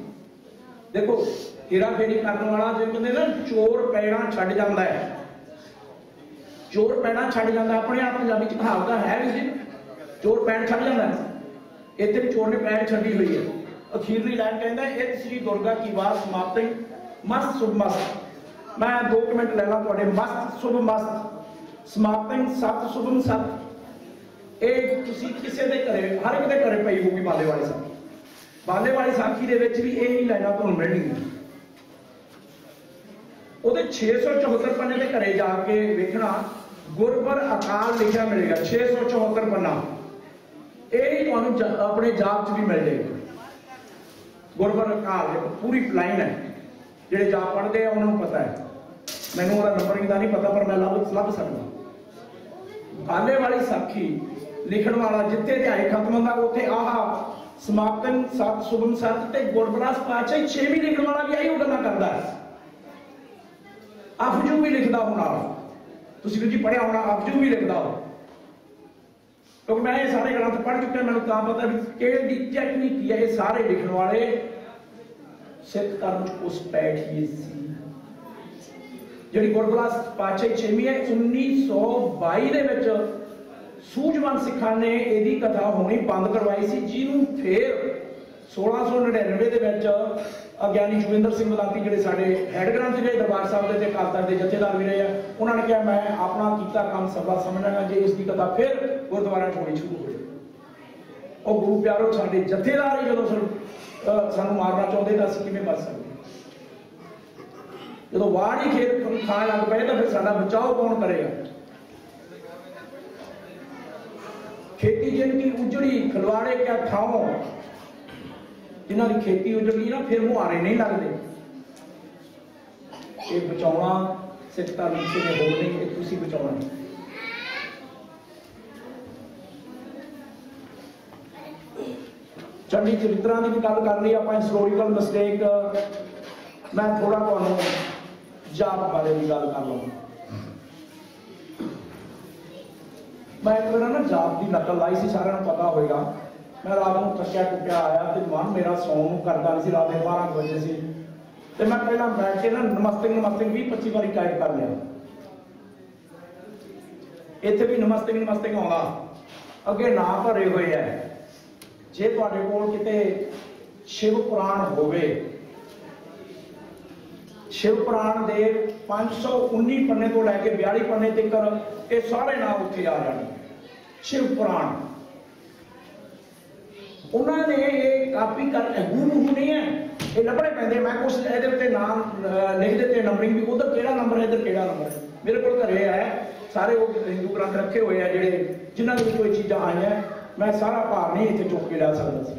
ਦੇਖੋ ਤੇਰਾ ਫੇਰੀ ਕਰਨ ਵਾਲਾ ਜੇ ਕਹਿੰਦੇ ਨਾ ਚੋਰ ਪੈਣਾ ਛੱਡ ਜਾਂਦਾ ਹੈ। ਚੋਰ ਪੈਣਾ ਛੱਡ ਜਾਂਦਾ, ਆਪਣੇ ਆਪ ਪੰਜਾਬੀ ਚ ਕਹਾਵਤ ਹੈ ਵੀ ਜੀ ਚੋਰ ਪੈਣ ਛੱਡ ਜਾਂਦਾ। ਇੱਥੇ ਵੀ ਚੋਰ ਨੇ ਪੈਣ ਛੱਡੀ ਹੋਈ ਹੈ। ਅਖੀਰਲੀ ਲਾਈਨ ਕਹਿੰਦਾ, ਇਹ ਸ੍ਰੀ ਦੁਰਗਾ ਕੀ ਵਾਰ ਸਮਾਪਤੀ ਮਸਤ, ਸ਼ੁਭ ਮਸਤ। ਮੈਂ 2 ਮਿੰਟ ਲੈ ਲਾਂ ਤੁਹਾਡੇ। ਮਸਤ, ਸੁਭ ਮਸਤ। ਸਮਾਪਤਨ ਸਤ ਸੁਭਮ ਸਤ ਇਹ ਤੁਸੀਂ ਕਿਸੇ ਦੇ ਘਰੇ, ਹਰ ਇੱਕ ਦੇ ਘਰੇ ਪਈ ਹੋਊਗੀ ਬਾਲੇ ਵਾਲੀ ਸਾਖੀ। ਬਾਲੇ ਵਾਲੀ ਸਾਖੀ ਦੇ ਵਿੱਚ ਵੀ ਇਹ ਹੀ ਲੈਣਾ ਤੁਹਾਨੂੰ ਮਿਲਣਗੀਆਂ। ਉਹਦੇ 674 ਪੰਨੇ ਦੇ ਘਰੇ ਜਾ ਕੇ ਵੇਖਣਾ, ਗੁਰਬਰ ਅਕਾਲ ਲਿਖਿਆ ਮਿਲੇਗਾ 674 ਪੰਨਾ। ਇਹ ਹੀ ਤੁਹਾਨੂੰ ਆਪਣੇ ਜਾਪ 'ਚ ਵੀ ਮਿਲ ਜਾਏਗਾ। ਗੁਰਬਰ ਅਕਾਲ ਪੂਰੀ ਲਾਈਨ ਹੈ। ਜਿਹੜੇ ਜਾਪ ਪੜ੍ਹਦੇ ਆ, ਉਹਨਾਂ ਨੂੰ ਪਤਾ ਹੈ। ਮੈਨੂੰ ਉਹਦਾ ਨੰਬਰਿੰਗ ਦਾ ਨਹੀਂ ਪਤਾ, ਪਰ ਮੈਂ ਲੱਭ ਲੱਭ ਸਕਦਾ। ਬਾਲੇ ਵਾਲੀ ਸਾਖੀ ਲਿਖਣ ਵਾਲਾ ਜਿੱਥੇ ਅਧਿਆਇ ਖਤਮ ਹੁੰਦਾ, ਉੱਥੇ ਆਹਾ ਸਮਾਪਤਨ ਸਤ ਸੁਭਮ ਸਤ ਤੇ ਗੁਰਬਰਾਸ ਪਾਚੇ 6 ਲਿਖਣ ਵਾਲਾ ਵੀ ਆਹੀ ਉਹ ਗੱਲਾਂ ਕਰਦਾ ਹੈ। ਅਫਜੂ ਵੀ ਲਿਖਦਾ ਉਹ ਨਾਲ। ਤੁਸੀਂ ਵੀ ਜੀ ਪੜਿਆ ਹੋਣਾ ਅਫਜੂ ਵੀ ਲਿਖਦਾ ਉਹ ਕਿਉਂਕਿ ਮੈਂ ਇਹ ਸਾਰੇ ਗ੍ਰੰਥ ਪੜ੍ਹ ਚੁੱਕਿਆ, ਮੈਨੂੰ ਤਾਂ ਪਤਾ ਵੀ ਕਿਹੜੀ ਟੈਕਨੀਕ ਹੈ ਇਹ ਸਾਰੇ ਲਿਖਣ ਵਾਲੇ। ਸਿੱਖ ਧਰਮ ਚ ਉਸ ਪੈਠੀ ਸੀ। ਜਿਹੜੀ ਗੁਰਬਲਾਸ ਪਾਚੇ ਛੇਵੀਂ ਹੈ 1922 ਦੇ ਵਿੱਚ ਸੂਝਵਾਨ ਸਿੱਖਾਂ ਨੇ ਇਹਦੀ ਕਥਾ ਹੋਣੀ ਬੰਦ ਕਰਵਾਈ ਸੀ, ਜਿਹਨੂੰ ਫੇਰ 1699 ਦੇ ਵਿੱਚ ਗਿਆਨੀ ਜੁਗਿੰਦਰ ਸਿੰਘ ਮਲਾਤੀ ਜਿਹੜੇ ਸਾਡੇ ਹੈਡ ਗ੍ਰੰਥ ਜਿਹੜੇ ਦਰਬਾਰ ਸਾਹਿਬ ਦੇ ਤੇ ਕਾਦਰ ਦੇ ਜਥੇਦਾਰ ਵੀ ਰਹੇ ਆ, ਉਹਨਾਂ ਨੇ ਕਿਹਾ, ਮੈਂ ਆਪਣਾ ਕੀਤਾ ਕੰਮ ਸਭਾ ਸਮਝਾਂਗਾ ਜੇ ਇਸ ਦੀ ਕਥਾ ਫਿਰ ਗੁਰਦੁਆਰਾ ਹੋਣੀ ਸ਼ੁਰੂ ਹੋ ਜਾਵੇ। ਉਹ ਗੁਰੂ ਪਿਆਰੋ ਸਾਡੇ ਜਥੇਦਾਰ ਹੀ ਜਦੋਂ ਸਾਨੂੰ ਮਾਰਨਾ ਚਾਹੁੰਦੇ ਤਾਂ ਅਸੀਂ ਕਿਵੇਂ ਬਚ ਸਕਦੇ ਜਦੋਂ ਵਾੜ ਹੀ ਖੇਤ ਖਾਣ ਲੱਗ ਪਏ ਤਾਂ ਫਿਰ ਸਾਡਾ ਬਚਾਓ ਕੌਣ ਕਰੇਗਾ? ਖੇਤੀ ਜਿੰਨੀ ਉਜੜੀ, ਖਲਵਾੜੇ ਕਿਆ ਠਾਉ? ਜਿਨ੍ਹਾਂ ਦੀ ਖੇਤੀ ਉਜੜੀ ਨਾ, ਫਿਰ ਮੁਹਾਰੇ ਨਹੀਂ ਲੱਗਦੇ। ਇਹ ਬਚਾਉਣਾ ਸਿੱਖ ਧਰਮ ਕਿਸੇ ਨੇ ਹੋਰ ਨਹੀਂ, ਇਹ ਤੁਸੀਂ ਬਚਾਉਣਾ। ਚੰਡੀ ਚਰਿੱਤਰਾਂ ਦੀ ਵੀ ਗੱਲ ਕਰ ਲਈ ਆਪਾਂ ਹਿਸਟੋਰੀਕਲ ਮਿਸਟੇਕ ਮੈਂ ਥੋੜਾ ਤੁਹਾਨੂੰ ਜਾਪ ਬਾਰੇ ਵੀ ਗੱਲ ਕਰ ਲਵਾਂ। ਮੈਂ ਇੱਕ ਵਾਰ ਨਾ ਜਾਪ ਦੀ ਨਕਲ ਲਾਈ ਸੀ, ਸਾਰਿਆਂ ਨੂੰ ਪਤਾ ਹੋਏਗਾ। ਮੈਂ ਰਾਤ ਨੂੰ ਥੱਕਿਆ ਟੁੱਟਿਆ ਆਇਆ ਤੇ ਮਨ ਮੇਰਾ ਸੌਣ ਨੂੰ ਕਰਦਾ ਨਹੀਂ ਸੀ, ਰਾਤ ਦੇ 12 ਕੁ ਵਜੇ ਸੀ। ਤੇ ਮੈਂ ਪਹਿਲਾਂ ਬੈਠ ਕੇ ਨਾ ਨਮਸਤੇ ਨਮਸਤੇ 20 25 ਵਾਰੀ ਟਾਈਪ ਕਰ ਲਿਆ। ਇੱਥੇ ਵੀ ਨਮਸਤੇ ਨਮਸਤੇ ਆਉਂਦਾ ਅੱਗੇ ਨਾਂ ਭਰੇ ਹੋਏ ਐ। ਜੇ ਤੁਹਾਡੇ ਕੋਲ ਕਿਤੇ ਸ਼ਿਵ ਪੁਰਾਣ ਹੋਵੇ, ਸ਼ਿਵ ਪੁਰਾਣ ਦੇ 519 ਪੰਨੇ ਤੋਂ ਲੈ ਕੇ 42 ਪੰਨੇ ਤੱਕ ਇਹ ਸਾਰੇ ਨਾਮ ਉੱਥੇ ਆ ਜਾਣਗੇ ਸ਼ਿਵ ਪੁਰਾਣ। ਉਹਨਾਂ ਨੇ ਇਹ ਕਾਪੀ ਕਰ ਹੂ ਹੂ ਨਹੀਂ ਹੈ। ਇਹ ਲੱਭਣੇ ਪੈਂਦੇ। ਮੈਂ ਕੁਝ ਇਹਦੇ ਉੱਤੇ ਨਾਮ ਲਿਖ ਦਿੱਤੇ ਨੰਬਰਿੰਗ ਵੀ। ਉਧਰ ਕਿਹੜਾ ਨੰਬਰ ਹੈ? ਇੱਧਰ ਕਿਹੜਾ ਨੰਬਰ ਹੈ? ਮੇਰੇ ਕੋਲ ਘਰੇ ਹੈ। ਸਾਰੇ ਉਹ ਹਿੰਦੂ ਗ੍ਰੰਥ ਰੱਖੇ ਹੋਏ ਆ ਜਿਹੜੇ ਜਿਨ੍ਹਾਂ ਦੇ ਕੋਈ ਚੀਜ਼ਾਂ ਆਈਆਂ ਮੈਂ ਸਾਰਾ ਭਾਰ ਨਹੀਂ ਇੱਥੇ ਚੁੱਕ ਕੇ ਲਿਆ ਸਕਦਾ ਸੀ।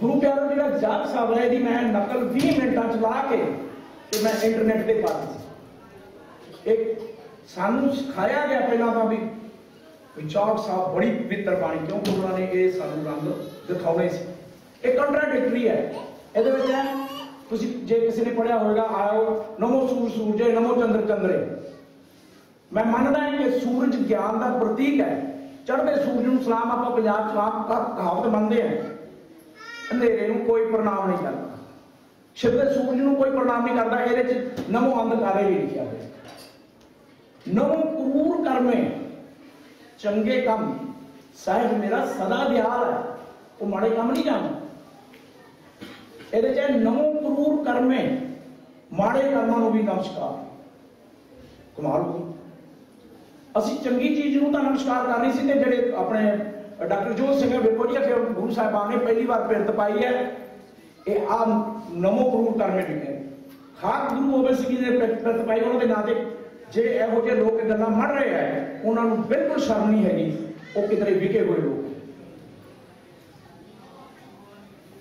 ਗੁਰੂ ਪਿਆਰੋ, ਜਿਹੜਾ ਜਾਪ ਸਾਹਿਬ ਹੈ, ਇਹਦੀ ਮੈਂ ਨਕਲ 20 ਮਿੰਟਾਂ ਚ ਲਾ ਕੇ ਤੇ ਮੈਂ ਇੰਟਰਨੈਟ ਤੇ ਪਾ ਦਿੱਤੀ। ਇੱਕ ਸਾਨੂੰ ਸਿਖਾਇਆ ਗਿਆ ਪਹਿਲਾਂ ਤਾਂ ਵੀ ਵਿਚਾਰ ਸਾਹਿਬ ਬੜੀ ਪਵਿੱਤਰ ਬਾਣੀ ਕਿਉਂਕਿ ਉਹਨਾਂ ਨੇ? ਇਹ ਸਾਨੂੰ ਰੰਗ ਦਿਖਾਉਣੇ ਸੀ। ਇਹ ਕੰਟਰਾਡਿਕਟਰੀ ਹੈ। ਇਹਦੇ ਵਿੱਚ ਹੈ, ਤੁਸੀਂ ਜੇ ਕਿਸੇ ਨੇ ਪੜਿਆ ਹੋਵੇਗਾ, ਆਇਓ, ਨਮੋ ਸੂਰ ਸੂਰਜੇ, ਨਮੋ ਚੰਦਰ ਚੰਦਰੇ। ਮੈਂ ਮੰਨਦਾ ਹਾਂ ਕਿ ਸੂਰਜ ਗਿਆਨ ਦਾ ਪ੍ਰਤੀਕ ਹੈ। ਚੜ੍ਹਦੇ ਸੂਰਜ ਨੂੰ ਸਲਾਮ ਆਪਾਂ ਪੰਜਾਬ ਚ ਆਪ ਕਹਾਵਤ ਮੰਨਦੇ ਹਾਂ। ਅੰਧੇਰੇ ਨੂੰ ਕੋਈ ਪ੍ਰਣਾਮ ਨਹੀਂ ਕਰਦਾ। ਛਿਪਦੇ ਸੂਰਜ ਨੂੰ ਕੋਈ ਪ੍ਰਣਾਮ ਨਹੀਂ ਕਰਦਾ। ਇਹਦੇ ਚ ਨਮੋ ਅੰਧਕਾਰੇ ਵੀ ਲਿਖਿਆ ਹੋਇਆ ਨਮੋ ਕਰੂਰ ਕਰਮੇ ਚੰਗੇ ਕੰਮ। ਸਾਹਿਬ ਮੇਰਾ ਸਦਾ ਦਿਆਲ ਹੈ। ਉਹ ਮਾੜੇ ਕੰਮ ਨਹੀਂ ਜਾਣਦਾ। ਇਹਦੇ ਚ ਹੈ, ਕਰੂਰ ਕਰਮੇ ਮਾੜੇ ਕਰਮਾਂ ਨੂੰ ਵੀ ਨਮਸਕਾਰ ਕਮਾਲ ਹੋ ਅਸੀਂ ਚੰਗੀ ਚੀਜ਼ ਨੂੰ ਤਾਂ ਨਮਸਕਾਰ ਕਰਨੀ ਸੀ ਤੇ ਜਿਹੜੇ ਆਪਣੇ ਡਾਕਟਰ ਜੋਤ ਸਿੰਘ ਵੇਖੋ ਕਿ ਗੁਰੂ ਸਾਹਿਬਾਨ ਨੇ ਪਹਿਲੀ ਵਾਰ ਪਿਰਤ ਪਾਈ ਹੈ। ਇਹ ਆ ਨਮੋ ਕਰੂਰ ਕਰਮੇ ਲਿਖੇ ਖਾਕ ਗੁਰੂ ਗੋਬਿੰਦ ਸਿੰਘ ਜੀ ਨੇ ਪਿਰਤ ਪਾਈ ਉਹਨਾਂ ਦੇ ਨਾਂ ਤੇ ਜੇ ਇਹੋ ਜਿਹੇ ਲੋਕ ਗੱਲਾਂ ਮੰਨ ਰਹੇ ਆ, ਉਹਨਾਂ ਨੂੰ ਬਿਲਕੁਲ ਸ਼ਰਮ ਨਹੀਂ ਹੈਗੀ, ਉਹ ਕਿਧਰੇ ਵਿਕੇ ਹੋਏ ਲੋਕ।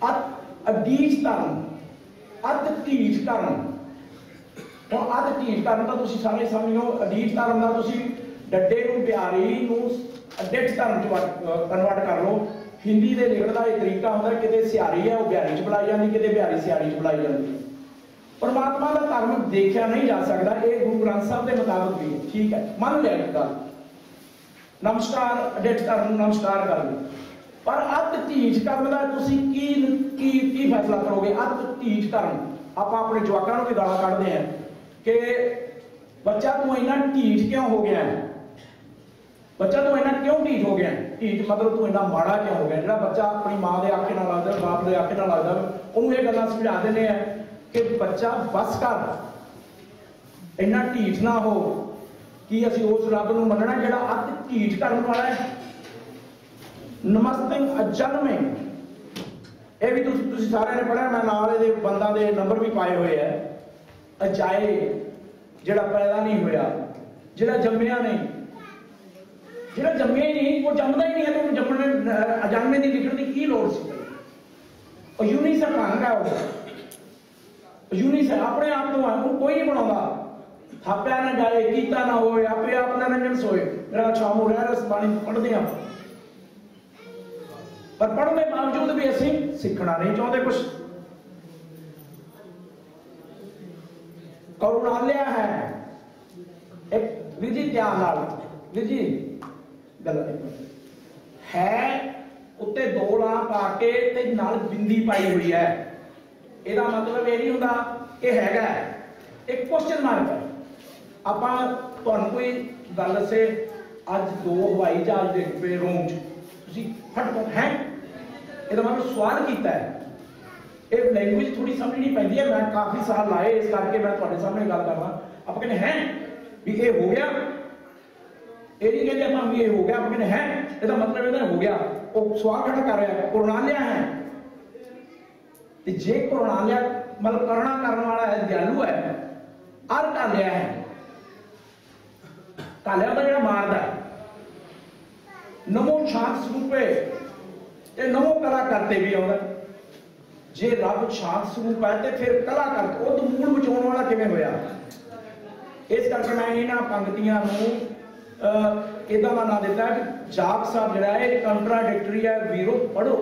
ਅਤ ਅਡੀਜ ਧਰਮ, ਅਤ ਢੀਠ ਧਰਮ। ਹੁਣ ਅੱਧ ਢੀਠ ਧਰਮ ਦਾ ਤੁਸੀਂ ਸਾਰੇ ਸਮਝੋ ਅਡੀਜ ਧਰਮ ਦਾ ਤੁਸੀਂ ਡੱਡੇ ਨੂੰ ਬਿਹਾਰੀ ਨੂੰ ਅਡਿਟ ਧਰਮ ਚ ਕਨਵਰਟ ਕਰ ਲਓ। ਹਿੰਦੀ ਦੇ ਲਿਖਣ ਦਾ ਇਹ ਤਰੀਕਾ ਹੁੰਦਾ, ਕਿਤੇ ਸਿਆਰੀ ਹੈ, ਉਹ ਬਿਆਰੀ ਚ ਬੁਲਾਈ ਜਾਂਦੀ, ਕਿਤੇ ਬਿਆਰੀ ਸਿਆਰੀ ਚ ਬੁਲਾਈ ਜਾਂਦੀ। ਪਰਮਾਤਮਾ ਦਾ ਧਰਮ ਦੇਖਿਆ ਨਹੀਂ ਜਾ ਸਕਦਾ, ਇਹ ਗੁਰੂ ਗ੍ਰੰਥ ਸਾਹਿਬ ਦੇ ਮੁਤਾਬਕ ਵੀ ਹੈ। ਠੀਕ ਹੈ, ਮੰਨ ਲਿਆ ਇਹ ਗੱਲ। ਨਮਸਕਾਰ ਅਡਿਟ ਕਰਨ ਨੂੰ ਨਮਸਕਾਰ ਕਰ ਲਓ ਪਰ ਅੱਤ ਢੀਠ ਕਰਨ ਦਾ ਤੁਸੀਂ ਕੀ ਕੀ ਕੀ ਫੈਸਲਾ ਕਰੋਗੇ? ਅੱਤ ਢੀਠ ਧਰਮ ਆਪਾਂ ਆਪਣੇ ਜਵਾਕਾਂ ਨੂੰ ਵੀ ਗਾਲਾਂ ਕੱਢਦੇ ਆ ਕਿ ਬੱਚਾ ਤੂੰ ਇੰਨਾ ਢੀਠ ਕਿਉਂ ਹੋ ਗਿਆ? ਹੈ? ਬੱਚਾ ਤੂੰ ਇੰਨਾ ਕਿਉਂ ਢੀਠ ਹੋ ਗਿਆ? ਢੀਠ ਮਤਲਬ ਤੂੰ ਇੰਨਾ ਮਾੜਾ ਕਿਉਂ ਹੋ ਗਿਆ? ਜਿਹੜਾ ਬੱਚਾ ਆਪਣੀ ਮਾਂ ਦੇ ਆਖੇ ਨਾਲ ਲੱਗਦਾ, ਬਾਪ ਦੇ ਆਖੇ ਨਾਲ ਲੱਗਦਾ, ਉਹਨੂੰ ਇਹ ਗੱਲਾਂ ਸਮਝਾ ਦਿੰਦੇ ਆ ਕਿ ਬੱਚਾ ਬਸ ਕਰ। ਇੰਨਾ ਢੀਠ ਨਾ ਹੋ ਕਿ ਅਸੀਂ ਉਸ ਰੱਬ ਨੂੰ ਮੰਨਣਾ ਜਿਹੜਾ ਅਤ ਢੀਠ ਕਰਨ ਵਾਲਾ ਹੈ। ਨਮਸਤੇ ਅਜਨਮੇ। ਇਹ ਵੀ ਤੁਸੀਂ ਤੁਸੀਂ ਸਾਰਿਆਂ ਨੇ ਪੜਿਆ ਮੈਂ ਨਾਲ ਇਹਦੇ ਬੰਦਾਂ ਦੇ ਨੰਬਰ ਵੀ ਪਾਏ ਹੋਏ ਆ। ਅਜਾਏ, ਜਿਹੜਾ ਪੈਦਾ ਨਹੀਂ ਹੋਇਆ, ਜਿਹੜਾ ਜੰਮਿਆ ਨਹੀਂ। ਜਿਹੜਾ ਜੰਮਿਆ ਹੀ ਨਹੀਂ, ਉਹ ਜੰਮਦਾ ਹੀ ਨਹੀਂ ਹੈ ਤੇ ਉਹਨੂੰ ਜੰਮਣ ਅਜਨਮੇ ਦੀ ਲਿਖਣ ਦੀ ਕੀ ਲੋੜ ਸੀ? ਉਹ ਯੂਨੀਸ ਹੈ ਉਹ। ਯੂਨੀਸ ਆਪਣੇ ਆਪ ਨੂੰ ਹੈ ਉਹ ਕੋਈ ਨਹੀਂ ਬਣਾਉਂਦਾ। ਥਾਪਿਆ ਨਾ ਜਾਏ, ਕੀਤਾ ਨਾ ਹੋਏ, ਆਪੇ ਆਪ ਦਾ ਨੰਜਨ ਮੇਰਾ ਸ਼ਾਮ ਹੋ ਬਾਣੀ ਪੜ੍ਹਦੇ ਆ ਪਰ ਪੜ੍ਹਨ ਦੇ ਬਾਵਜੂਦ ਵੀ ਅਸੀਂ ਸਿੱਖਣਾ ਨਹੀਂ ਚਾਹੁੰਦੇ ਕੁਝ ਕਰੁਣਾਲਿਆ ਹੈ। ਇੱਕ ਵਿਧੀ ਧਿਆਨ ਨਾਲ ਵਿਧੀ ਗੱਲ ਹੈ। ਉੱਤੇ ਦੋ ਲਾਂ ਪਾ ਕੇ ਤੇ ਨਾਲ ਬਿੰਦੀ ਪਾਈ ਹੋਈ ਹੈ। ਇਹਦਾ ਮਤਲਬ ਇਹ ਨਹੀਂ ਹੁੰਦਾ ਇਹ ਹੈਗਾ ਹੈ। ਇੱਕ ਕੁਐਸਚਨ ਮਾਰਕ ਹੈ। ਆਪਾਂ ਤੁਹਾਨੂੰ ਕੋਈ ਗੱਲ ਦੱਸੇ, ਅੱਜ ਦੋ ਹਵਾਈ ਜਹਾਜ਼ ਦੇ ਪਏ ਰੋਮ ਚ। ਤੁਸੀਂ ਫਟ ਫਟਫਟ ਹੈ? ਇਹਦਾ ਮਤਲਬ ਸਵਾਲ ਕੀਤਾ ਹੈ। ਇਹ ਲੈਂਗੁਏਜ ਥੋੜੀ ਸਮਝਣੀ ਪੈਂਦੀ ਹੈ। ਮੈਂ ਕਾਫੀ ਸਾਲ ਲਾਏ ਇਸ ਕਰਕੇ ਮੈਂ ਤੁਹਾਡੇ ਸਾਹਮਣੇ ਗੱਲ ਕਰਦਾ। ਆਪਾਂ ਕਹਿੰਦੇ, ਹੈ? ਵੀ ਇਹ ਹੋ ਗਿਆ। ਇਹ ਨਹੀਂ ਕਹਿੰਦੇ ਆਪਾਂ ਵੀ ਇਹ ਹੋ ਗਿਆ। ਆਪਾਂ ਕਹਿੰਦੇ, ਹੈ? ਇਹਦਾ ਮਤਲਬ ਇਹਦਾ ਹੋ ਗਿਆ। ਉਹ ਸਵਾਲ ਖੜਾ ਕਰ ਰਿਹਾ। ਹੈ ਕਰੁਣਾਲਿਆ ਹੈ। ਤੇ ਜੇ ਕਰੁਣਾਲਿਆ ਮਤਲਬ ਕਰਣਾ ਕਰਨ ਵਾਲਾ ਹੈ, ਦਿਆਲੂ ਹੈ ਅਰ ਕਾਲਿਆ ਹੈ। ਕਾਲਿਆ ਦਾ ਜਿਹੜਾ ਮਾਰਦਾ ਨਮੋ ਸ਼ਾਂਤ ਸਰੂਪੇ, ਇਹ ਨਮੋ ਕਲਾ ਕਰਤੇ ਵੀ ਆਉਂਦਾ ਜੇ ਰੱਬ ਸ਼ਾਂਤ ਸਰੂਪ ਹੈ ਤੇ ਫਿਰ ਕਲਾ ਕਰ ਉਹ ਤੋਂ ਮੂਲ ਬਚਾਉਣ ਵਾਲਾ ਕਿਵੇਂ ਹੋਇਆ? ਇਸ ਕਰਕੇ ਮੈਂ ਇਹਨਾਂ ਪੰਕਤੀਆਂ ਨੂੰ ਇਦਾਂ ਦਾ ਨਾਂ ਦਿੱਤਾ ਕਿ ਜਾਪ ਸਾਹਿਬ ਜਿਹੜਾ ਹੈ ਕੰਟਰਾਡਿਕਟਰੀ ਹੈ। ਵੀਰੋ ਪੜੋ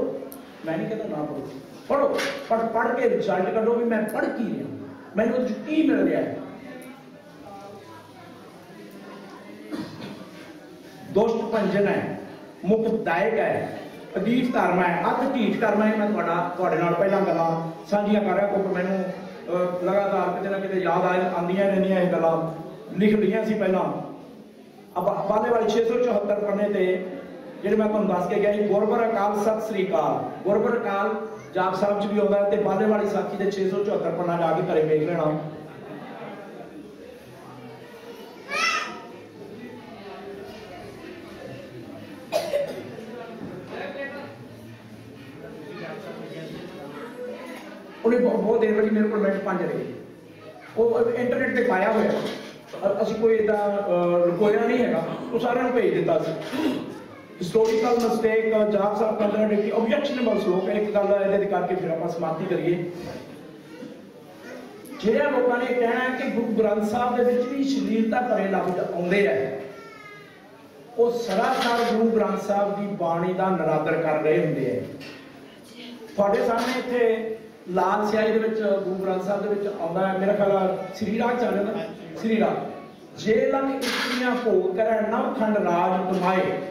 ਮੈਂ ਨਹੀਂ ਕਹਿੰਦਾ ਨਾ ਪੜੋ ਪੜੋ ਪੜ ਪੜ ਕੇ ਰਿਜ਼ਲਟ ਕੱਢੋ ਵੀ ਮੈਂ ਪੜ ਕੀ ਰਿਹਾ। ਮੈਨੂੰ ਉਹਦੇ ਕੀ ਮਿਲ ਰਿਹਾ ਹੈ? ਦੁਸ਼ਟ ਭੰਜਨ ਹੈ ਮੁਕਤਦਾਇਕ ਹੈ ਅਦੀਪ ਧਰਮ ਹੈ ਅਤ ਢੀਠ ਕਰਮ ਹੈ। ਮੈਂ ਤੁਹਾਡਾ, ਤੁਹਾਡੇ ਨਾਲ ਪਹਿਲਾਂ ਗੱਲਾਂ ਸਾਂਝੀਆਂ ਕਰ ਰਿਹਾ, ਕਿਉਂਕਿ ਮੈਨੂੰ ਲਗਾਤਾਰ ਕਿਤੇ ਨਾ ਕਿਤੇ ਯਾਦ ਆ ਆਉਂਦੀਆਂ ਰਹਿੰਦੀਆਂ ਇਹ ਗੱਲਾਂ। ਲਿਖ ਲਈਆਂ ਸੀ ਪਹਿਲਾਂ। ਆਪਾਂ ਬਾਲੇ ਵਾਲੇ 674 ਪੰਨੇ ਤੇ ਜਿਹੜੇ ਮੈਂ ਤੁਹਾਨੂੰ ਦੱਸ ਕੇ ਗਿਆ ਜੀ, ਗੁਰਬਰ ਅਕਾਲ, ਸਤਿ ਸ੍ਰੀ ਅਕਾਲ। ਗੁਰਬਰ ਅਕਾਲ, ਜਾਪ ਸਾਹਿਬ ਚ ਵੀ ਆਉਂਦਾ ਤੇ ਬਾਲੇ ਵਾਲੀ ਸਾਖੀ ਦੇ 674 ਪੰਨਾ ਜਾ ਕੇ ਘਰੇ ਵੇਖ ਲੈਣਾ। ਉਹਨੇ ਬਹੁਤ ਦੇਰ ਲੱਗੀ ਮੇਰੇ ਕੋਲ ਮਿੰਟ ਪੰਜ ਰਹੇ। ਉਹ ਇੰਟਰਨੈਟ ਤੇ ਪਾਇਆ ਹੋਇਆ। ਅਸੀਂ ਕੋਈ ਇਦਾਂ ਲੁਕੋਇਆ ਨਹੀਂ ਹੈਗਾ। ਉਹ ਸਾਰਿਆਂ ਨੂੰ ਭੇਜ ਦਿੱਤਾ ਸੀ। ਹਿਸਟੋਰੀਕਲ ਮਿਸਟੇਕ ਜਾਪ ਸਾਹਿਬ ਕੰਟਰਡਿਕਟੀ ਆਬਜੈਕਸ਼ਨੇਬਲ ਸਲੋਕ ਹੈ ਇੱਕ ਗੱਲ ਇਹਦੇ ਕਰਕੇ ਫਿਰ ਆਪਾਂ ਸਮਾਪਤੀ ਕਰੀਏ ਜਿਹੜਾ ਲੋਕਾਂ ਨੇ ਕਹਿਣਾ ਕਿ ਗੁਰੂ ਗ੍ਰੰਥ ਸਾਹਿਬ ਦੇ ਵਿੱਚ ਵੀ ਸ਼ਲੀਲਤਾ ਭਰੇ ਲਫ਼ਜ਼ ਆਉਂਦੇ ਆ ਉਹ ਸਰਾਸਰ ਗੁਰੂ ਗ੍ਰੰਥ ਸਾਹਿਬ ਦੀ ਬਾਣੀ ਦਾ ਨਰਾਦਰ ਕਰ ਰਹੇ ਹੁੰਦੇ ਆ ਤੁਹਾਡੇ ਸਾਹਮਣੇ ਇੱਥੇ ਲਾਲ ਸਿਆਹੀ ਦੇ ਵਿੱਚ ਗੁਰੂ ਗ੍ਰੰਥ ਸਾਹਿਬ ਦੇ ਵਿੱਚ ਆਉਂਦਾ ਹੈ ਮੇਰਾ ਖਿਆਲ ਸ੍ਰੀ ਰਾਗ ਚੱਲ ਜਾਂਦਾ ਸ੍ਰੀ ਰਾਗ ਜੇ ਲਖ ਇਸਤਰੀਆਂ ਭੋਗ ਕਰੈ ਨਵ ਖੰਡ ਰਾਜ ਤੁਮਾਏ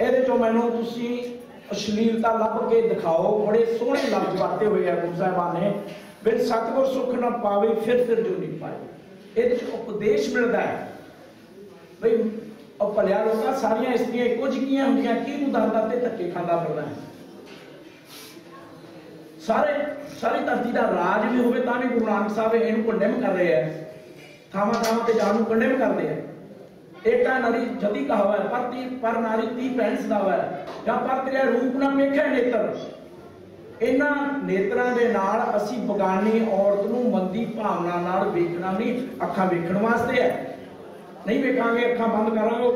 ਇਹਦੇ ਚੋਂ ਮੈਨੂੰ ਤੁਸੀਂ ਅਸ਼ਲੀਲਤਾ ਲੱਭ ਕੇ ਦਿਖਾਓ, ਬੜੇ ਸੋਹਣੇ ਲਫ਼ਜ਼ ਵਰਤੇ ਹੋਏ ਆ ਗੁਰੂ ਸਾਹਿਬਾਨ ਨੇ। ਬਿਨ ਸਤਿਗੁਰ ਸੁਖ ਨਾ ਪਾਵੇ, ਫਿਰ ਫਿਰ ਜੋ ਨਹੀਂ ਪਾਏ। ਇਹਦੇ ਚ ਉਪਦੇਸ਼ ਮਿਲਦਾ ਹੈ। ਬਈ, ਉਹ ਭਲਿਆ ਲੋਕਾਂ, ਸਾਰੀਆਂ ਇਸਤਰੀਆਂ ਇੱਕੋ ਜਿਹੀਆਂ ਹੁੰਦੀਆਂ ਕਿਹਨੂੰ ਨੂੰ ਦਰ ਦਰ ਤੇ ਧੱਕੇ ਖਾਂਦਾ ਫਿਰਦਾ ਹੈ? ਸਾਰੇ, ਸਾਰੀ ਧਰਤੀ ਦਾ ਰਾਜ ਵੀ ਹੋਵੇ, ਤਾਂ ਵੀ ਗੁਰੂ ਨਾਨਕ ਸਾਹਿਬ ਇਹਨੂੰ ਕੰਡੈਮ ਕਰ ਰਹੇ ਆ ਥਾਵਾਂ ਥਾਵਾਂ ਤੇ ਜਾਣ ਨੂੰ ਕੰਡੈਮ ਕਰਦੇ ਆ ਏਕਾ ਨਰੀ ਜਦੀ ਕਹਾਵਾ ਹੈ, ਪਰ ਤੀ ਪਰ ਨਾਰੀ ਤੀ ਭੈਣ ਜਾਂ ਪਰ ਤੇਰਾ ਰੂਪ ਨਾ ਵੇਖਿਆ ਨੇਤਰ। ਇਹਨਾਂ ਨੇਤਰਾਂ ਦੇ ਨਾਲ ਅਸੀਂ ਬਗਾਨੀ ਔਰਤ ਨੂੰ ਮੰਦੀ ਭਾਵਨਾ ਨਾਲ ਵੇਖਣਾ ਨਹੀਂ ਅੱਖਾਂ ਵੇਖਣ ਵਾਸਤੇ ਹੈ। ਨਹੀਂ ਵੇਖਾਂਗੇ ਅੱਖਾਂ ਬੰਦ ਕਰਾਂਗੇ।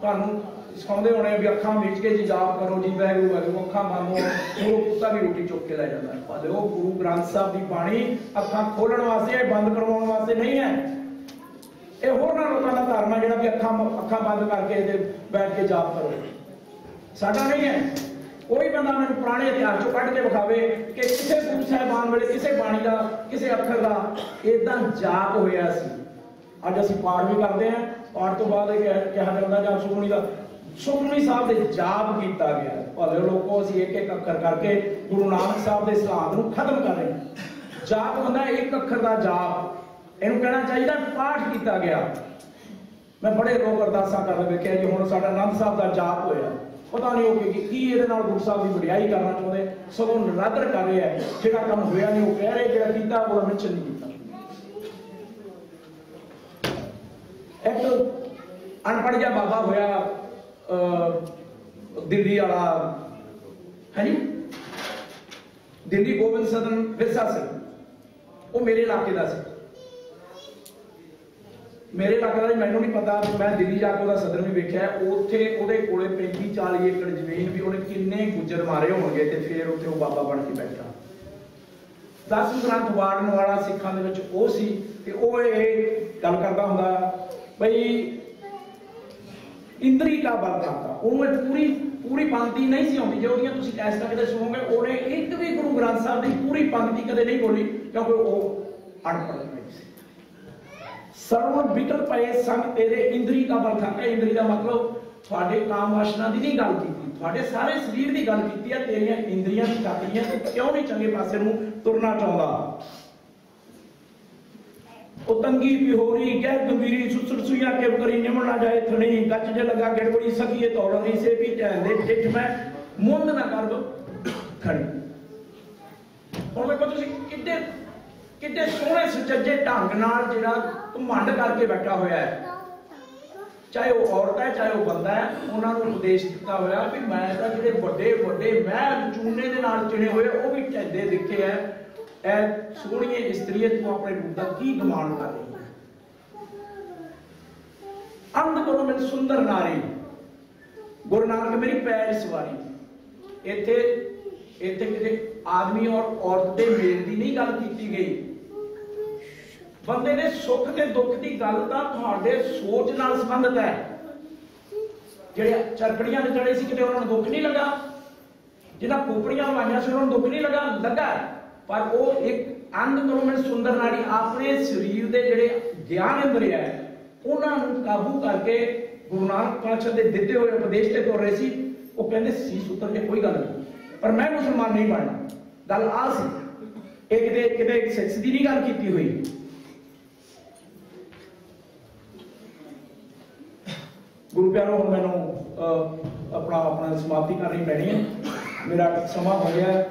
ਤੁਹਾਨੂੰ ਸਿਖਾਉਂਦੇ ਹੋਣੇ ਵੀ ਅੱਖਾਂ ਮੀਚ ਕੇ ਜੀ ਜਾਪ ਕਰੋ ਜੀ ਵੈਗੂ ਵੈਗੂ ਅੱਖਾਂ ਬੰਦ ਉਹ ਕੁੱਤਾ ਵੀ ਰੋਟੀ ਚੁੱਕ ਕੇ ਲੈ ਜਾਂਦਾ। ਹੈ ਭਾਵੇਂ ਉਹ ਗੁਰੂ ਗ੍ਰੰਥ ਸਾਹਿਬ ਦੀ ਬਾਣੀ ਅੱਖਾਂ ਖੋਲਣ ਵਾਸਤੇ ਹੈ ਬੰਦ ਕਰਵਾਉਣ ਵਾਸਤੇ ਨਹੀਂ ਹੈ। ਇਹ ਹੋਰਨਾਂ ਲੋਕਾਂ ਦਾ ਧਰਮ ਹੈ ਜਿਹੜਾ ਕਿ ਅੱਖਾਂ ਅੱਖਾਂ ਬੰਦ ਕਰਕੇ ਤੇ ਬੈਠ ਕੇ ਜਾਪ ਕਰੋ। ਸਾਡਾ ਨਹੀਂ ਹੈ। ਕੋਈ ਬੰਦਾ ਮੈਨੂੰ ਪੁਰਾਣੇ ਇਤਿਹਾਸ ਚੋਂ ਕੱਢ ਕੇ ਵਿਖਾਵੇ ਕਿ ਕਿਸੇ ਗੁਰੂ ਸਾਹਿਬਾਨ ਵੇਲੇ ਕਿਸੇ ਬਾਣੀ ਦਾ, ਕਿਸੇ ਅੱਖਰ ਦਾ ਇਦਾਂ ਜਾਪ ਹੋਇਆ ਸੀ। ਅੱਜ ਅਸੀਂ ਪਾਠ ਵੀ ਕਰਦੇ ਹਾਂ। ਪਾਠ ਤੋਂ ਬਾਅਦ ਇਹ ਕਿਹਾ ਕਿਹਾ ਜਾਂਦਾ ਜਾਂ ਸੁਖਮਨੀ ਦਾ ਸੁਖਮਨੀ ਸਾਹਿਬ ਦੇ ਜਾਪ ਕੀਤਾ ਗਿਆ। ਭਲੇ ਲੋਕੋ, ਅਸੀਂ ਇੱਕ ਇੱਕ ਅੱਖਰ ਕਰਕੇ ਗੁਰੂ ਨਾਨਕ ਸਾਹਿਬ ਦੇ ਸਿਧਾਂਤ ਨੂੰ ਖਤਮ ਕਰ ਰਹੇ ਹਾਂ। ਜਾਪ ਹੁੰਦਾ ਇੱਕ ਅੱਖਰ ਦਾ ਜਾਪ। ਇਹਨੂੰ ਕਹਿਣਾ ਚਾਹੀਦਾ ਪਾਠ ਕੀਤਾ ਗਿਆ। ਮੈਂ ਬੜੇ ਲੋਕ ਅਰਦਾਸਾਂ ਕਰਦੇ ਵੇਖਿਆ ਜੀ ਹੁਣ ਸਾਡਾ ਆਨੰਦ ਸਾਹਿਬ ਦਾ ਜਾਪ ਹੋਇਆ। ਪਤਾ ਨਹੀਂ ਉਹ ਕਿ ਕੀ ਇਹਦੇ ਨਾਲ ਗੁਰੂ ਸਾਹਿਬ ਦੀ ਵਡਿਆਈ ਕਰਨਾ ਚਾਹੁੰਦੇ। ਸਗੋਂ ਨਰਾਦਰ ਕਰ ਰਿਹਾ ਹੈ। ਜਿਹੜਾ ਕੰਮ ਹੋਇਆ ਨਹੀਂ ਉਹ ਕਹਿ ਰਹੇ ਜਿਹੜਾ ਕੀਤਾ ਉਹਦਾ ਮੈਂਸ਼ਨ ਨਹੀਂ ਕੀਤਾ। ਇੱਕ ਅਨਪੜ੍ਹ ਜਿਹਾ ਬਾਬਾ ਹੋਇਆ ਅਹ, ਦਿੱਲੀ ਵਾਲਾ। ਹੈ ਜੀ? ਦਿੱਲੀ ਗੋਬਿੰਦ ਸਦਨ ਵਿਰਸਾ ਸਿੰਘ। ਉਹ ਮੇਰੇ ਇਲਾਕੇ ਦਾ ਸੀ। ਮੇਰੇ ਇਲਾਕੇ ਦਾ ਮੈਨੂੰ ਨਹੀਂ ਪਤਾ, ਮੈਂ ਦਿੱਲੀ ਜਾ ਕੇ ਉਹਦਾ ਸਦਰ ਵੀ ਵੇਖਿਆ ਉੱਥੇ ਉਹਦੇ ਕੋਲੇ 35 40 ਏਕੜ ਜ਼ਮੀਨ ਵੀ ਉਹਨੇ ਕਿੰਨੇ ਗੁੱਜਰ ਮਾਰੇ ਹੋਣਗੇ ਤੇ ਫਿਰ ਉੱਥੇ ਉਹ ਬਾਬਾ ਬਣ ਕੇ ਬੈਠਾ। ਦਸ ਗ੍ਰੰਥ ਵਾੜਨ ਵਾਲਾ ਸਿੱਖਾਂ ਦੇ ਵਿੱਚ ਉਹ ਸੀ ਤੇ ਉਹ ਇਹ ਗੱਲ ਕਰਦਾ ਹੁੰਦਾ, ਬਈ ਇੰਦਰੀ ਦਾ ਬਲ ਕਰਤਾ ਉਹਨੂੰ ਪੂਰੀ ਪੂਰੀ ਪੰਕਤੀ ਨਹੀਂ ਸੀ ਆਉਂਦੀ, ਜੇ ਉਹਦੀਆਂ ਤੁਸੀਂ ਟੈਸਟ ਕਦੇ ਸੁਣੋਗੇ, ਉਹਨੇ ਇੱਕ ਵੀ ਗੁਰੂ ਗ੍ਰੰਥ ਸਾਹਿਬ ਦੀ ਪੂਰੀ ਪੰਕਤੀ ਕਦੇ ਨਹੀਂ ਬੋਲੀ, ਕਿਉਂਕਿ ਉਹ ਅਨਪੜ੍ਹ ਨਹੀਂ ਸੀ। ਸਰਵਣ ਵਿਕਲ ਪਏ ਸੰਗ ਤੇਰੇ, ਇੰਦਰੀ ਦਾ ਬਲ ਖਾਕਾ ਇੰਦਰੀ ਦਾ ਮਤਲਬ ਤੁਹਾਡੇ ਕਾਮ ਵਾਸ਼ਨਾ ਦੀ ਨਹੀਂ ਗੱਲ ਕੀਤੀ, ਤੁਹਾਡੇ ਸਾਰੇ ਸਰੀਰ ਦੀ ਗੱਲ ਕੀਤੀ ਹੈ, ਤੇਰੀਆਂ ਇੰਦਰੀਆਂ ਦੀ ਕਾਕੀਆਂ ਤੂੰ ਕਿਉਂ ਨਹੀਂ ਚੰਗੇ ਪਾਸੇ ਨੂੰ ਤੁਰਨਾ ਚਾਹੁੰਦਾ? ਉਹ ਤੰਗੀ ਪਿਹੋਰੀ ਗਹਿ ਗੰਭੀਰੀ ਸੁਸੜ ਸੁਈਆ ਕੇ ਕਰੀ, ਨਿਮਣ ਨਾ ਜਾਏ ਥਣੀ ਗੱਜ ਜੇ ਲਗਾ ਗੜਬੜੀ ਸਕੀਏ ਤੋੜਨ ਦੀ ਸੇ ਵੀ ਟੈਨ ਦੇ ਟਿੱਠ ਮੈਂ ਮੁੰਦ ਨਾ ਕਰ ਦੋ। ਖੜੀ। ਹੁਣ ਵੇਖੋ ਤੁਸੀਂ ਕਿੱਡੇ ਕਿੱਡੇ ਸੋਹਣੇ ਸੁਚੱਜੇ ਢੰਗ ਨਾਲ ਜਿਹੜਾ ਘਮੰਡ ਕਰਕੇ ਬੈਠਾ ਹੋਇਆ ਹੈ। ਚਾਹੇ ਉਹ ਔਰਤ ਹੈ, ਚਾਹੇ ਉਹ ਬੰਦਾ ਹੈ, ਉਹਨਾਂ ਨੂੰ ਉਪਦੇਸ਼ ਦਿੱਤਾ ਹੋਇਆ ਵੀ ਮੈਂ ਤਾਂ ਜਿਹੜੇ ਵੱਡੇ ਵੱਡੇ, ਮੈਂ ਚੂਨੇ ਦੇ ਨਾਲ ਚਿਣੇ ਹੋਏ, ਉਹ ਵੀ ਢੱਡੇ ਦਿੱਤੇ ਐ ਐ ਸੋਹਣੀਏ ਇਸਤਰੀਏ ਤੂੰ ਆਪਣੇ ਰੂਪ ਦਾ ਕੀ ਗਮਾਨ ਕਰ ਰਹੀ ਹੈ? ਅੰਧ ਕਰੋ ਮੈਨੂੰ ਸੁੰਦਰ ਨਾਰੀ, ਗੁਰੂ ਨਾਨਕ ਮੇਰੀ ਪੈਰ ਸਵਾਰੀ। ਇੱਥੇ ਇੱਥੇ ਕਿਤੇ ਆਦਮੀ ਔਰ ਔਰਤ ਦੇ ਮੇਲ ਦੀ ਨਹੀਂ ਗੱਲ ਕੀਤੀ ਗਈ। ਬੰਦੇ ਦੇ ਸੁੱਖ ਤੇ ਦੁੱਖ ਦੀ ਗੱਲ ਤਾਂ ਤੁਹਾਡੇ ਸੋਚ ਨਾਲ ਸੰਬੰਧਿਤ ਹੈ। ਜਿਹੜੇ ਚਰਕੜੀਆਂ ਦੇ ਚੜੇ ਸੀ ਕਿਤੇ ਉਹਨਾਂ ਨੂੰ ਦੁੱਖ ਨਹੀਂ ਲੱਗਾ। ਜਿਹਨਾਂ ਕੋਪੜੀਆਂ ਲਵਾਈਆਂ ਸੀ ਉਹਨਾਂ ਨੂੰ ਦੁੱਖ ਨਹੀਂ ਲੱਗਾ ਲੱਗਾ ਪਰ ਉਹ ਇੱਕ ਅੰਧ ਮਨੋਮਨ ਸੁੰਦਰ ਨਾਰੀ ਆਪਣੇ ਸਰੀਰ ਦੇ ਜਿਹੜੇ ਗਿਆਨ ਅੰਦਰ ਹੈ, ਉਹਨਾਂ ਨੂੰ ਕਾਬੂ ਕਰਕੇ ਗੁਰੂ ਨਾਨਕ ਪਾਤਸ਼ਾਹ ਦੇ ਦਿੱਤੇ ਹੋਏ ਉਪਦੇਸ਼ ਤੇ ਤੁਰ ਰਹੇ ਸੀ। ਉਹ ਕਹਿੰਦੇ, ਸੀ ਸੂਤਰ ਤੇ ਕੋਈ ਗੱਲ ਨਹੀਂ। ਪਰ ਮੈਂ ਮੁਸਲਮਾਨ ਨਹੀਂ ਬਣਨਾ। ਗੱਲ ਆ ਸੀ। ਇਹ ਕਿਤੇ ਕਿਤੇ ਸੈਕਸ ਦੀ ਨਹੀਂ ਗੱਲ ਕੀਤੀ ਹੋਈ। ਗੁਰੂ ਪਿਆਰੋ ਹੁਣ ਮੈਨੂੰ ਅਹ, ਆਪਣਾ ਆਪਣਾ ਸਮਾਪਤੀ ਕਰਨੀ ਪੈਣੀ ਹੈ। ਮੇਰਾ ਸਮਾਂ ਹੋ ਗਿਆ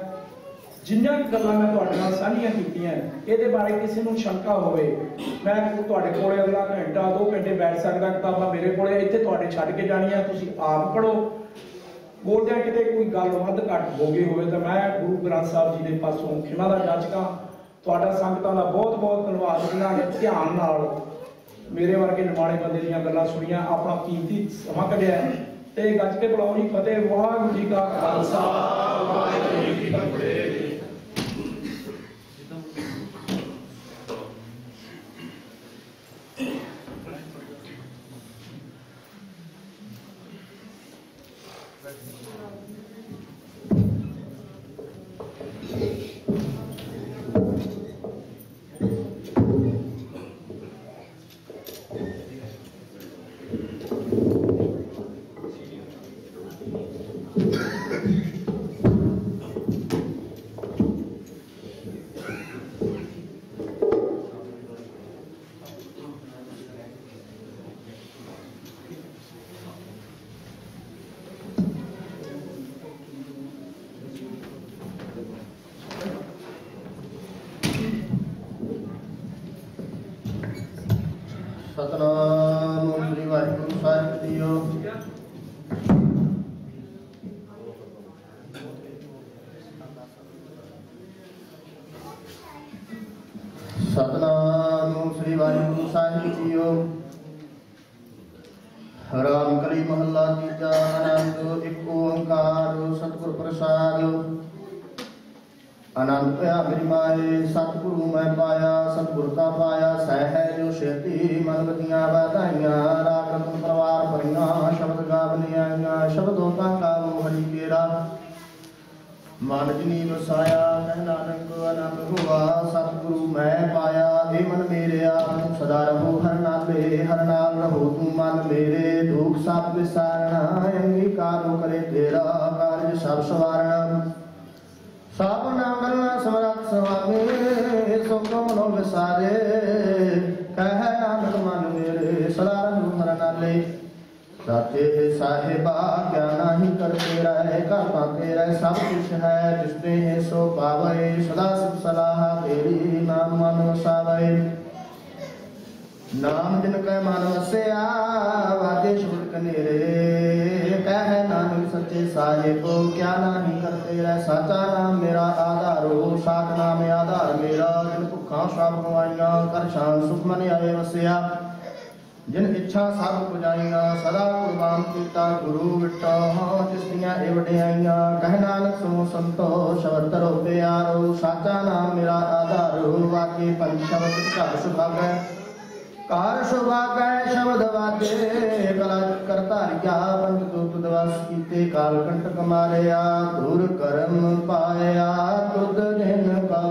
ਜਿੰਨੀਆਂ ਗੱਲਾਂ ਮੈਂ ਤੁਹਾਡੇ ਨਾਲ ਸਾਂਝੀਆਂ ਕੀਤੀਆਂ ਇਹਦੇ ਬਾਰੇ ਕਿਸੇ ਨੂੰ ਸ਼ੰਕਾ ਹੋਵੇ ਮੈਂ ਤੁਹਾਡੇ ਕੋਲੇ ਅਗਲਾ ਘੰਟਾ 2 ਘੰਟੇ ਬੈਠ ਸਕਦਾ ਕਿਤਾਬਾਂ ਮੇਰੇ ਕੋਲੇ ਇੱਥੇ ਤੁਹਾਡੇ ਛੱਡ ਕੇ ਜਾਣੀਆਂ ਤੁਸੀਂ ਆਪ ਪੜੋ ਬੋਲਦਿਆਂ ਕਿਤੇ ਕੋਈ ਗੱਲ ਵੱਧ ਘੱਟ ਹੋ ਗਈ ਹੋਵੇ ਤਾਂ ਮੈਂ ਗੁਰੂ ਗ੍ਰੰਥ ਸਾਹਿਬ ਜੀ ਦੇ ਪਾਸੋਂ ਖਿਮਾ ਦਾ ਜਾਚਕਾਂ ਤੁਹਾਡਾ ਸੰਗਤਾਂ ਦਾ ਬਹੁਤ ਬਹੁਤ ਧੰਨਵਾਦ ਜਿਨ੍ਹਾਂ ਨੇ ਧਿਆਨ ਨਾਲ ਮੇਰੇ ਵਰਗੇ ਨਿਮਾਣੇ ਬੰਦੇ ਦੀਆਂ ਗੱਲਾਂ ਸੁਣੀਆਂ, ਆਪਣਾ ਕੀਮਤੀ ਸਮਾਂ ਕੱਢਿਆ ਤੇ ਗੱਜ ਕੇ ਬੁਲਾਓ ਜੀ, ਫਤਿਹ ਵਾਹਿਗੁਰੂ ਜੀ ਕਾ ਖਾਲਸਾ। ਵਾਹਿਗੁਰੂ ਜੀ ਕੀ ਫਤਿਹ ਸਤਨਾਮ ਸ੍ਰੀ ਵਾਹਿਗੁਰੂ ਸਾਹਿਬ ਜੀਓ ਸਤਨਾਮ ਸ੍ਰੀ ਵਾਹਿਗੁਰੂ ਸਾਹਿਬ ਜੀਓ ਰਾਮ ਕਲੀ ਮਹੱਲਾ ਤੀਜਾ ਆਨੰਦ, ਇੱਕ ਓੰਕਾਰ, ਸਤਿਗੁਰ ਪ੍ਰਸਾਦ। ਆਨੰਦ ਪਿਆ ਮੇਰੀ ਮਾਏ ਸਤਿਗੁਰੂ ਮੈਂ ਪਾਇਆ, ਸਤਿਗੁਰ ਕਾ ਪਾਇਆ ਸਹਿ ਹੈ ਜੋ ਛੇਤੀ ਮਨ ਬਦੀਆਂ ਵਧਾਈਆਂ, ਰਾਗ ਰਤਨ ਪਰਵਾਰ ਭਰੀਆਂ, ਸ਼ਬਦ ਗਾਵਨੇ ਆਈਆਂ, ਸ਼ਬਦੋਂ ਕਾ ਗਾਵੋ ਹਰੀ ਕੇਰਾ। ਮਨ ਜਿਨੀ ਵਸਾਇਆ ਕਹਿ ਨਾਨਕ ਆਨੰਦ ਹੋਆ, ਸਤਿਗੁਰੂ ਮੈਂ ਪਾਇਆ ਏ ਮਨ ਮੇਰਿਆ ਸਦਾ ਰਹੋ ਹਰ ਨਾਲੇ ਹਰ ਨਾਲ ਰਹੋ ਤੂੰ ਮਨ ਮੇਰੇ। ਦੁਖ ਸਭ ਵਿਸਾਰਣਾ ਅੰਗੀਕਾਰੋ ਕਰੇ ਤੇਰਾ ਕਾਰਜ ਸਭ ਸਵਾਰਣਾ ਸਭ ਨਾਮਲ ਸਮਰੱਥ ਸੁਆਮੀ ਸੁਖ ਮਨੋ ਵਿਸਾਰੇ। ਕਹਿ ਨਾਨਕ ਮਨ ਮੇਰੇ, ਸਦਾ ਰਹੋ ਹਰ ਨਾਲੇ ਦਾਤੇ ਸਾਹਿਬਾ ਕਿਆ ਨਾਹੀ ਕਰਤੇ ਰਹਿ ਕਰਤਾ ਤੇਰਾ ਸਭ ਕੁਛ ਹੈ, ਜਿਸ ਤੇ ਹੈ ਸੋ ਪਾਵੇ ਸਦਾ ਸਿਫ ਸਲਾਹ ਤੇਰੀ ਨਾਮ ਮਨ ਵਸਾਵੇ। ਨਾਮ ਜਿਨ ਕੈ ਮਨ ਵਸਿਆ, ਵਾਜੇ ਸ਼ਬਦ ਕਨੇਰੇ ਕਹਿ ਨਾਨਕ ਸੱਚੇ ਸਾਹਿਬ, ਕਿਆ ਨਾਹੀ ਕਰਤੇ ਰਹਿ, ਸਾਚਾ ਨਾਮ ਮੇਰਾ ਆਧਾਰੋ ਸਾਚ ਨਾਮ ਆਧਾਰ ਮੇਰਾ, ਜਿਨ ਭੁੱਖਾਂ ਸਭ ਗਵਾਈਆਂ ਕਰ ਸ਼ਾਨ ਸੁਖ ਮਨ ਆਏ ਵਸਿਆ। ਜਿਨ ਇੱਛਾ ਸਭ ਪੁਜਾਈਆਂ, ਸਦਾ ਕੁਰਬਾਨ ਕੀਤਾ ਗੁਰੂ ਵਿਟੋ ਜਿਸ ਦੀਆਂ ਇਹ ਵਡਿਆਈਆਂ, ਕਹਿ ਨਾਨਕ ਸੁਨੋ ਸੰਤੋ ਸ਼ਬਦ ਤਰੋ ਪਿਆਰੋ ਸਾਚਾ ਨਾਮ ਮੇਰਾ ਆਧਾਰੋ ਵਾਕੇ ਪੰਜ ਸ਼ਬਦ ਘਰ ਸੁਭਾਗੈ। ਕਾਰ ਸੁਭਾਗੈ ਸ਼ਬਦ ਵਾਜੇ, ਕਲਾ ਕਰਤਾਰਿਆ ਪੰਜ ਦੂਤ ਦਵਸ ਕੀਤੇ, ਕਾਲ ਕੰਟਕ ਮਾਰਿਆ, ਦੂਰ ਕਰਮ ਪਾਇਆ, ਤੁਧ ਜਿਨ ਕਾ